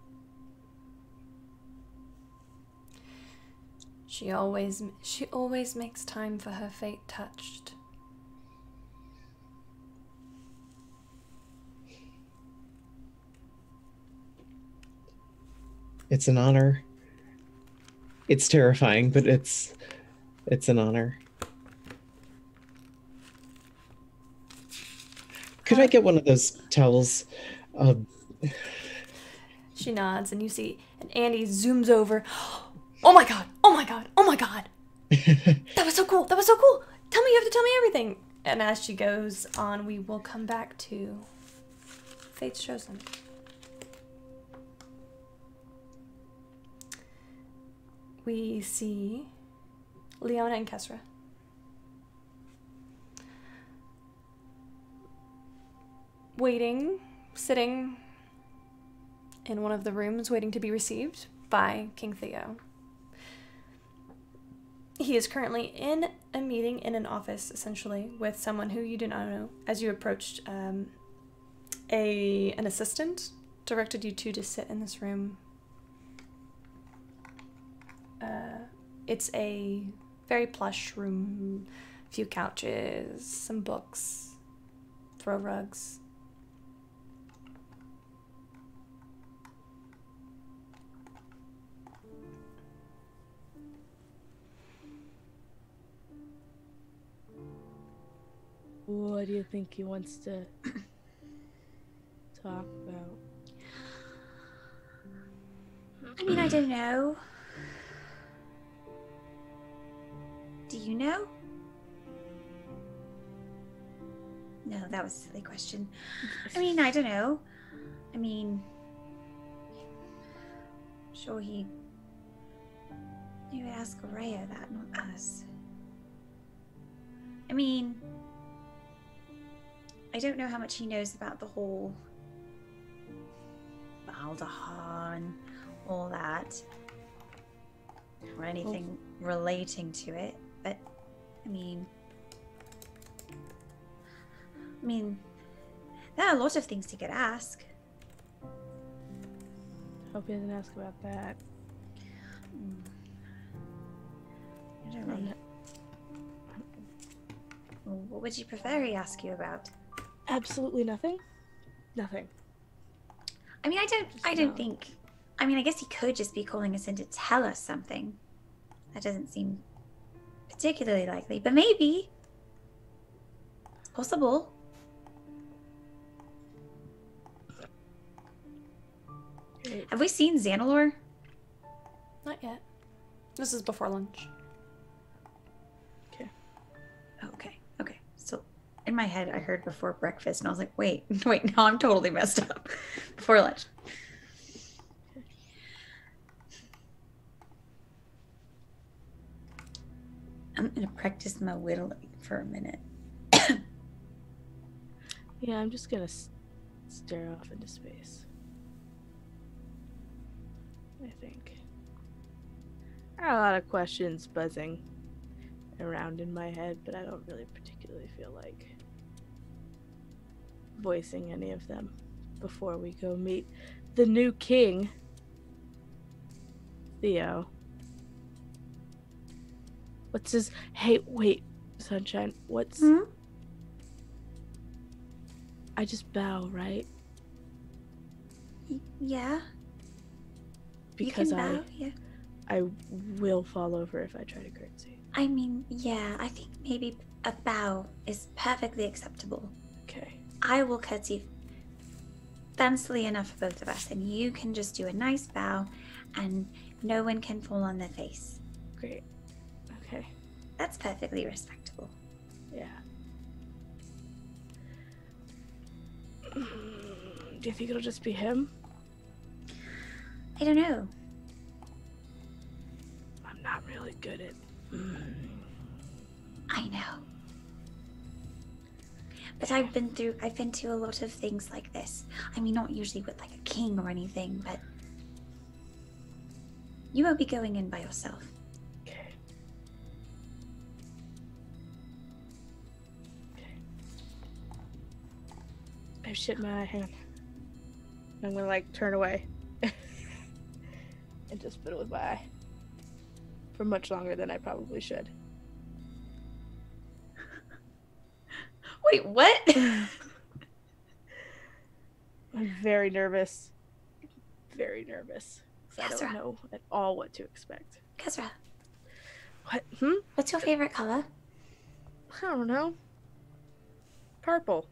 She always she always makes time for her fate touched. It's an honor. It's terrifying, but it's it's an honor. Could I get one of those towels? Uh, She nods and you see and Andy zooms over. Oh my god. Oh my god. Oh my god. That was so cool. That was so cool. Tell me you have to tell me everything. And as she goes on, we will come back to Fate's Chosen. We see Leona and Kesra. Waiting, sitting in one of the rooms, waiting to be received by King Theo. He is currently in a meeting in an office, essentially, with someone who you do not know. As you approached, um, a an assistant directed you to to sit in this room. Uh, it's a very plush room, A few couches, some books, throw rugs. What do you think he wants to talk about? I mean, I don't know. Do you know? No, that was a silly question. I mean, I don't know. I mean, sure he. He would ask Araya that, not us. I mean, I don't know how much he knows about the whole Baldahan, all that, or anything relating to it. I mean, I mean, there are a lot of things he could ask. Hope he doesn't ask about that. Mm. I don't really. What would you prefer he ask you about? Absolutely nothing. Nothing. I mean, I don't. I don't think. I mean, I guess he could just be calling us in to tell us something. That doesn't seem particularly likely, but maybe. Possible. Have we seen Xanalor? Not yet. This is before lunch. Okay. Oh, okay. Okay. So in my head, I heard before breakfast, and I was like, wait, wait, no, I'm totally messed up. before lunch. I'm gonna practice my whittling for a minute. Yeah, I'm just gonna s- stare off into space. I think. There are a lot of questions buzzing around in my head, but I don't really particularly feel like voicing any of them before we go meet the new king, Theo. What's his. Hey, wait, Sunshine. What's. Hmm? I just bow, right? Y- Yeah. Because I bow. Yeah. I will fall over if I try to curtsy. I mean, yeah. I think maybe a bow is perfectly acceptable. Okay. I will curtsy fancily enough for both of us, and you can just do a nice bow, and no one can fall on their face. Great. That's perfectly respectable. Yeah. Do you think it'll just be him? I don't know. I'm not really good at. I know. But I've been through I've been to a lot of things like this. I mean not usually with like a king or anything, but you won't be going in by yourself. Shit my on. I'm gonna like turn away and just fiddle with my eye for much longer than I probably should. Wait, what? I'm very nervous. Very nervous. I don't know at all what to expect. Kesra, What? Hmm? what's your favorite color? I don't know. Purple.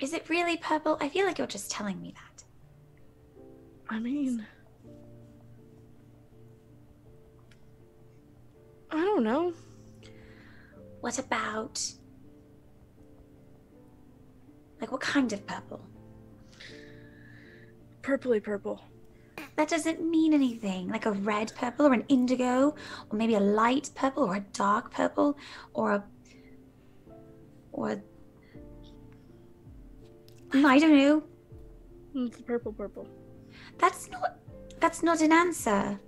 Is it really purple? I feel like you're just telling me that. I mean, I don't know. What about like what kind of purple? Purpley purple. That doesn't mean anything. Like a red purple or an indigo, or maybe a light purple or a dark purple, or a or Mm, I don't know. Mm, It's purple purple. That's not that's not an answer.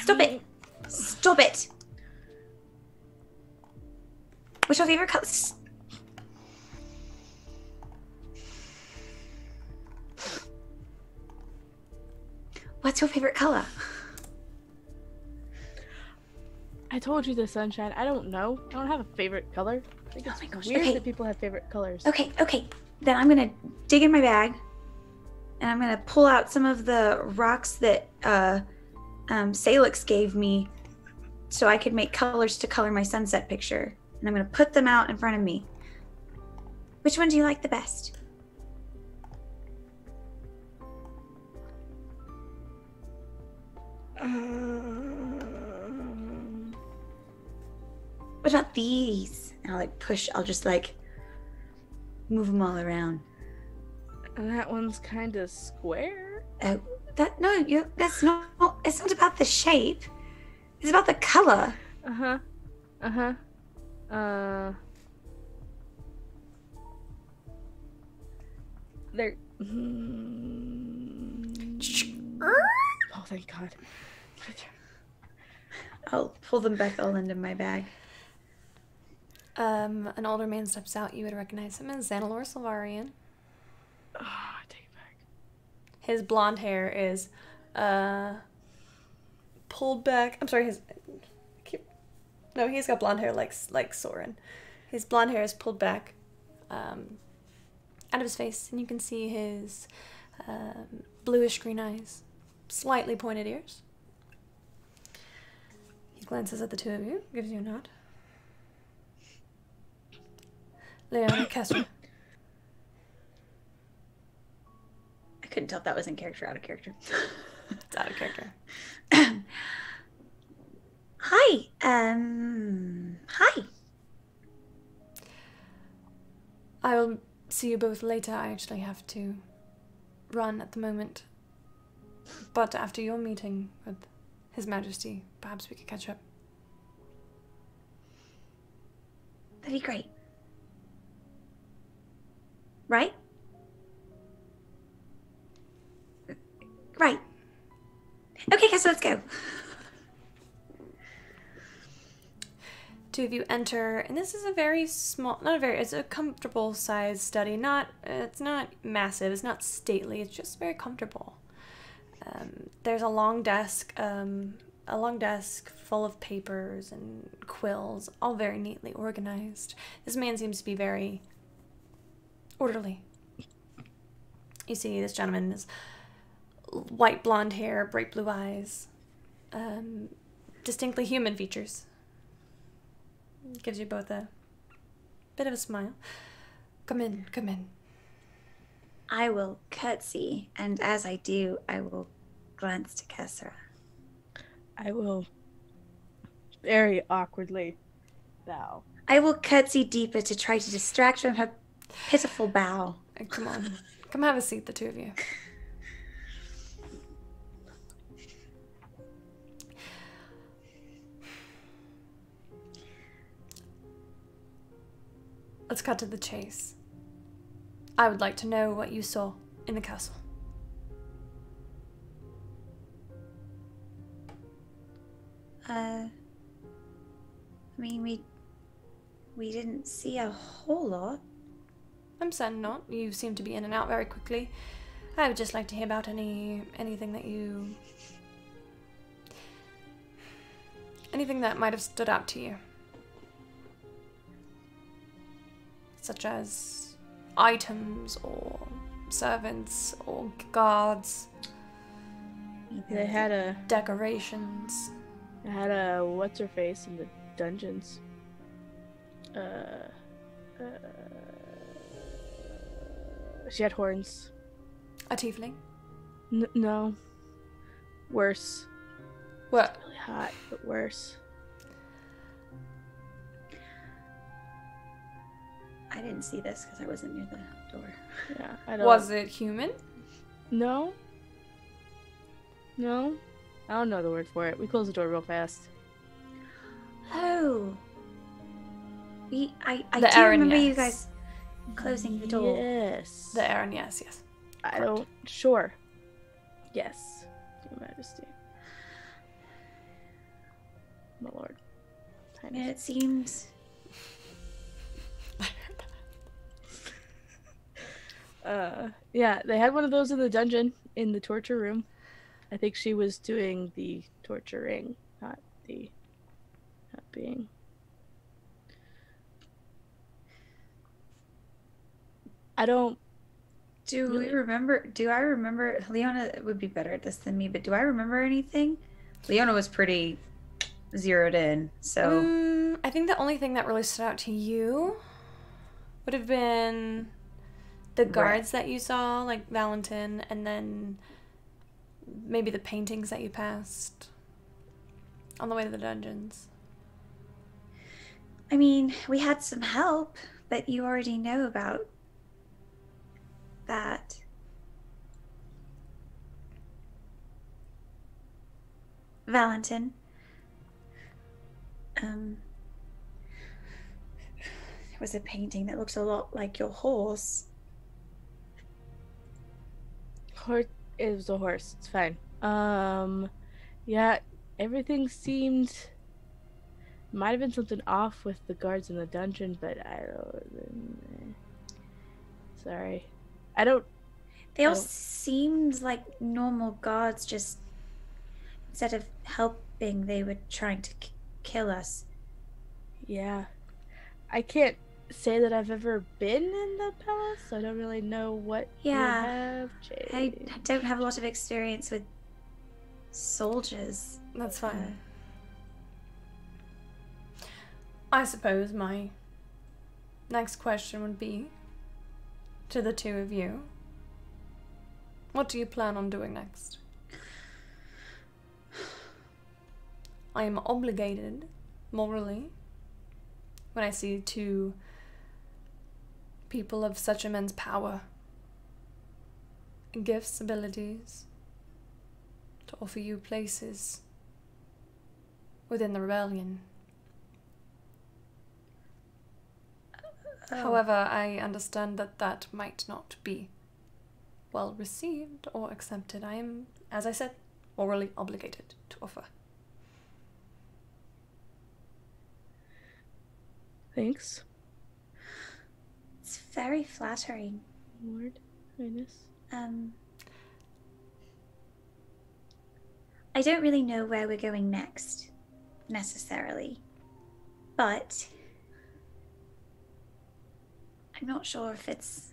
Stop it. Stop it. What's your favorite color? What's your favorite color? I told you the sunshine. I don't know. I don't have a favorite color. I think Oh my gosh, weird okay. that people have favorite colors. Okay, okay. Then I'm gonna dig in my bag, and I'm gonna pull out some of the rocks that uh, um, Salix gave me, so I could make colors to color my sunset picture. And I'm gonna put them out in front of me. Which one do you like the best? Um, What about these? And I'll like push. I'll just like move them all around. and that one's kind of square. Oh, that no, you. That's not. It's not about the shape. It's about the color. Uh huh. Uh huh. Uh. There. Oh, thank God. I'll pull them back all into my bag. Um, an older man steps out. You would recognize him as Xanalor Silvarian. Oh, I take it back. His blonde hair is uh pulled back. I'm sorry, his keep- no, he's got blonde hair like like Soren. His blonde hair is pulled back um, out of his face, and you can see his um, bluish green eyes, slightly pointed ears. He glances at the two of you, gives you a nod. Leon Kesra. I couldn't tell if that was in character or out of character. It's out of character. Hi. Um. Hi. I will see you both later. I actually have to run at the moment. But after your meeting with His Majesty, perhaps we could catch up. That'd be great. Right? Right. Okay, guys, let's go. Two of you enter, and this is a very small, not a very, it's a comfortable sized study. Not, it's not massive, it's not stately, it's just very comfortable. Um, there's a long desk, um, a long desk full of papers and quills, all very neatly organized. This man seems to be very orderly. You see, this gentleman is white blonde hair, bright blue eyes, um, distinctly human features. Gives you both a bit of a smile. Come in, come in. I will curtsy, and as I do, I will glance to Kesra. I will very awkwardly bow. I will curtsy deeper to try to distract from her pitiful bow. Come on. Come have a seat, the two of you. Let's cut to the chase. I would like to know what you saw in the castle. Uh, I mean, we we didn't see a whole lot. I'm certain not. You seem to be in and out very quickly. I would just like to hear about any anything that you anything that might have stood out to you. Such as items or servants or guards, They had a decorations. they had a what's her face in the dungeons. Uh, uh, she had horns. A tiefling. N- no, worse. What? Really hot, but worse. I didn't see this because I wasn't near the door. Yeah, I don't. Was it human? No. No. I don't know the word for it. We closed the door real fast. Oh. We, I, I The do remember you guys closing the door. Yes. The Aaron, yes, yes. I don't. Sure. Yes, Your Majesty. My lord. Yeah, it seems. Uh, yeah, they had one of those in the dungeon in the torture room. I think she was doing the torturing, not the not being. I don't. Do Really? we remember? Do I remember? Leona would be better at this than me, but do I remember anything? Leona was pretty zeroed in, so Mm, I think the only thing that really stood out to you would have been the Right. guards that you saw, like Valentin, and then maybe the paintings that you passed on the way to the dungeons. I mean, we had some help, but you already know about that. Valentin. Um, there was a painting that looked a lot like your horse. Horse. It was a horse. It's fine. Um, yeah. Everything seemed. Might have been something off with the guards in the dungeon, but I don't. Sorry, I don't. They all seemed like normal guards, just instead of helping, they were trying to k- kill us. Yeah, I can't say that I've ever been in the palace. So I don't really know what. would Yeah, have I don't have a lot of experience with soldiers. That's Uh, fine. I suppose my next question would be to the two of you. What do you plan on doing next? I am obligated, morally, when I see two people of such immense power, gifts, abilities, to offer you places within the rebellion. Oh. However, I understand that that might not be well received or accepted. I am, as I said, morally obligated to offer. Thanks, It's very flattering. Lord Highness. Um, I don't really know where we're going next, necessarily, but I'm not sure if it's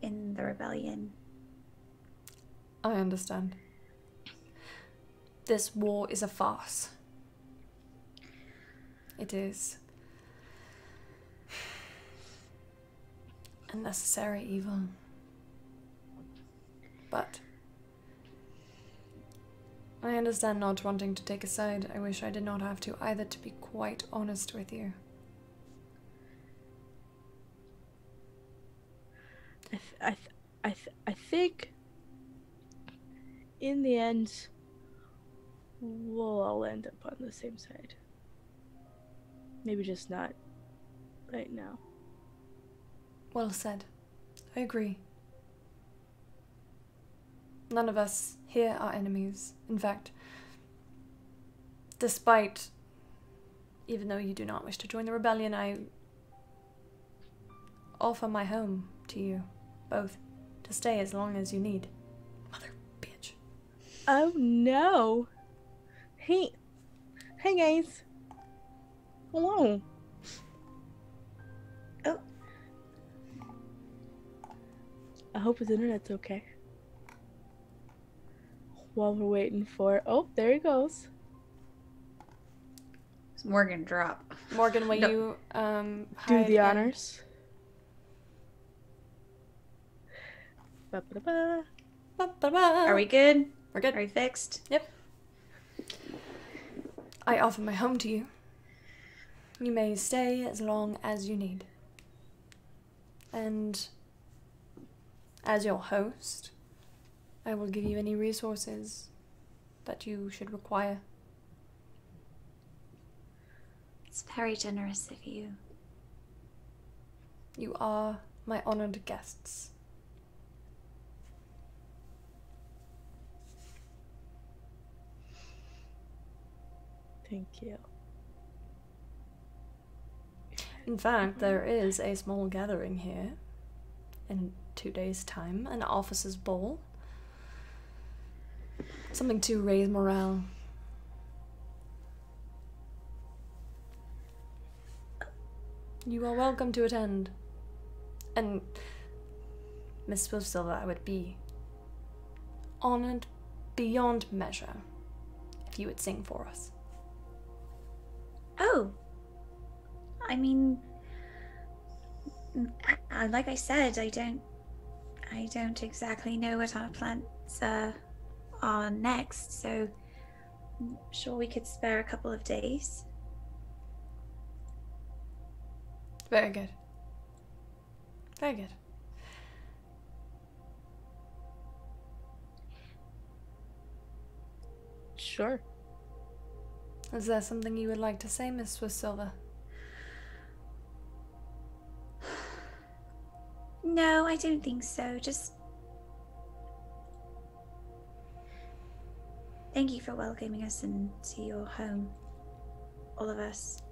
in the rebellion. I understand. This war is a farce. It is a necessary evil. But I understand not wanting to take a side. I wish I did not have to either, to be quite honest with you. I, th- I, th- I, I think in the end, we'll all end up on the same side. Maybe just not right now. Well said. I agree. None of us here are enemies. In fact, despite, even though you do not wish to join the rebellion, I offer my home to you both to stay as long as you need. Mother bitch. Oh no! Hey, hey guys. Hello. Oh. I hope his internet's okay. While we're waiting for, oh, there he goes. It's Morgan drop. Morgan, will No. you um Do hide the and- honors. Ba-ba-da-ba. Ba-ba-ba. Are we good? We're good. Are we fixed? Yep. I offer my home to you. You may stay as long as you need. And as your host, I will give you any resources that you should require. It's very generous of you. You are my honored guests. Thank you. In fact, there is a small gathering here in two days' time, an officers' ball. Something to raise morale. You are welcome to attend. And Miss Silver, I would be honored beyond measure if you would sing for us. Oh. I mean, uh, like I said, I don't, I don't exactly know what our plans uh, are next. So, I'm sure we could spare a couple of days. Very good. Very good. Sure. Is there something you would like to say, Miss Swiss Silver? No, I don't think so. Just thank you for welcoming us into your home, all of us.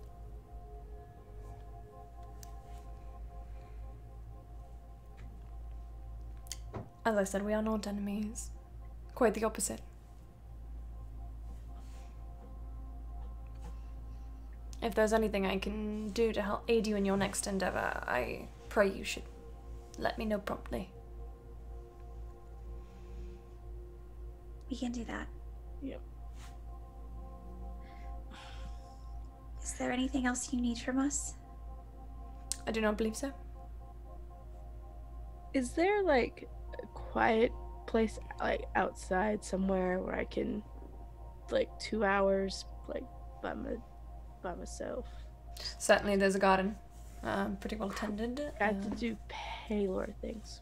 As I said, we are not enemies. Quite the opposite. If there's anything I can do to help aid you in your next endeavor, I pray you should let me know promptly. We can do that. Yep. Is there anything else you need from us? I do not believe so. Is there like a quiet place like outside somewhere where I can like two hours like by my by myself? Certainly, there's a garden, um, pretty well tended. I have to uh, do Pelor things.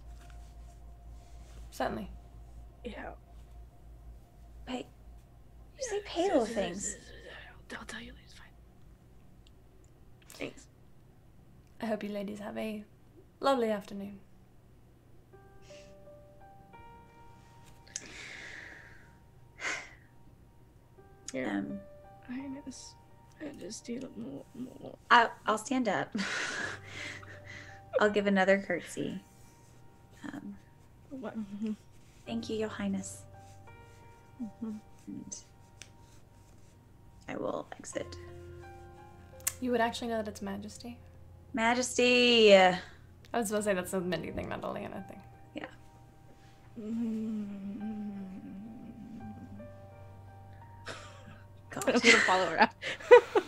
certainly. Yeah. Wait, you say payroll things. I'll tell you later. It's fine. Thanks. I hope you ladies have a lovely afternoon. Here, Um, Highness. I just need a more, more. I'll, I'll stand up. I'll give another curtsy. Um, What? mhm, thank you, Your Highness. mhm. And I will exit. You would actually know that it's Majesty. Majesty! I was supposed to say that's a Mindy thing, not a Leanna thing. I'm God. gonna follow her out.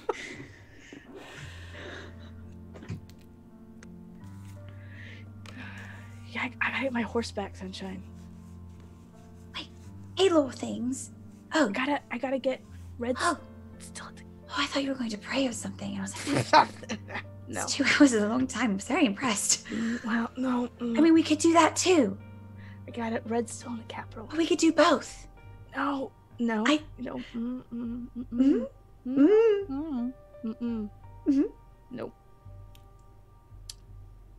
yeah, I, I gotta my horse back, Sunshine. Halo things. Oh, I gotta, I gotta get red. Oh. Still oh, I thought you were going to pray or something. I was like, no. two hours is a long time. I'm very impressed. Mm, Well, no. mm, I mean, we could do that too. I got it. Red's still in the capital. Or we could do both. No, no, I- no. Mm, mm, mm, Mhm. mm, Mm. mm, mm, mm. Mhm. Nope.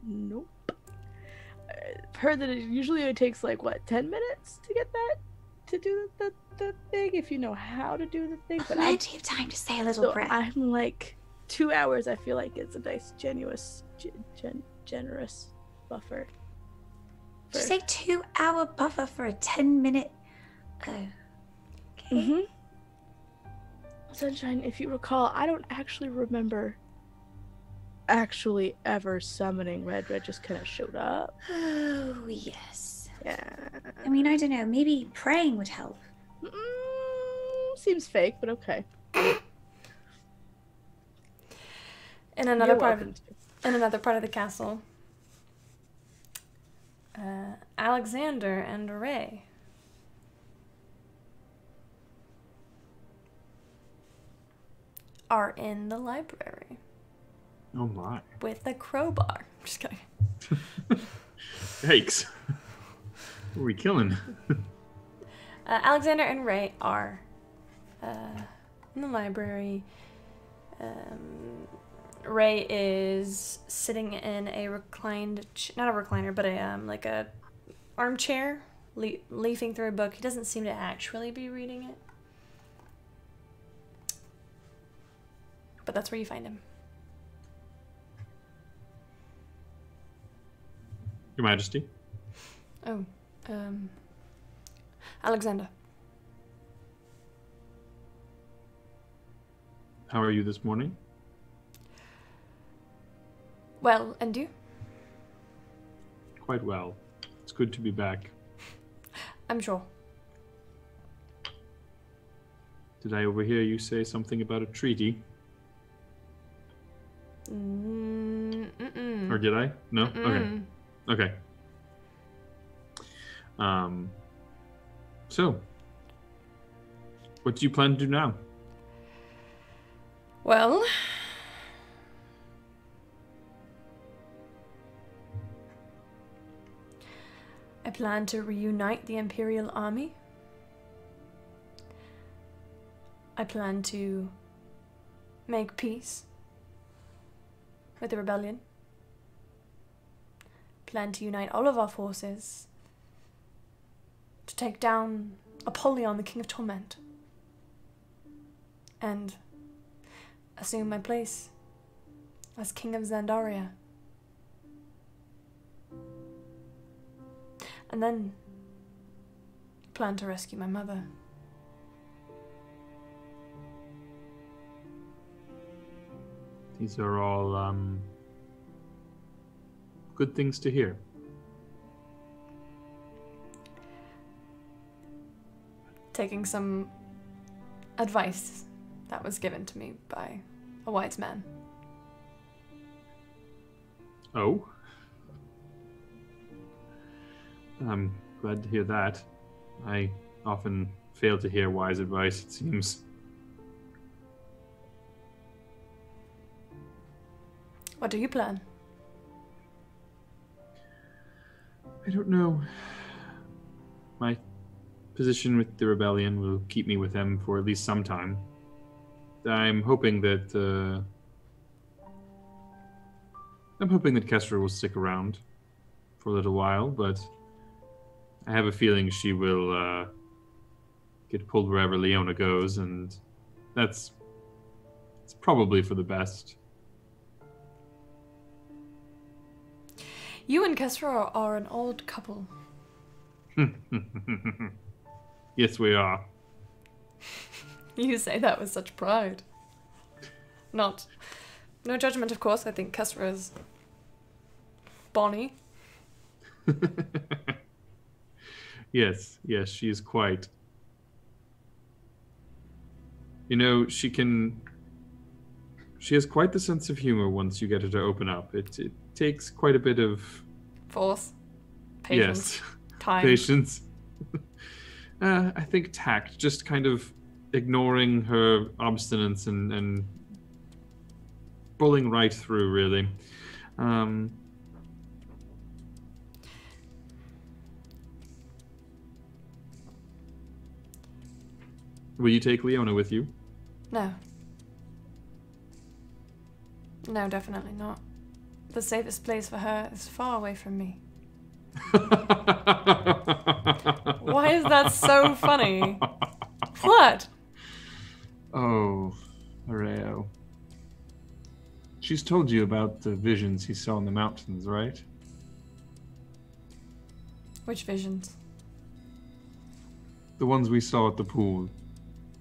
Nope. I've heard that it usually only takes like what ten minutes to get that to do the, the, the thing if you know how to do the thing. But I, Plenty of time to say a little so prayer. I'm like two hours. I feel like it's a nice, genuous, gen, gen, generous buffer. For- say two hour buffer for a 10 minute? Oh. Okay. Mm-hmm. Sunshine, if you recall, I don't actually remember actually ever summoning Red. Red just kind of showed up. Oh, yes. Yeah. I mean, I don't know. Maybe praying would help. Mm, seems fake, but okay. In another You're part of in another part of the castle, uh, Alexander and Ray are in the library Oh my. with a crowbar. Just kidding. Yikes. What are we killing? Uh, Alexander and Ray are uh, in the library. Um, Ray is sitting in a reclined, ch- not a recliner, but a um, like a armchair, le- leafing through a book. He doesn't seem to actually be reading it, But that's where you find him. Your Majesty. Oh, um, Alexander. How are you this morning? Well, and you? Quite well. It's good to be back. I'm sure. Did I overhear you say something about a treaty? Mm, mm-mm. Or did I? No? Okay. Mm-mm. Okay. Um so what do you plan to do now? Well, I plan to reunite the Imperial Army. I plan to make peace with the rebellion. Plan to unite all of our forces to take down Apollyon, the King of Torment, and assume my place as King of Zandaria. And then plan to rescue my mother. These are all um good things to hear. Taking some advice that was given to me by a wise man. Oh. I'm glad to hear that. I often fail to hear wise advice, it seems. What do you plan? I don't know. My position with the rebellion will keep me with them for at least some time. I'm hoping that uh, I'm hoping that Kesra will stick around for a little while, but I have a feeling she will uh, get pulled wherever Leona goes, and that's it's probably for the best. You and Kesra are an old couple. yes, we are. You say that with such pride. Not. No judgment, of course. I think Kesra is. Bonnie. yes, yes, she is quite. You know, she can. She has quite the sense of humor once you get her to open up. It, it takes quite a bit of. Force. Patience. Yes. Time. Patience. uh, I think tact, just kind of ignoring her obstinance and, and pulling right through, really. Um, will you take Leona with you? No. No, definitely not. The safest place for her is far away from me. Why is that so funny? What? Oh, Areo. She's told you about the visions he saw in the mountains, right? Which visions? The ones we saw at the pool.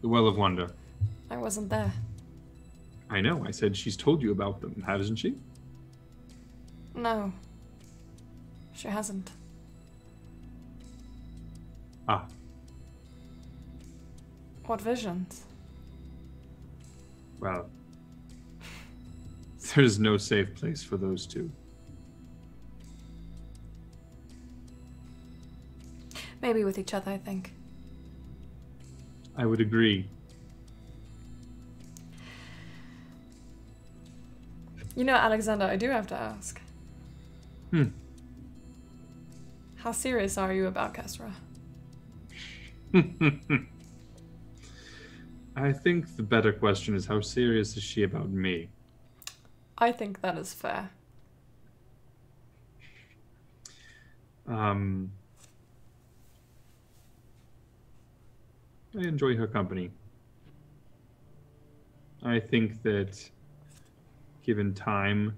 The Well of Wonder. I wasn't there. I know, I said she's told you about them, hasn't she? No. She hasn't. Ah, What visions? well. There's no safe place for those two. Maybe with each other, I think. I would agree. You know, Alexander, I do have to ask. Hmm. How serious are you about Kesra? I think the better question is how serious is she about me? I think that is fair. Um, I enjoy her company. I think that, given time,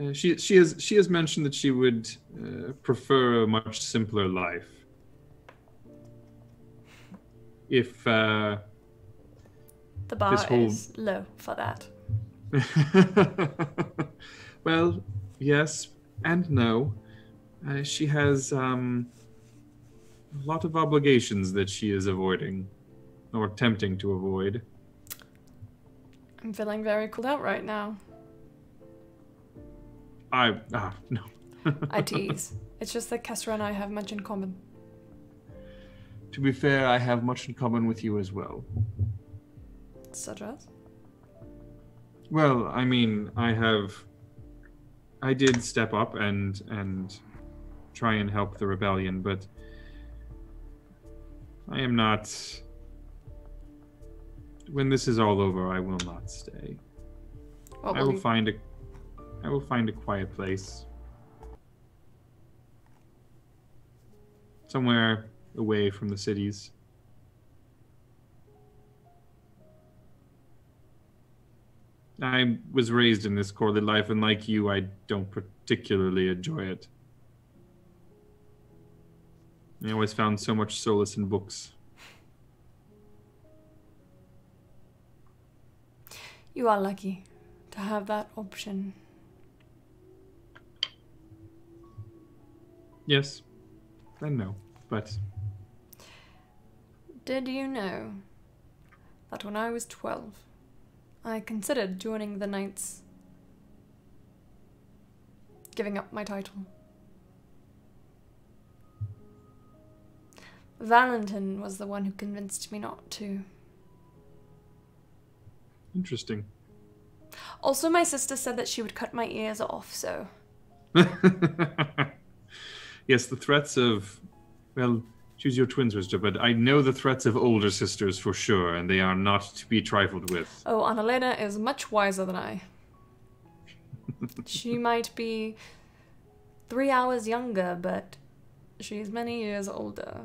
uh, she she has she has mentioned that she would uh, prefer a much simpler life. If uh, The bar whole- is low for that. well, yes and no. Uh, she has um, a lot of obligations that she is avoiding, or attempting to avoid. I'm feeling very cooled out right now. I ah no. I tease. It's just that Kesra and I have much in common. to be fair, I have much in common with you as well. Such as? Well, I mean, I have. I did step up and and try and help the rebellion, but I am not. When this is all over, I will not stay. What I will will you- find a. I will find a quiet place. Somewhere away from the cities. I was raised in this courtly life, and like you, I don't particularly enjoy it. I always found so much solace in books. You are lucky to have that option. Yes, I know, but Did you know that when I was 12, I considered joining the Knights, giving up my title? Valentin was the one who convinced me not to. interesting. Also, my sister said that she would cut my ears off, so. yes, the threats of, well, choose your twin sister, but I know the threats of older sisters for sure, and they are not to be trifled with. Oh, Annalena is much wiser than I. she might be three hours younger, but she's many years older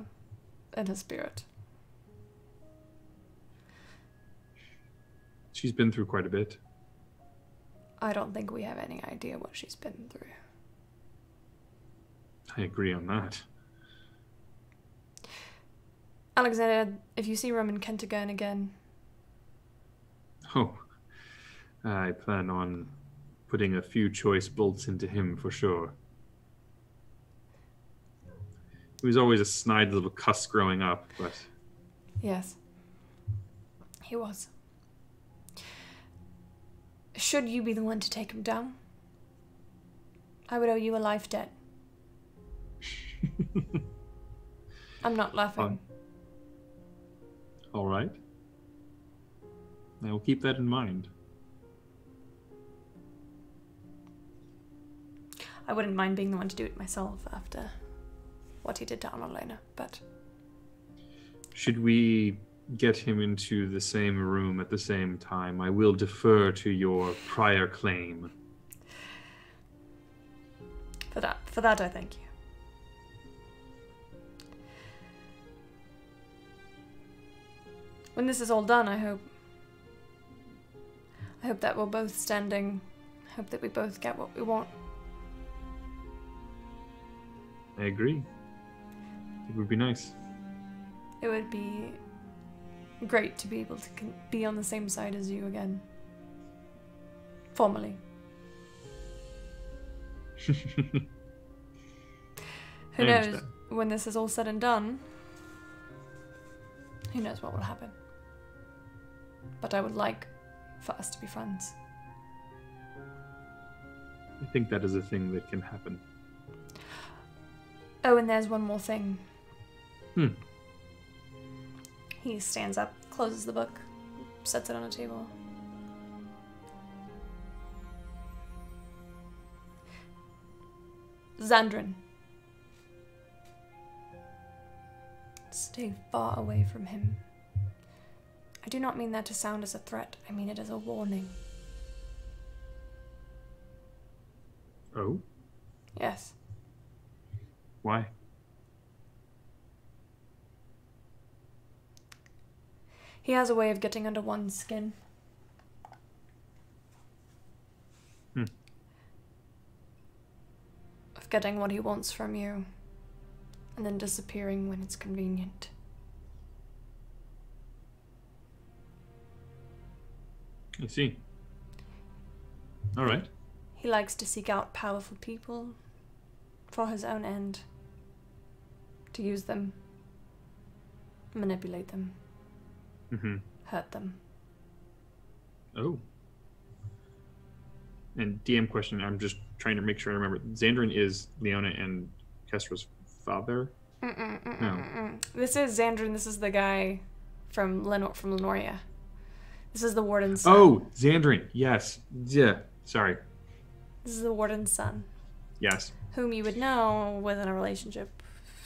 in her spirit. She's been through quite a bit. I don't think we have any idea what she's been through. I agree on that. Alexander, if you see Roman Kentigern again, Oh, I plan on putting a few choice bolts into him for sure. He was always a snide little cuss growing up, but yes, he was. Should you be the one to take him down, I would owe you a life debt. I'm not laughing. Um, all right. I will keep that in mind. I wouldn't mind being the one to do it myself after what he did to Annalena, but Should we get him into the same room at the same time, I will defer to your prior claim. for that, for that, I thank you. When this is all done, I hope. I hope that we're both standing. I hope that we both get what we want. I agree. It would be nice. It would be great to be able to be on the same side as you again. Formally. Who knows when this is all said and done? Who knows what will happen? But I would like for us to be friends. I think that is a thing that can happen. Oh, and there's one more thing. Hmm. He stands up, closes the book, sets it on a table. Xandrin. Stay far away from him. I do not mean that to sound as a threat, I mean it as a warning. Oh? Yes. Why? He has a way of getting under one's skin. Hmm. Of getting what he wants from you, and then disappearing when it's convenient. I see. All right. He likes to seek out powerful people for his own end, to use them, manipulate them, Mm-hmm. hurt them. Oh. And DM question. I'm just trying to make sure I remember. Xandrin is Leona and Kesra's father. Mm-mm, mm-mm, No. This is Xandrin. This is the guy from Lenor from Lenoria. This is the warden's son. Oh, Xandrin. Yes. Yeah. Sorry. This is the warden's son, Yes. whom you would know was in a relationship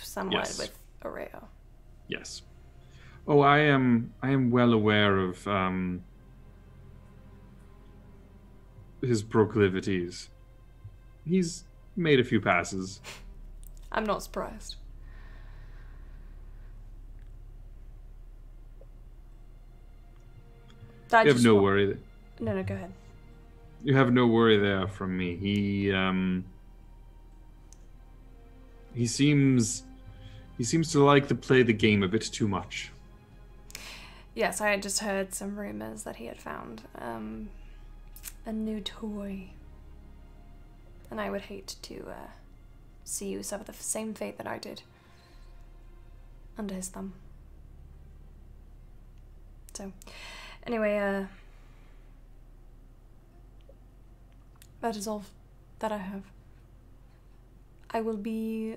somewhat Yes. with Oreo. Yes. Oh, I am. I am well aware of um, his proclivities. He's made a few passes. I'm not surprised. I You have no worry. No, no, go ahead. You have no worry there from me. He um. He seems. He seems to like to play the game a bit too much. Yes, I had just heard some rumors that he had found um, a new toy. And I would hate to uh, see you suffer the same fate that I did under his thumb. So, anyway, uh, that is all that I have. I will be,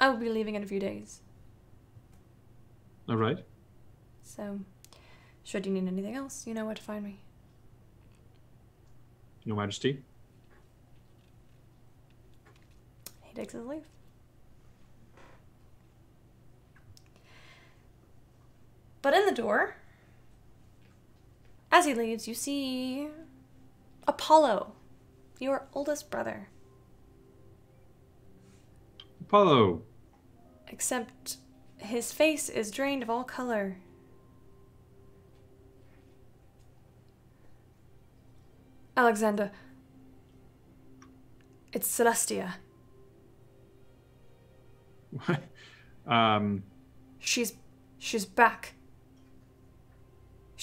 I will be leaving in a few days. All right. So, should you need anything else, you know where to find me. Your Majesty. He takes his leave. But in the door, as he leaves, you see Apollo, your oldest brother. Apollo. Except his face is drained of all color. Alexander. It's Celestia. What? Um. She's she's back.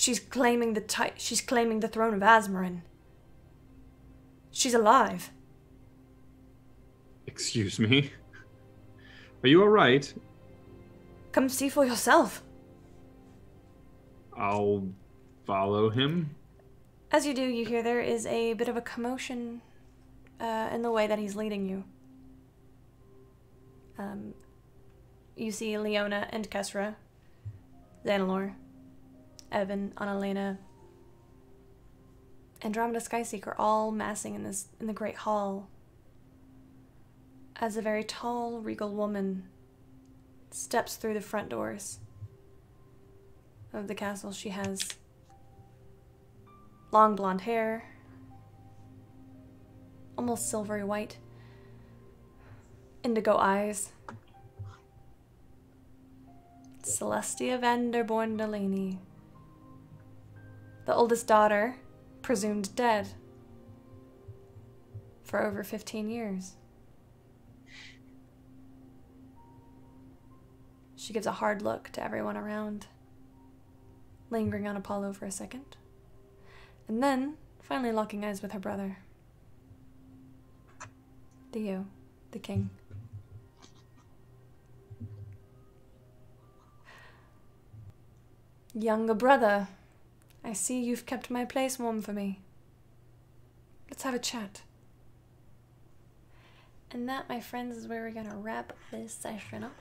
She's claiming the ti- she's claiming the throne of Azmarin. She's alive. Excuse me. Are you all right? Come see for yourself. I'll follow him. As you do, you hear there is a bit of a commotion uh, in the way that he's leading you. Um, you see Leona and Kesra, Xanalor, Evan, Annalena, and Andromeda Skyseeker all massing in this in the great hall. As a very tall, regal woman steps through the front doors of the castle, she has long blonde hair, almost silvery white, indigo eyes. Celestia Vanderborn Delaney, the oldest daughter, presumed dead for over 15 years. She gives a hard look to everyone around, lingering on Apollo for a second and then finally locking eyes with her brother. Theo, the king. Younger brother, I see you've kept my place warm for me. Let's have a chat. And that, my friends, is where we're gonna wrap this session up.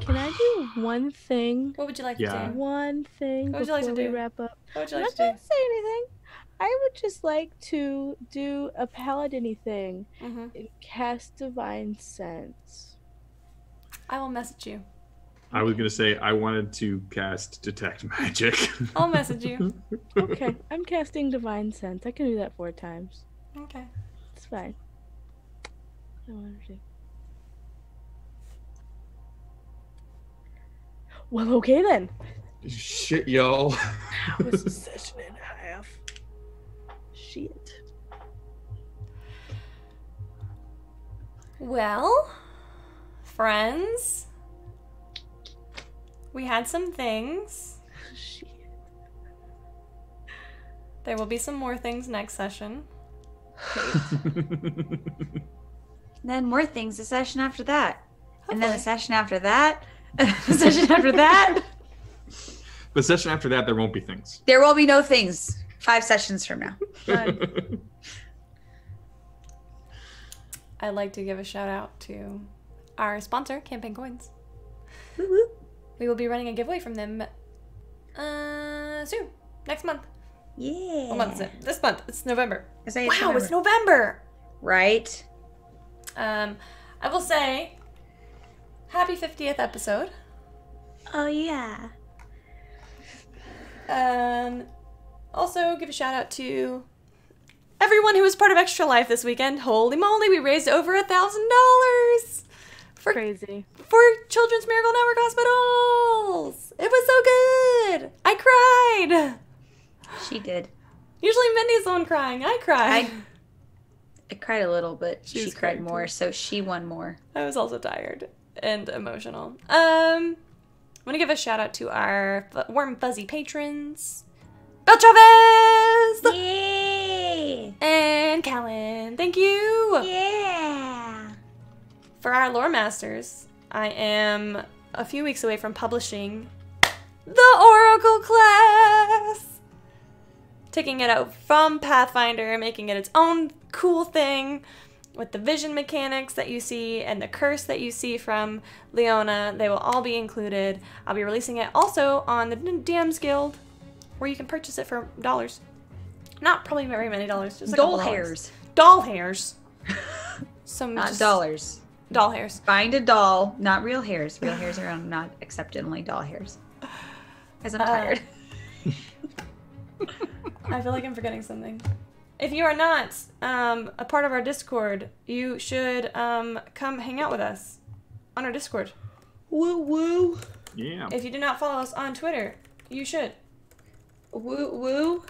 Can I do one thing? What would you like Yeah. to do? One thing What would you like before to we do? wrap up. What would you I'm like not to gonna say anything. I would just like to do a paladin thing do? hmm and cast divine sense. I will message you. I was gonna say I wanted to cast detect magic. I'll message you. Okay, I'm casting divine sense. I can do that four times. Okay. It's fine. Oh, no energy. Well, okay then. Shit, y'all. That was a session and a half. Shit. Well, friends, we had some things. Oh, shit. There will be some more things next session. Then more things. The session after that, and then the session after that, the session after that. the session after that, there won't be things. There will be no things. Five sessions from now. Done. I'd like to give a shout out to our sponsor, Campaign Coins. Woo woo. We will be running a giveaway from them uh, soon, next month. Yeah. What month is it? This month. It's November. I say Wow, it's November. November. right. Um, I will say, happy 50th episode. Oh yeah. Um, also, give a shout out to everyone who was part of Extra Life this weekend. Holy moly, we raised over a thousand dollars for Crazy. for Children's Miracle Network hospitals. It was so good. I cried. She did. Usually Mindy's the one crying. I cried. I- I cried a little, but She she, cried more, too. so she won more. I was also tired and emotional. Um, I want to give a shout out to our warm fuzzy patrons, Bel Chavez Yay! and Callan. Thank you. Yeah. For our lore masters, I am a few weeks away from publishing the Oracle class. Taking it out from Pathfinder, making it its own cool thing with the vision mechanics that you see and the curse that you see from Leona. They will all be included. I'll be releasing it also on the DM's Guild, where you can purchase it for dollars. Not probably very many dollars, just a Doll dollars. hairs, Doll hairs. Some not just- dollars. Doll hairs. Find a doll, not real hairs. Real hairs are not accepted, only doll hairs. Because I'm Uh, tired. I feel like I'm forgetting something. If you are not um, a part of our Discord, you should um, come hang out with us on our Discord. Woo woo. Yeah. If you do not follow us on Twitter, you should. Woo woo.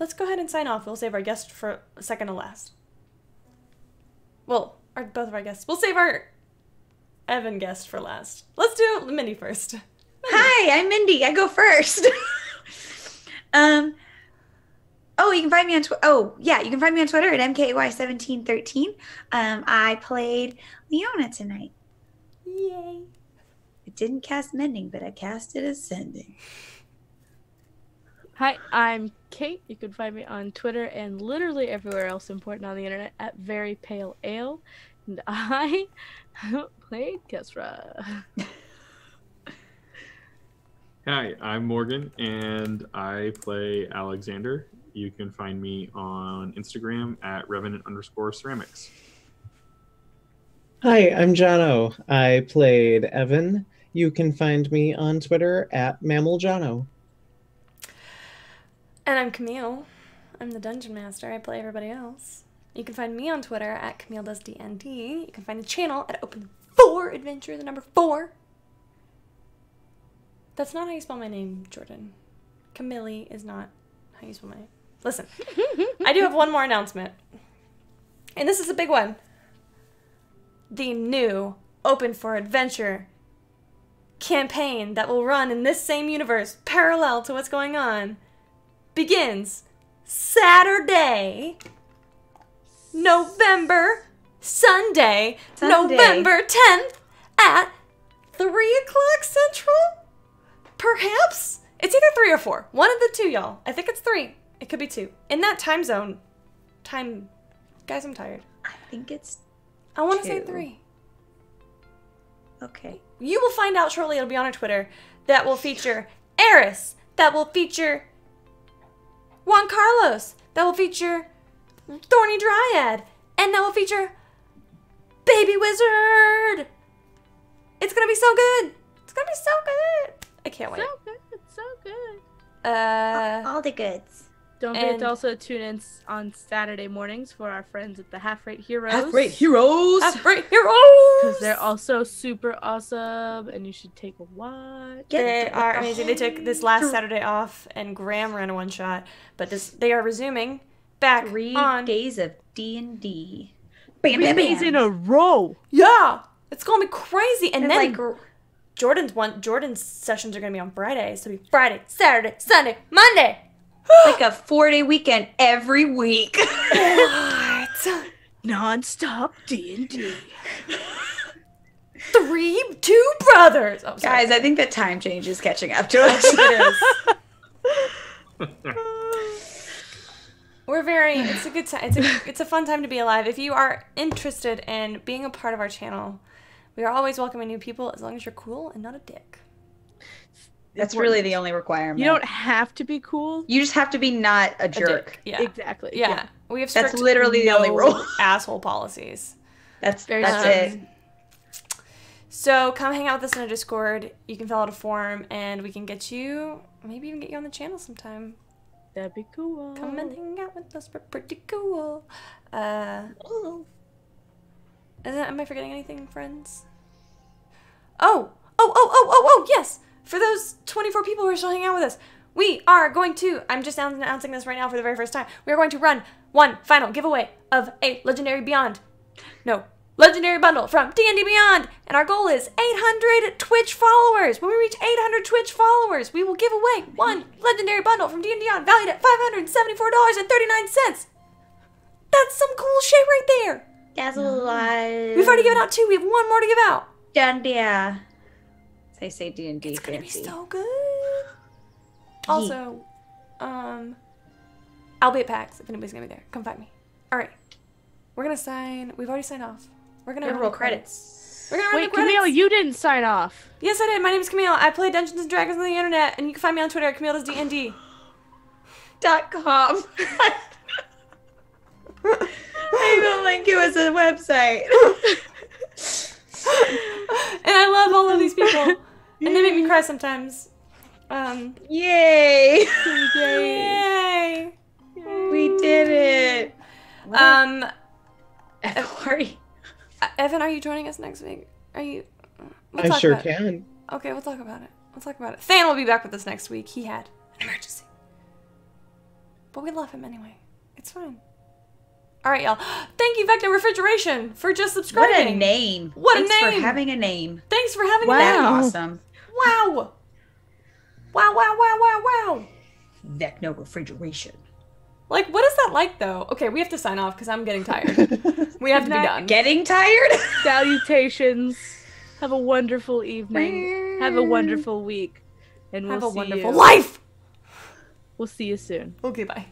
Let's go ahead and sign off. We'll save our guest for second to last. Well, our, both of our guests. We'll save our Evan guest for last. Let's do Mindy first. Hi, I'm Mindy. I go first. um. Oh, you can find me on Twitter. Oh, yeah, you can find me on Twitter at mky1713. Um, I played Leona tonight. Yay. It didn't cast Mending, but I cast it Ascending. Hi, I'm Kate. You can find me on Twitter and literally everywhere else important on the internet at Very Pale Ale. And I played Kesra. Hi, I'm Morgan, and I play Alexander. You can find me on Instagram at revenant underscore ceramics. Hi, I'm Jono. I played Evan. You can find me on Twitter at MammalJono. And I'm Camille. I'm the Dungeon Master. I play everybody else. You can find me on Twitter at Camille Does DND. You can find the channel at Open Four Adventure, the number four. That's not how you spell my name, Jordan. Camille is not how you spell my name. Listen, I do have one more announcement. And this is a big one. The new Open for Adventure campaign that will run in this same universe, parallel to what's going on, begins Saturday, November, Sunday, Sunday. November 10th at 3 o'clock Central? Perhaps? It's either 3 or 4. One of the two, y'all. I think it's 3. It could be 2. In that time zone. Time. Guys, I'm tired. I think it's I want to say 3. okay. You will find out shortly, it'll be on our Twitter, that will feature Eris, that will feature Juan Carlos, that will feature Thorny Dryad, and that will feature Baby Wizard. It's gonna be so good. It's gonna be so good. I can't wait. So good, it's so good. Uh, All the goods. Don't forget to also tune in on Saturday mornings for our friends at the Half Rate Heroes. Half Rate Heroes. Half Right Heroes. Because they're also super awesome and you should take a watch. Get They are amazing. They took this last Saturday off, and Graham ran a one shot. But this, they are resuming back Three on. days of D and D. Bam, Three bam, days bam. in a row. Yeah, it's gonna be crazy. And It's then like Jordan's one. Jordan's sessions are gonna be on Friday, so it'll be Friday, Saturday, Sunday, Monday. like a four day weekend every week. what? Non-stop D&D. Three, two brothers. Oh. Guys, I think that time change is catching up to us. We're very. It's a good time. It's a. It's a fun time to be alive. If you are interested in being a part of our channel, we are always welcoming new people as long as you're cool and not a dick. That's really the only requirement. You don't have to be cool. You just have to be not a A jerk. dick. Yeah. Exactly. Yeah. We have That's strict literally the only rule. asshole policies. That's Very that's strict. it. So come hang out with us in a Discord. You can fill out a form, and we can get you, maybe even get you on the channel sometime. That'd be cool. Come and hang out with us. We're pretty cool. Uh, is that, am I forgetting anything, friends? Oh, oh, oh, oh, oh, oh, yes! For those 24 people who are still hanging out with us, we are going to, I'm just annou- announcing this right now for the very first time, we are going to run one final giveaway of a Legendary Beyond. No, Legendary Bundle from D&D Beyond! And our goal is 800 Twitch followers! When we reach 800 Twitch followers, we will give away one Legendary Bundle from D&D Beyond valued at $574.39! That's some cool shit right there! That's a lot. We've already given out two, we have one more to give out! done. Yeah. They say D and D It's gonna be so good. Also, um, I'll be at PAX if anybody's gonna be there. Come find me. All right, we're gonna sign. We've already signed off. We're gonna Gonna roll the credits. We're gonna run Wait, the credits. Camille, you didn't sign off. Yes, I did. My name is Camille. I play Dungeons and Dragons on the internet, and you can find me on Twitter at Camille does D and D. Dot com. I even link you as a website. And I love all of these people, and they make me cry sometimes. Um, Yay! yay! We did it. Um, Party. Evan, are you joining us next week? Are you? We'll I talk sure about it. can. Okay, we'll talk about it. We'll talk about it. Than will be back with us next week. He had an emergency. But we love him anyway. It's fine. All right, y'all. Thank you, Vecna Refrigeration, for just subscribing. What a name. What a Thanks name. for having a name. Thanks for having Wow. me. That's awesome. Wow. Wow, wow, wow, wow, wow. Vecno refrigeration. Like, what is that like, though? Okay, we have to sign off because I'm getting tired. we have to be done. Getting tired? Salutations. Have a wonderful evening. Have a wonderful week. And we'll Have a see wonderful you. life. We'll see you soon. Okay, bye.